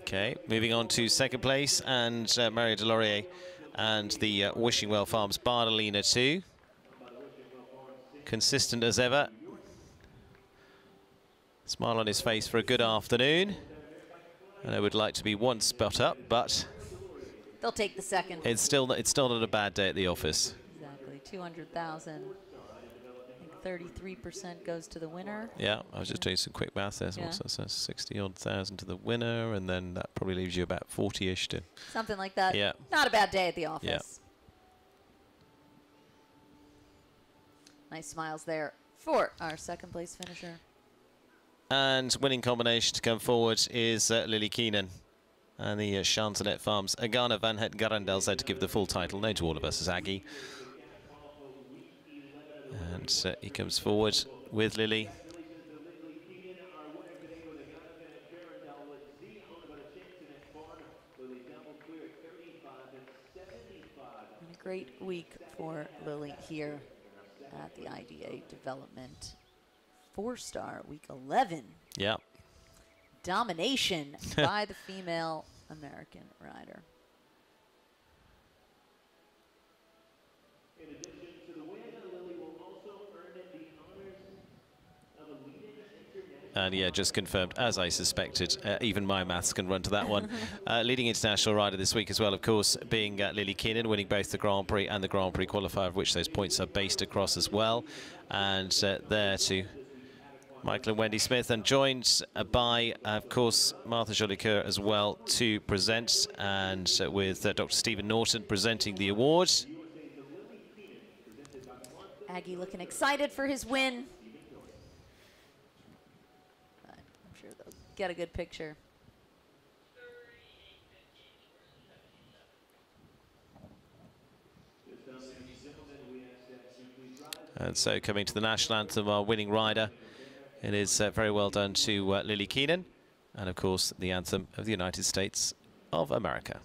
Okay, moving on to second place, and uh, Mario Deslauriers and the uh, Wishing Well Farms Bardolina 2. Consistent as ever. Smile on his face for a good afternoon. And I would like to be one spot up, but They'll take the second. it's still it's still not a bad day at the office. Exactly. 200,000. I think 33% goes to the winner. Yeah, I was just doing some quick math there. So Yeah. what's that? So 60 odd thousand to the winner, and then that probably leaves you about 40-ish to. Something like that. Yeah. Not a bad day at the office. Yeah. Nice smiles there for our second place finisher. And winning combination to come forward is uh, Lillie Keenan and the uh, Farms. Agana Van Het Gerendal said to give the full title, known to all of us as Aggie. And uh, he comes forward with Lillie. And a great week for Lillie here at the IDA Development. Four star week 11. Yeah. Domination by the female American rider. And yeah, just confirmed, as I suspected, uh, even my maths can run to that one. uh, leading international rider this week as well, of course, being uh, Lillie Keenan, winning both the Grand Prix and the Grand Prix qualifier, of which those points are based across as well. And uh, there to Michael and Wendy Smith, and joined uh, by, of course, Martha Jolicoeur as well to present, and uh, with uh, Dr. Stephen Norton presenting the awards. Aggie looking excited for his win. But I'm sure they'll get a good picture. And so coming to the national anthem, our winning rider. It is uh, very well done to uh, Lillie Keenan. And of course, the anthem of the United States of America.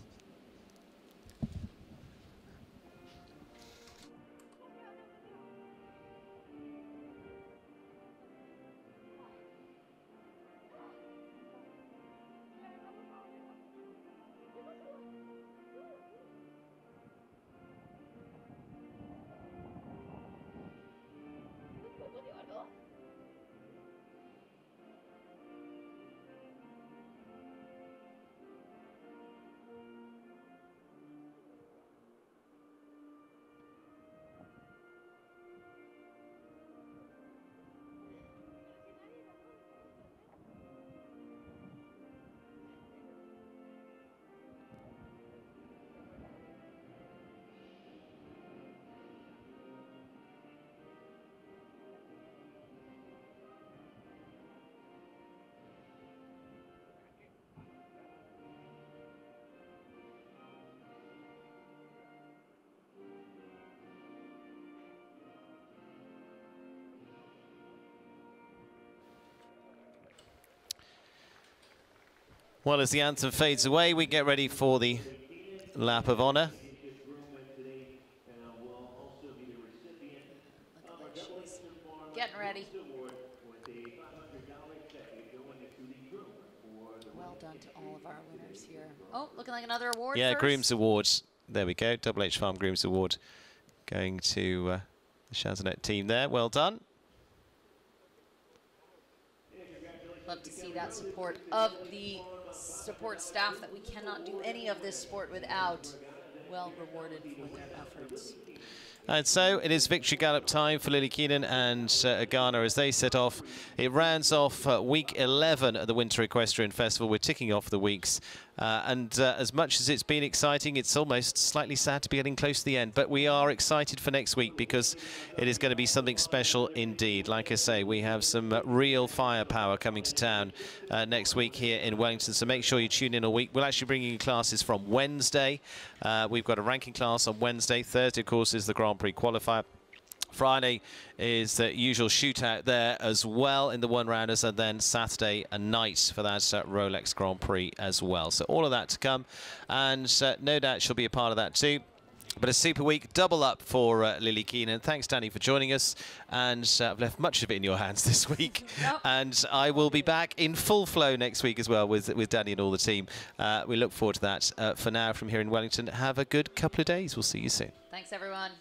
Well, as the anthem fades away, we get ready for the lap of honor. Getting ready. Well done to all of our winners here. Oh, looking like another award. Yeah, first. Grooms Awards. There we go. Double H Farm Grooms Award going to uh, the Chansonette team there. Well done. Love to see that support of the support staff that we cannot do any of this sport without. Well rewarded for their efforts. And so it is victory gallop time for Lillie Keenan and uh, Agana as they set off. It rounds off uh, week 11 at the Winter Equestrian Festival. We're ticking off the weeks Uh, and uh, as much as it's been exciting, it's almost slightly sad to be getting close to the end. But we are excited for next week because it is going to be something special indeed. Like I say, we have some uh, real firepower coming to town uh, next week here in Wellington. So make sure you tune in a week. We'll actually bring you classes from Wednesday. Uh, we've got a ranking class on Wednesday. Thursday, of course, is the Grand Prix qualifier. Friday is the usual shootout there as well in the one rounders, and then Saturday a night for that uh, Rolex Grand Prix as well. So all of that to come, and uh, no doubt she'll be a part of that too. But a super week, double up for uh, Lillie Keenan. Thanks, Danny, for joining us. And uh, I've left much of it in your hands this week. Yep. And I will be back in full flow next week as well with, with Danny and all the team. Uh, we look forward to that. Uh, for now, from here in Wellington, have a good couple of days. We'll see you soon. Thanks, everyone.